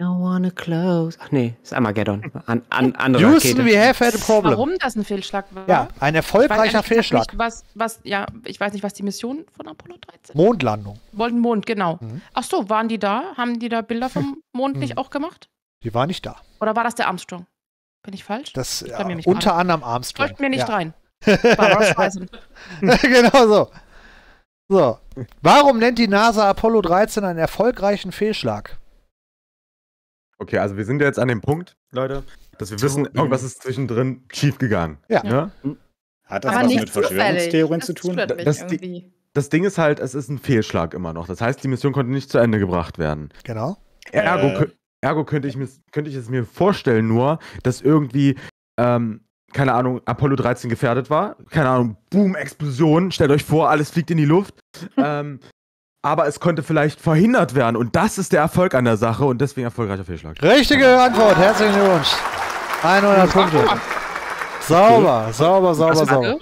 I wanna close. Ach nee, ist Armageddon. An, an, andere Houston, Rakete. we have had a problem. Warum das ein Fehlschlag war? Ja, ein Ich weiß erfolgreicher Fehlschlag. Nicht, was, was, ja, ich weiß nicht, was die Mission von Apollo 13 Mondlandung. Wollten Mond, genau. Mhm. Ach so, waren die da? Haben die da Bilder vom Mond nicht Mhm. auch gemacht? Die war nicht da. Oder war das der Armstrong? Bin ich falsch? Das blamier äh, mich unter anderem Armstrong. Folgt mir nicht ja. rein. Genau so. So. Warum nennt die NASA Apollo 13 einen erfolgreichen Fehlschlag? Okay, also wir sind ja jetzt an dem Punkt, Leute, dass wir wissen, irgendwas ist zwischendrin schief gegangen. Ja. Ne? Hat das Aber was nicht mit. Verschwörungstheorien Das zu tun? Das- die-. Das Ding ist halt, es ist ein Fehlschlag immer noch. Das heißt, die Mission konnte nicht zu Ende gebracht werden. Genau. Ergo, Äh. ergo könnte, ich mir, könnte ich es mir vorstellen, nur, dass irgendwie, ähm, keine Ahnung, Apollo 13 gefährdet war. Keine Ahnung, Boom, Explosion. Stellt euch vor, alles fliegt in die Luft. ähm, aber es konnte vielleicht verhindert werden. Und das ist der Erfolg an der Sache und deswegen erfolgreicher Fehlschlag. Richtige Antwort. Herzlichen Glückwunsch. 100 Punkte. Sauber, sauber, sauber, Was war sauber.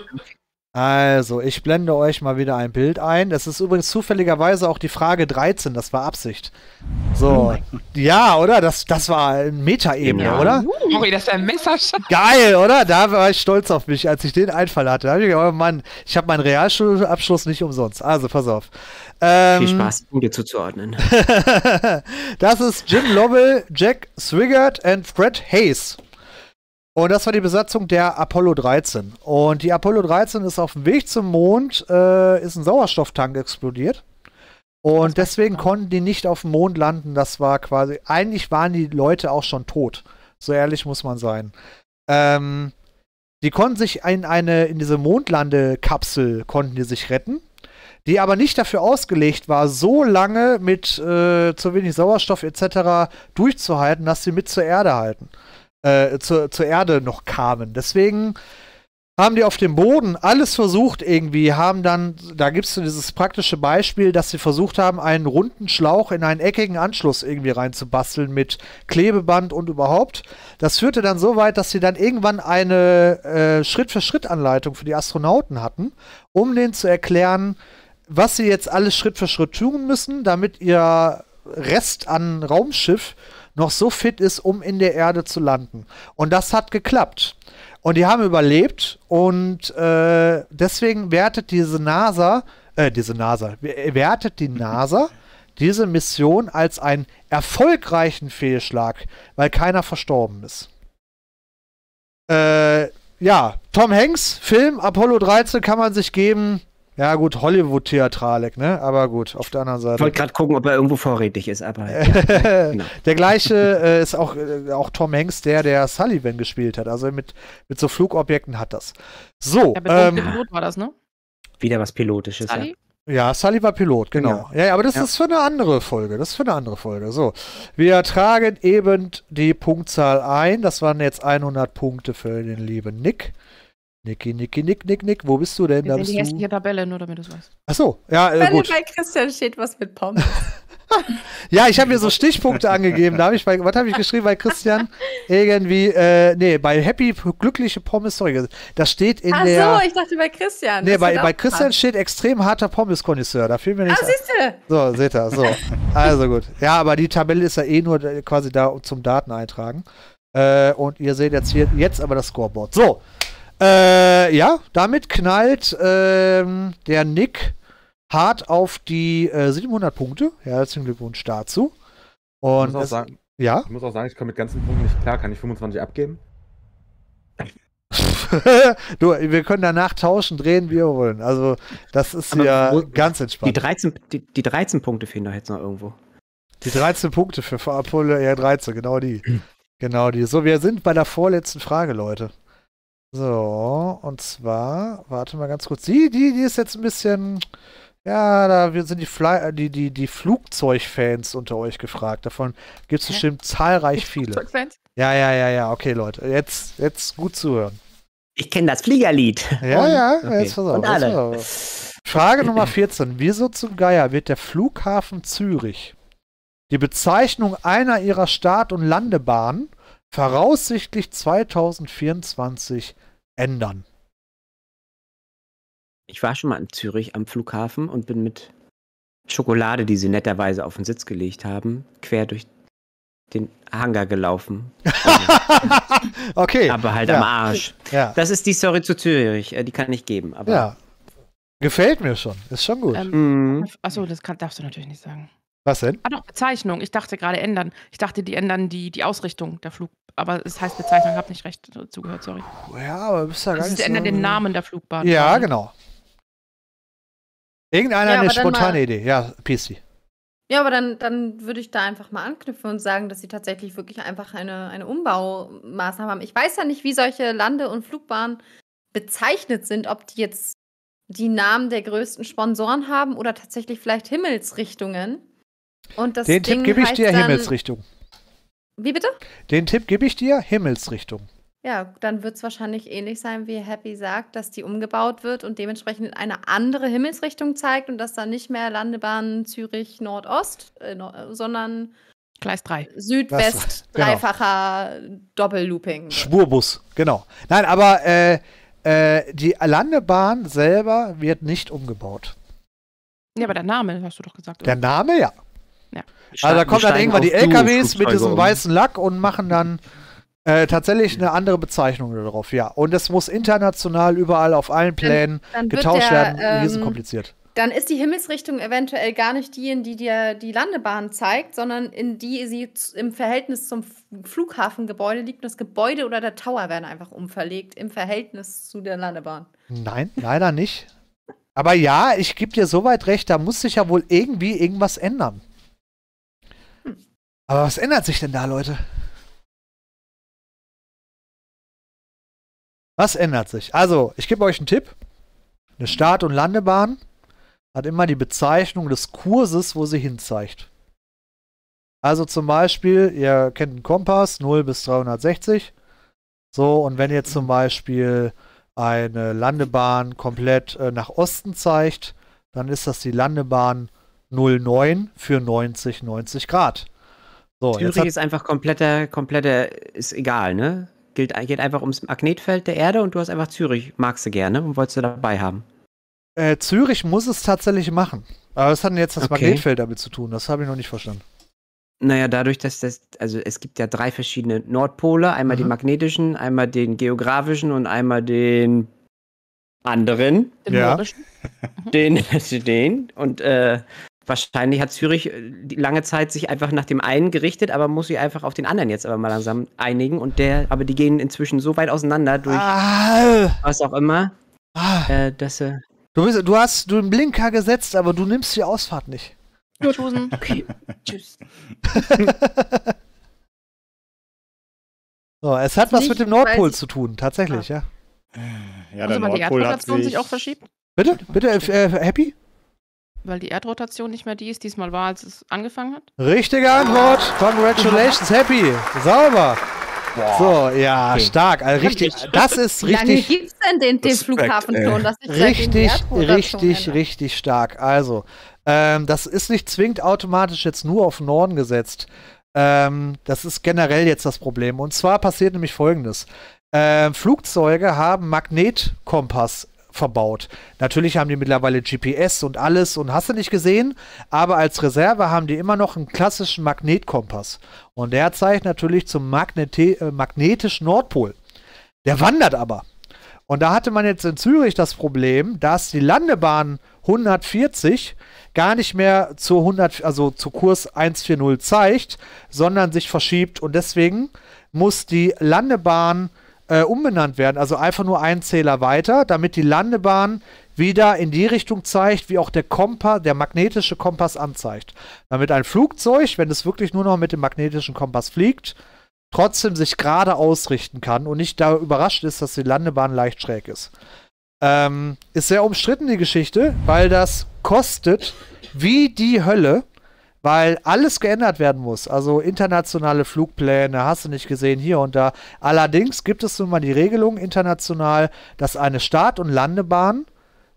Also, ich blende euch mal wieder ein Bild ein. Das ist übrigens zufälligerweise auch die Frage 13, das war Absicht. So, ja, oder? Das, das war Metaebene, Ja. oder? Sorry, das ist ein Messerschatz. Geil, oder? Da war ich stolz auf mich, als ich den Einfall hatte. Da hab ich gedacht, oh Mann, ich habe meinen Realschulabschluss nicht umsonst. Also, pass auf. Ähm, Viel Spaß, Punkte zuzuordnen. das ist Jim Lovell, Jack Swigert und Fred Hayes. Und das war die Besatzung der Apollo 13. Und die Apollo 13 ist auf dem Weg zum Mond, äh, ist ein Sauerstofftank explodiert. Und deswegen konnten die nicht auf dem Mond landen. Das war quasi, eigentlich waren die Leute auch schon tot. So ehrlich muss man sein. Ähm, die konnten sich in eine, in diese Mondlandekapsel konnten die sich retten die aber nicht dafür ausgelegt war, so lange mit äh, zu wenig Sauerstoff etc. durchzuhalten, dass sie mit zur Erde halten, äh, zur, zur Erde noch kamen. Deswegen haben die auf dem Boden alles versucht irgendwie, haben dann, da gibt es so dieses praktische Beispiel, dass sie versucht haben, einen runden Schlauch in einen eckigen Anschluss irgendwie reinzubasteln mit Klebeband und überhaupt. Das führte dann so weit, dass sie dann irgendwann eine äh, Schritt-für-Schritt-Anleitung für die Astronauten hatten, um denen zu erklären, was sie jetzt alles Schritt für Schritt tun müssen, damit ihr Rest an Raumschiff noch so fit ist, um in der Erde zu landen. Und das hat geklappt. Und die haben überlebt und äh, deswegen wertet diese NASA, äh, diese NASA, wertet die NASA diese Mission als einen erfolgreichen Fehlschlag, weil keiner verstorben ist. Äh, ja, Tom Hanks, Film Apollo 13 kann man sich geben. Ja, gut, Hollywood-Theatralik, ne? Aber gut, auf der anderen Ich Seite. wollte gerade gucken, ob er irgendwo vorrätig ist, aber ja, genau. Der gleiche äh, ist auch, äh, auch Tom Hanks, der, der Sullivan gespielt hat. Also mit, mit so Flugobjekten hat das. So, betonte ähm, Pilot war das, ne? wieder was Pilotisches. Ja. Sally? ja, Sully war Pilot, genau. Ja, ja aber das Ja. ist für eine andere Folge. Das ist für eine andere Folge. So, wir tragen eben die Punktzahl ein. Das waren jetzt 100 Punkte für den lieben Nick. Nicky, Nicky, Nick, Nick, Nick. Wo bist du denn? Wir Da bist die du. hässliche Tabelle, nur damit du es weißt. Achso, ja, äh, Wenn gut. bei Christian steht was mit Pommes. Ja, ich habe mir so Stichpunkte angegeben. Da habe ich bei, was habe ich geschrieben bei Christian? Irgendwie, äh, nee, bei Happy glückliche Pommes, sorry, das steht in Ach der. so, ich dachte bei Christian. nee, bei, bei Christian passen. steht extrem harter Pommes-Konnoisseur. Da fiel mir Ah, nichts. ein. siehste. so, seht ihr, so. Also gut. Ja, aber die Tabelle ist ja eh nur quasi da zum Daten eintragen. Äh, und ihr seht jetzt hier jetzt aber das Scoreboard. So. Äh, ja, damit knallt ähm, der Nick hart auf die äh, 700 Punkte. Herzlichen Glückwunsch dazu. Ich Und muss, auch es- sagen, ja. ich muss auch sagen, ich komme mit ganzen Punkten nicht klar. Kann ich 25 abgeben? du, wir können danach tauschen, drehen, wie wir wollen. Also, das ist Aber ja wo- ganz Die, entspannt. 13, die, die 13 Punkte fehlen doch jetzt noch irgendwo. Die 13 Punkte für Apollo r 13, genau die. Genau die. So, wir sind bei der vorletzten Frage, Leute. So, und zwar, warte mal ganz kurz. Die, die, die ist jetzt ein bisschen. Ja, da wir sind die, Fly, äh, die, die, die Flugzeugfans unter euch gefragt. Davon gibt es bestimmt zahlreich viele. Flugzeugfans? Ja, ja, ja, ja, okay, Leute. Jetzt, jetzt gut zuhören. Ich kenne das Fliegerlied. Ja, Und- ja, okay. jetzt pass auf. Und alle. pass auf. Frage Nummer 14. Wieso zum Geier wird der Flughafen Zürich die Bezeichnung einer ihrer Start- und Landebahnen voraussichtlich 2024 ändern? Ich war schon mal in Zürich am Flughafen und bin mit Schokolade, die sie netterweise auf den Sitz gelegt haben, quer durch den Hangar gelaufen. okay. Aber halt Ja. am Arsch. Ja. Das ist die Story zu Zürich. äh, Die kann ich geben. Aber ja. Gefällt mir schon. Ist schon gut. Ähm, Mhm. achso, das kann, darfst du natürlich nicht sagen. Was denn? Ah doch, Bezeichnung. Ich dachte gerade ändern. Ich dachte, die ändern die, die Ausrichtung der Flug. Aber es heißt Bezeichnung, ich habe nicht recht zugehört, sorry. Ja, aber bist ja gar Also nicht sie ändern so den Namen der Flugbahn. Ja, quasi. genau. Irgendeiner Ja, eine spontane mal- Idee. Ja, PC. Ja, aber dann, dann würde ich da einfach mal anknüpfen und sagen, dass sie tatsächlich wirklich einfach eine, eine Umbaumaßnahme haben. Ich weiß ja nicht, wie solche Lande- und Flugbahnen bezeichnet sind, ob die jetzt die Namen der größten Sponsoren haben oder tatsächlich vielleicht Himmelsrichtungen. Und das Den Ding Tipp gebe ich dir, dann, Himmelsrichtung. Wie bitte? Den Tipp gebe ich dir, Himmelsrichtung. Ja, dann wird es wahrscheinlich ähnlich sein, wie Happy sagt, dass die umgebaut wird und dementsprechend in eine andere Himmelsrichtung zeigt und dass dann nicht mehr Landebahn Zürich Nordost, äh, Nor- sondern Gleis 3. Südwest Das- genau. dreifacher Doppellooping. Spurbus, genau. Nein, aber äh, äh, die Landebahn selber wird nicht umgebaut. Ja, aber der Name, hast du doch gesagt. Der oder? Name, ja. Starten- Also da kommen dann irgendwann die LKWs mit diesem weißen Lack und machen dann äh, tatsächlich eine andere Bezeichnung darauf, ja. Und es muss international überall auf allen Plänen Dann wird getauscht der, werden. Ähm, kompliziert. Dann ist die Himmelsrichtung eventuell gar nicht die, in die dir die Landebahn zeigt, sondern in die sie im Verhältnis zum Flughafengebäude liegt. Und das Gebäude oder der Tower werden einfach umverlegt im Verhältnis zu der Landebahn. Nein, leider nicht. Aber ja, ich gebe dir soweit recht, da muss sich ja wohl irgendwie irgendwas ändern. Aber was ändert sich denn da, Leute? Was ändert sich? Also, ich gebe euch einen Tipp. Eine Start- und Landebahn hat immer die Bezeichnung des Kurses, wo sie hinzeigt. Also zum Beispiel, ihr kennt einen Kompass, 0 bis 360. So, und wenn ihr zum Beispiel eine Landebahn komplett äh, nach Osten zeigt, dann ist das die Landebahn 09 für 90, 90 Grad. So, hat, ist einfach kompletter, kompletter, ist egal, ne? Gilt, geht einfach ums Magnetfeld der Erde und du hast einfach Zürich, magst du gerne und wolltest du dabei haben. äh, Zürich muss es tatsächlich machen. Aber was hat denn jetzt das Okay. Magnetfeld damit zu tun? Das habe ich noch nicht verstanden. Naja, dadurch, dass das, also es gibt ja drei verschiedene Nordpole, einmal Mhm. den magnetischen, einmal den geografischen und einmal den anderen, Den Ja. Den, den. Und äh, wahrscheinlich hat Zürich äh, die lange Zeit sich einfach nach dem einen gerichtet, aber muss sich einfach auf den anderen jetzt aber mal langsam einigen. Und der, aber die gehen inzwischen so weit auseinander durch Ah, was auch immer, ah, äh, dass äh, du, bist, du hast du einen Blinker gesetzt, aber du nimmst die Ausfahrt nicht. Tusen. okay. Tschüss. So, es hat was Nicht, mit dem Nordpol zu tun, tatsächlich, ja. Ja, also der weil die Nordpol hat Erdrotation sich, sich auch verschiebt? Bitte? Bitte, äh, äh, Happy? Weil die Erdrotation nicht mehr die ist, diesmal war, als es angefangen hat? Richtige Antwort. Congratulations, Happy. Sauber. So, ja, Okay. stark. Also richtig, das ist Wie lange richtig, gibt es denn den, den Respekt, Flughafen schon? Dass die richtig, richtig, ändert? richtig stark. Also, ähm, das ist nicht zwingend automatisch jetzt nur auf Norden gesetzt. Ähm, das ist generell jetzt das Problem. Und zwar passiert nämlich Folgendes. Ähm, Flugzeuge haben Magnetkompass verbaut. Natürlich haben die mittlerweile GPS und alles und hast du nicht gesehen, aber als Reserve haben die immer noch einen klassischen Magnetkompass. Und der zeigt natürlich zum Magnete äh, magnetischen Nordpol. Der wandert aber. Und da hatte man jetzt in Zürich das Problem, dass die Landebahn 140 gar nicht mehr zu 100, also zu Kurs 140 zeigt, sondern sich verschiebt und deswegen muss die Landebahn äh, umbenannt werden, also einfach nur einen Zähler weiter, damit die Landebahn wieder in die Richtung zeigt, wie auch der Kompass, der magnetische Kompass anzeigt. Damit ein Flugzeug, wenn es wirklich nur noch mit dem magnetischen Kompass fliegt, trotzdem sich gerade ausrichten kann und nicht da überrascht ist, dass die Landebahn leicht schräg ist. Ähm, ist sehr umstritten, die Geschichte, weil das kostet wie die Hölle, weil alles geändert werden muss. Also internationale Flugpläne, hast du nicht gesehen, hier und da. Allerdings gibt es nun mal die Regelung international, dass eine Start- und Landebahn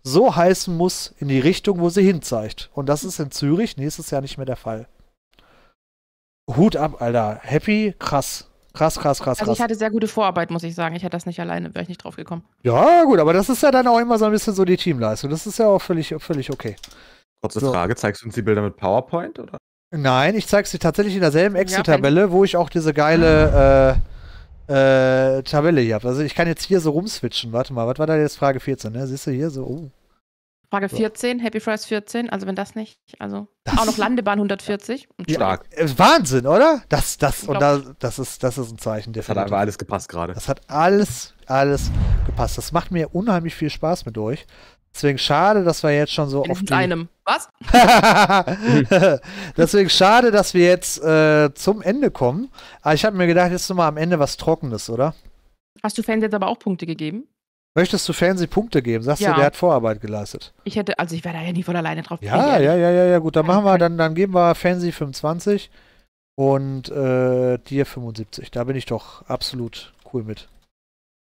so heißen muss in die Richtung, wo sie hinzeigt. Und das ist in Zürich nächstes Jahr nicht mehr der Fall. Hut ab, Alter. Happy, krass. Krass, krass, krass, Also krass. ich hatte sehr gute Vorarbeit, muss ich sagen. Ich hätte das nicht alleine, wäre ich nicht drauf gekommen. Ja, gut, aber das ist ja dann auch immer so ein bisschen so die Teamleistung. Das ist ja auch völlig, völlig okay. Kurze So. Frage, zeigst du uns die Bilder mit PowerPoint? Oder? Nein, ich zeig's dir tatsächlich in derselben Ja, Excel-Tabelle, wo ich auch diese geile äh, äh, Tabelle hier habe. Also ich kann jetzt hier so rumswitchen. Warte mal, was war da jetzt Frage 14? Ne? Siehst du hier so? Oh. Frage So. 14, Happy Fries 14, also wenn das nicht, also Das- auch noch Landebahn 140. Und Ja, Stark. äh, Wahnsinn, oder? Das, das, und da, das, ist, das ist ein Zeichen. Das hat einfach definitiv. alles gepasst gerade. Das hat alles, alles gepasst. Das macht mir unheimlich viel Spaß mit euch. Deswegen schade, dass wir jetzt schon so auf Wenigstens die... einem. Was? Deswegen schade, dass wir jetzt äh, zum Ende kommen. Aber ich habe mir gedacht, jetzt nochmal am Ende was Trockenes, oder? Hast du Fans jetzt aber auch Punkte gegeben? Möchtest du Fernseh Punkte geben? Sagst du, Ja. der hat Vorarbeit geleistet. Ich hätte, also ich wäre da ja nie von alleine drauf Ja, ja, ja, ja, ja, gut. Dann machen wir, dann, dann geben wir Fernseh 25 und äh, dir 75. Da bin ich doch absolut cool mit.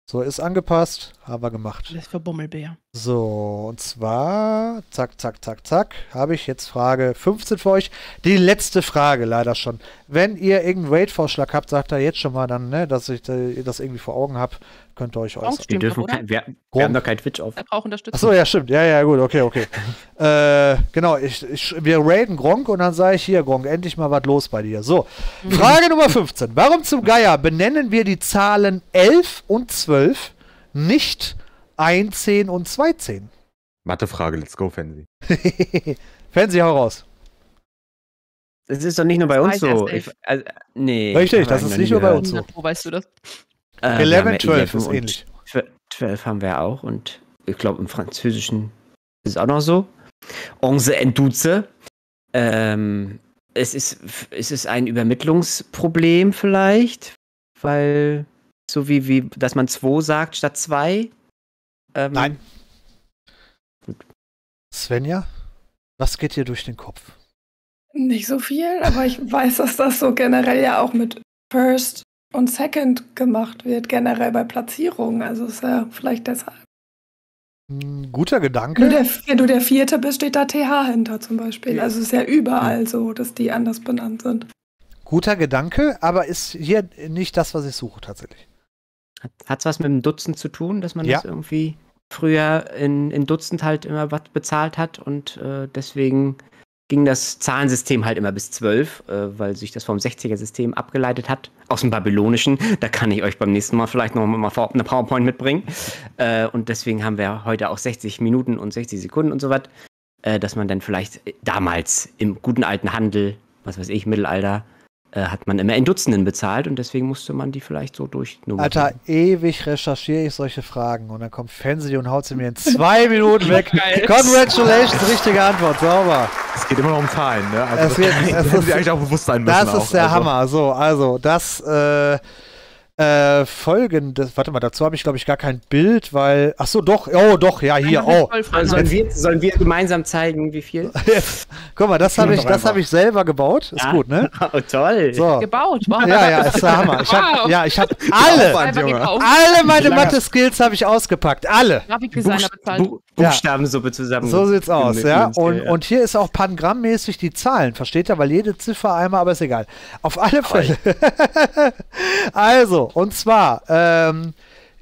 So, ist angepasst, haben wir gemacht. Das ist für Bummelbär. So, und zwar, zack, zack, zack, zack, habe ich jetzt Frage 15 für euch. Die letzte Frage leider schon. Wenn ihr irgendeinen Raid-Vorschlag habt, sagt er jetzt schon mal dann, ne, dass ich äh, das irgendwie vor Augen habe, könnt ihr euch äußern. Wir, dürfen kein, wir, wir haben doch kein Twitch auf. Er braucht Unterstützung. Achso, ja, stimmt. Ja, ja, gut, okay, okay. äh, genau, ich, ich, wir raiden Gronk und dann sage ich hier, Gronk, endlich mal was los bei dir. So, Frage Nummer 15. Warum zum Geier benennen wir die Zahlen 11 und 12 nicht 1, 10 und 2, 10? Mathefrage, let's go, Fancy. Fancy, hau raus. Das ist doch nicht nur bei uns so. Ich, also, nee. Richtig, das ist nicht nur bei uns so. Wo weißt du das? Äh, wir 11, haben ja 12 ist und ähnlich. 12 haben wir auch und ich glaube im Französischen ist es auch noch so. Onze en douze. Ähm, es ist, es ist ein Übermittlungsproblem vielleicht, weil so wie, wie dass man 2 sagt statt 2. Ähm, Nein. Svenja, was geht dir durch den Kopf? Nicht so viel, aber ich weiß, dass das so generell ja auch mit First und Second gemacht wird, generell bei Platzierungen. Also ist ja vielleicht deshalb. Hm, guter Gedanke. der, wenn du der Vierte bist, steht da TH hinter zum Beispiel. Also es ist ja überall so, dass die anders benannt sind. Guter Gedanke, aber ist hier nicht das, was ich suche tatsächlich. Hat es was mit dem Dutzend zu tun, dass man Ja. das irgendwie früher in, in Dutzend halt immer was bezahlt hat und äh, deswegen ging das Zahlensystem halt immer bis 12, äh, weil sich das vom 60er-System abgeleitet hat, aus dem Babylonischen. Da kann ich euch beim nächsten Mal vielleicht noch mal eine PowerPoint mitbringen. Äh, und deswegen haben wir heute auch 60 Minuten und 60 Sekunden und so was, äh, dass man dann vielleicht damals im guten alten Handel, was weiß ich, Mittelalter, äh, hat man immer in Dutzenden bezahlt und deswegen musste man die vielleicht so durchnummerieren. Alter, ewig recherchiere ich solche Fragen und dann kommt Fancy und haut sie mir in zwei Minuten weg. Congratulations, richtige Antwort, sauber. Es geht immer noch um Zahlen, ne? Also Es das, geht- das es hätten ist- sie eigentlich auch bewusst sein müssen. Das ist auch. der also, Hammer. So, also das äh, äh, folgendes, warte mal, dazu habe ich glaube ich gar kein Bild, weil, ach so, doch, oh, doch, ja, hier, oh. Sollen wir, sollen wir gemeinsam zeigen, wie viel? Guck mal, das habe ich, das habe ich selber gebaut. Ist Ja. gut, ne? Oh, toll. So. Gebaut, wow. Ja, ja, ist der Hammer. Ich hab, Wow. ja, ich habe alle, alle meine Mathe-Skills habe ich ausgepackt. Alle. Grafikdesigner bezahlt. Bu Buchstabensuppe zusammen. So sieht's aus, ja. Und, und hier ist auch panogrammmäßig die Zahlen, versteht ihr? Weil jede Ziffer einmal, aber ist egal. Auf alle Fälle. also, und zwar ähm,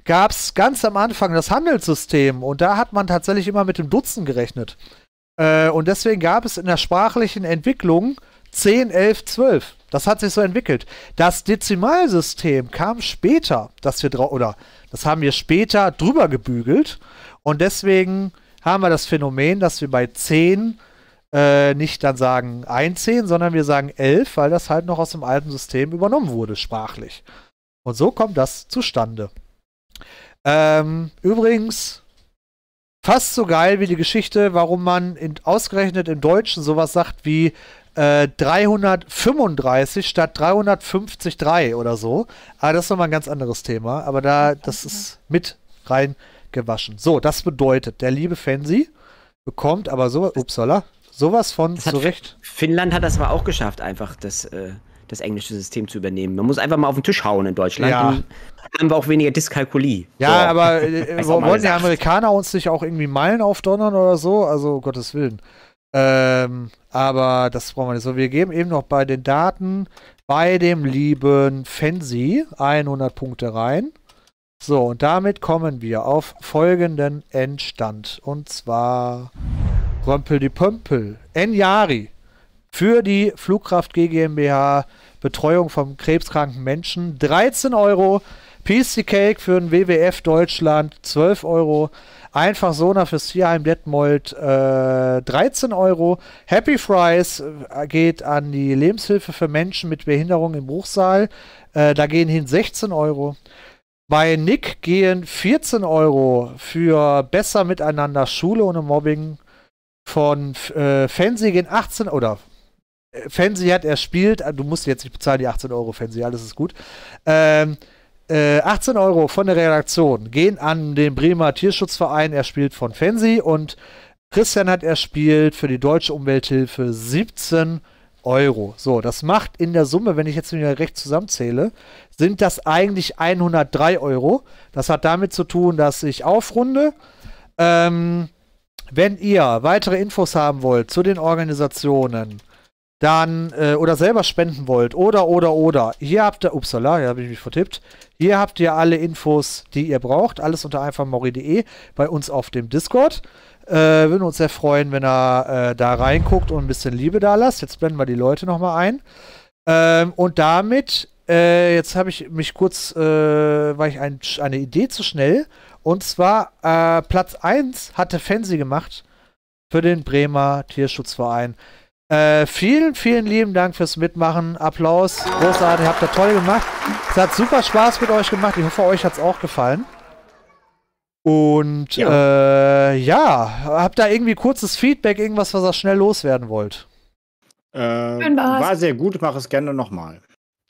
gab es ganz am Anfang das Handelssystem und da hat man tatsächlich immer mit dem Dutzend gerechnet. Äh, und deswegen gab es in der sprachlichen Entwicklung 10, 11, 12. Das hat sich so entwickelt. Das Dezimalsystem kam später, dass wir oder das haben wir später drüber gebügelt und deswegen haben wir das Phänomen, dass wir bei 10 äh, nicht dann sagen 110, sondern wir sagen 11, weil das halt noch aus dem alten System übernommen wurde, sprachlich. Und so kommt das zustande. Ähm, übrigens, fast so geil wie die Geschichte, warum man in, ausgerechnet im Deutschen sowas sagt wie äh, 335 statt 353 oder so. Aber das ist nochmal ein ganz anderes Thema. Aber da, das ist mit reingewaschen. So, das bedeutet, der liebe Fancy bekommt aber so, upsala, sowas von zurecht. Finnland hat das aber auch geschafft, einfach das, äh, das englische System zu übernehmen. Man muss einfach mal auf den Tisch hauen in Deutschland. Ja. Dann haben wir auch weniger Diskalkulie. Ja, So. aber äh, wollen die. Amerikaner uns nicht auch irgendwie Meilen aufdonnern oder so? Also, um Gottes Willen. Ähm, aber das brauchen wir nicht so. Wir geben eben noch bei den Daten bei dem lieben Fancy 100 Punkte rein. So, und damit kommen wir auf folgenden Endstand. Und zwar Römpel die Pömpel. Enjari. Für die Flugkraft GmbH Betreuung von krebskranken Menschen 13 Euro PC Cake für den WWF Deutschland 12 Euro. Einfach Sona fürs Tierheim Detmold äh, 13 Euro. Happy Fries äh, geht an die Lebenshilfe für Menschen mit Behinderung im Bruchsaal. Äh, da gehen hin 16 Euro. Bei Nick gehen 14 Euro für Besser Miteinander Schule ohne Mobbing. Von äh, Fancy gehen 18 oder Fancy hat er spielt, äh, du musst jetzt nicht bezahlen, die 18 Euro Fancy, alles ist gut. Ähm, äh, 18 Euro von der Redaktion gehen an den Bremer Tierschutzverein, er spielt von Fancy und Christian hat er spielt für die Deutsche Umwelthilfe 17 Euro. So, das macht in der Summe, wenn ich jetzt wieder recht zusammenzähle, sind das eigentlich 103 Euro. Das hat damit zu tun, dass ich aufrunde. Ähm, wenn ihr weitere Infos haben wollt zu den Organisationen, dann äh, oder selber spenden wollt oder oder oder, hier habt ihr, upsala, hier habe ich mich vertippt. Hier habt ihr alle Infos, die ihr braucht, alles unter einfachmori.de bei uns auf dem Discord. Äh, würden uns sehr freuen, wenn ihr äh, da reinguckt und ein bisschen Liebe da lasst. Jetzt blenden wir die Leute nochmal ein. Ähm, und damit, äh, jetzt habe ich mich kurz, äh, war ich ein, eine Idee zu schnell. Und zwar äh, Platz 1 hatte Fancy gemacht für den Bremer Tierschutzverein. Äh, vielen, vielen lieben Dank fürs Mitmachen. Applaus. Großartig, habt ihr toll gemacht. Es hat super Spaß mit euch gemacht. Ich hoffe, euch hat es auch gefallen. Und ja. Äh, ja, habt da irgendwie kurzes Feedback, irgendwas, was ihr schnell loswerden wollt? Äh, war sehr gut, mach es gerne nochmal.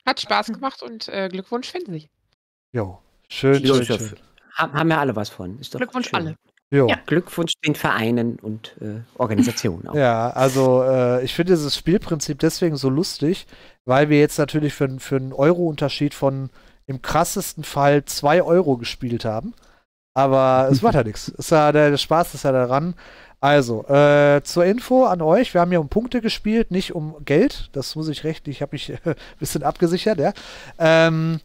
Hat Spaß gemacht und äh, Glückwunsch, finden Sie. Jo, schön, schön, schön. Haben wir alle was von. Glückwunsch schön. alle. Ja. Glückwunsch den Vereinen und äh, Organisationen auch. Ja, also äh, ich finde dieses Spielprinzip deswegen so lustig, weil wir jetzt natürlich für, für einen Euro-Unterschied von im krassesten Fall 2 Euro gespielt haben. Aber es macht ja nichts. Ja, der, der, Spaß ist ja daran. Also, äh, zur Info an euch, wir haben hier um Punkte gespielt, nicht um Geld. Das muss ich recht, ich habe mich ein bisschen abgesichert, ja. Ähm,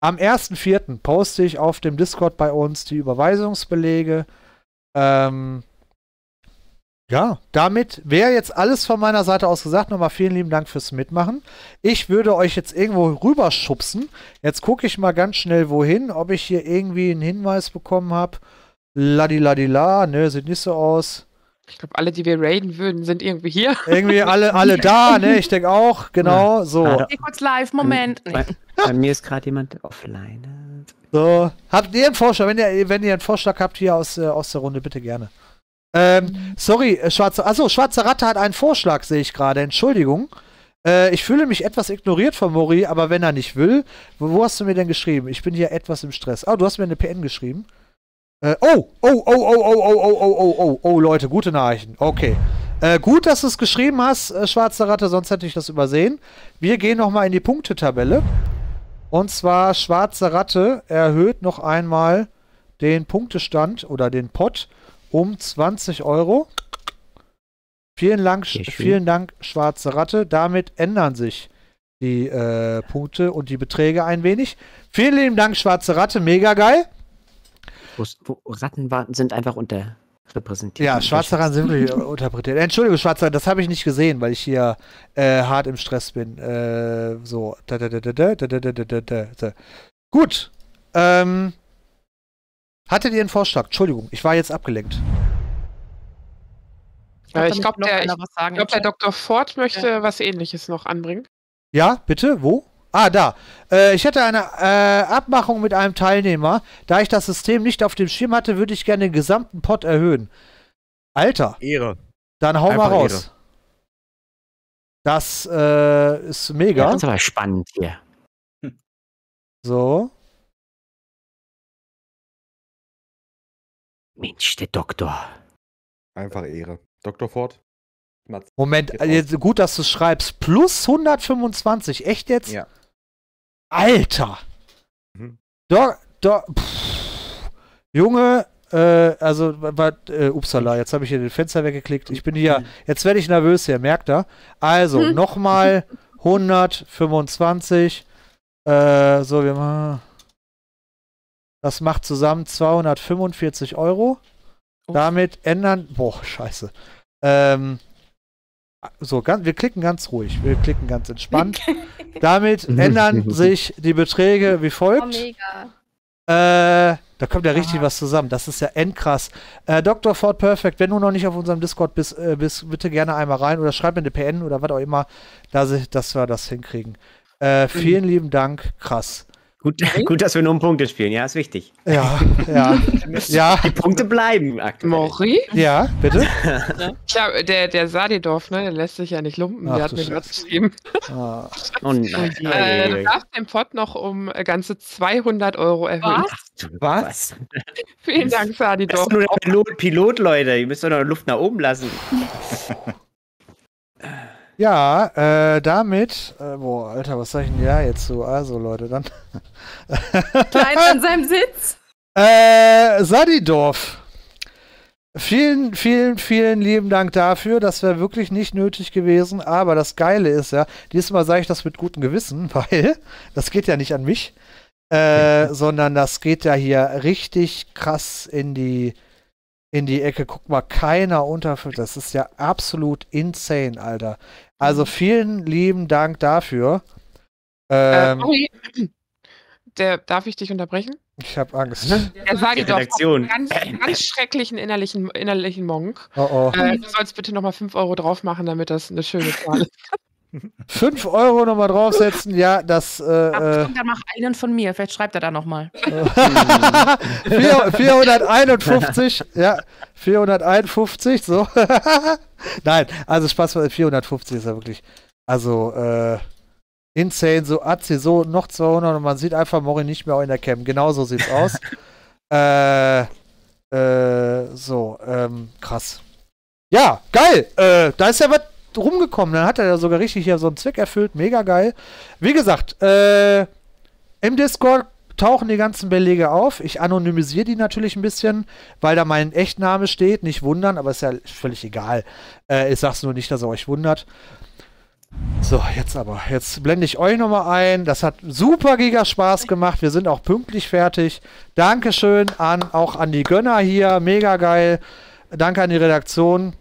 am 1.4. poste ich auf dem Discord bei uns die Überweisungsbelege. Ähm, ja, damit wäre jetzt alles von meiner Seite aus gesagt. Nochmal vielen lieben Dank fürs Mitmachen. Ich würde euch jetzt irgendwo rüberschubsen. Jetzt gucke ich mal ganz schnell wohin, ob ich hier irgendwie einen Hinweis bekommen habe. Ladila, ne, sieht nicht so aus. Ich glaube, alle, die wir raiden würden, sind irgendwie hier. Irgendwie alle, alle da, ne? Ich denke auch, genau, ja. so. Ich kurz live, Moment. Bei, bei mir ist gerade jemand offline. So, habt ihr einen Vorschlag? Wenn ihr, wenn ihr einen Vorschlag habt hier aus, äh, aus der Runde, bitte gerne. Ähm, sorry, äh, Schwarze, achso, Schwarze Ratte hat einen Vorschlag, sehe ich gerade. Entschuldigung. Äh, ich fühle mich etwas ignoriert von Mori, aber wenn er nicht will, wo, wo, hast du mir denn geschrieben? Ich bin hier etwas im Stress. Oh, du hast mir eine PN geschrieben. Äh, oh, oh, oh, oh, oh, oh, oh, oh, oh, oh, oh, Leute, gute Nachrichten. Okay. Äh, gut, dass du es geschrieben hast, äh, Schwarze Ratte, sonst hätte ich das übersehen. Wir gehen nochmal in die Punktetabelle. Und zwar Schwarze Ratte erhöht noch einmal den Punktestand oder den Pot um 20 Euro. Vielen Dank, vielen Dank, Schwarze Ratte. Damit ändern sich die äh, Punkte und die Beträge ein wenig. Vielen lieben Dank, Schwarze Ratte. Mega geil. Ratten sind einfach unter repräsentiert. Ja, schwarze Ratten sind wirklich interpretiert. Entschuldigung, schwarze Ratten, das habe ich nicht gesehen, weil ich hier äh, hart im Stress bin. Äh, so. Gut. Ähm, hattet ihr einen Vorschlag? Entschuldigung, ich war jetzt abgelenkt. Ich glaube, der, glaub, der Dr. Ford möchte ja. was ähnliches noch anbringen. Ja, bitte, wo? Ah, da. Äh, ich hätte eine äh, Abmachung mit einem Teilnehmer. Da ich das System nicht auf dem Schirm hatte, würde ich gerne den gesamten Pot erhöhen. Alter. Ehre. Dann hau Einfach mal raus. Ehre. Das äh, ist mega. Ja, das ist aber spannend hier. Hm. So. Mensch, der Doktor. Einfach Ehre. Dr. Ford. Moment, jetzt, gut, dass du schreibst. Plus 125. Echt jetzt? Ja. Alter! Mhm. Do, do, Junge, äh, also, war, äh, upsala, jetzt habe ich hier den Fenster weggeklickt. Ich bin hier, jetzt werde ich nervös hier, merkt er? Also, hm. nochmal 125. Äh, so, wir machen. Das macht zusammen 245 Euro. Oh. Damit ändern. Boah, scheiße. Ähm, so, ganz, wir klicken ganz ruhig, wir klicken ganz entspannt. Damit ändern sich die Beträge wie folgt. Oh, Äh, da kommt ja richtig was zusammen. Das ist ja endkrass. Äh, Dr. Ford Perfect, wenn du noch nicht auf unserem Discord bist, äh, bist, bitte gerne einmal rein oder schreib mir eine PN oder was auch immer, dass, ich, dass wir das hinkriegen. Äh, vielen lieben Dank. Krass. Gut, gut, dass wir nur um Punkte spielen, ja, ist wichtig. Ja, ja. ja, Die Punkte bleiben aktuell. Mori? ja, bitte. Tja, der, der Sadidorf, ne, der lässt sich ja nicht lumpen. Ach der hat mir gerade geschrieben. Ah. Oh nein. Äh, du darfst den Pot noch um ganze 200 Euro erhöhen. Was? Vielen Dank, Das Sadidorf. ist nur der Pilot, Pilot, Leute. Ihr müsst doch noch Luft nach oben lassen. Ja, äh, damit, äh, boah, Alter, was sag ich denn ja jetzt so? Also, Leute, dann. Klein an seinem Sitz. Äh, Sadidorf. Vielen, vielen, vielen lieben Dank dafür. Das wäre wirklich nicht nötig gewesen. Aber das Geile ist ja, diesmal sage ich das mit gutem Gewissen, weil das geht ja nicht an mich, äh, sondern das geht ja hier richtig krass in die, in die Ecke. Guck mal, keiner unter. Das ist ja absolut insane, Alter. Also vielen lieben Dank dafür. Äh, Ähm, Mori, der, darf ich dich unterbrechen? ich habe Angst. Der Sadidorf hat Redaktion. einen ganz, ganz schrecklichen innerlichen, innerlichen Monk. Oh oh. Äh, du sollst bitte nochmal 5 Euro drauf machen, damit das eine schöne Zahl ist. 5 Euro nochmal draufsetzen, ja, das äh, äh, Achtung, dann mach einen von mir. Vielleicht schreibt er da nochmal. 4, 451, ja, 451, so. Nein, also Spaß, 450 ist ja wirklich, also, äh, insane, so Atzi, so noch 200 und man sieht einfach Mori nicht mehr in der Cam. Genau so sieht's aus. äh, äh, so, ähm, krass. Ja, geil, äh, da ist ja was rumgekommen, dann hat er ja sogar richtig hier so einen Zweck erfüllt, mega geil. Wie gesagt, äh, im Discord tauchen die ganzen Belege auf. Ich anonymisiere die natürlich ein bisschen, weil da mein Echtname steht. Nicht wundern, aber ist ja völlig egal. Äh, ich sag's nur nicht, dass ihr euch wundert. So, jetzt aber. Jetzt blende ich euch nochmal ein. Das hat super giga Spaß gemacht. Wir sind auch pünktlich fertig. Dankeschön an, auch an die Gönner hier. Mega geil. Danke an die Redaktion.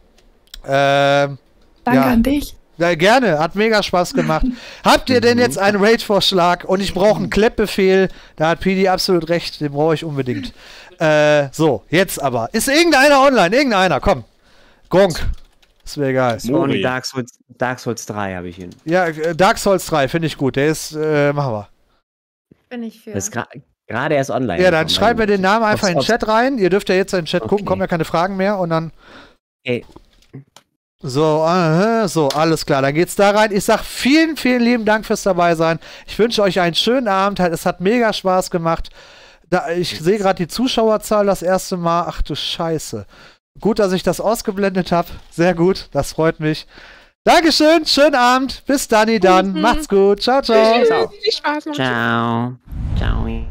Ähm, Danke Ja. an dich. ja, gerne, hat mega Spaß gemacht. Habt ihr denn jetzt einen Raid-Vorschlag und ich brauche einen Kleppbefehl? Da hat PD absolut recht, den brauche ich unbedingt. Äh, so, jetzt aber. Ist irgendeiner online? Irgendeiner, komm. Gronk. Ist mir egal. Und Mori. Dark Souls, Dark Souls 3 habe ich ihn. Ja, äh, Dark Souls 3 finde ich gut. Der ist, äh, machen wir. Bin ich für. Das gerade erst online. Ja, dann gekommen, schreibt mir weil- den Namen einfach in den Chat rein. Ihr dürft ja jetzt in den Chat gucken, Okay. kommen ja keine Fragen mehr und dann. Ey. So, äh, so, alles klar. Dann geht's da rein. Ich sag vielen, vielen lieben Dank fürs dabei sein. Ich wünsche euch einen schönen Abend. Es hat mega Spaß gemacht. Da, ich sehe gerade die Zuschauerzahl das erste Mal. Ach du Scheiße. Gut, dass ich das ausgeblendet habe. Sehr gut. Das freut mich. Dankeschön. Schönen Abend. Bis dann, dann. Mhm. Macht's gut. Ciao, ciao. Viel Spaß noch. Ciao. Ciao.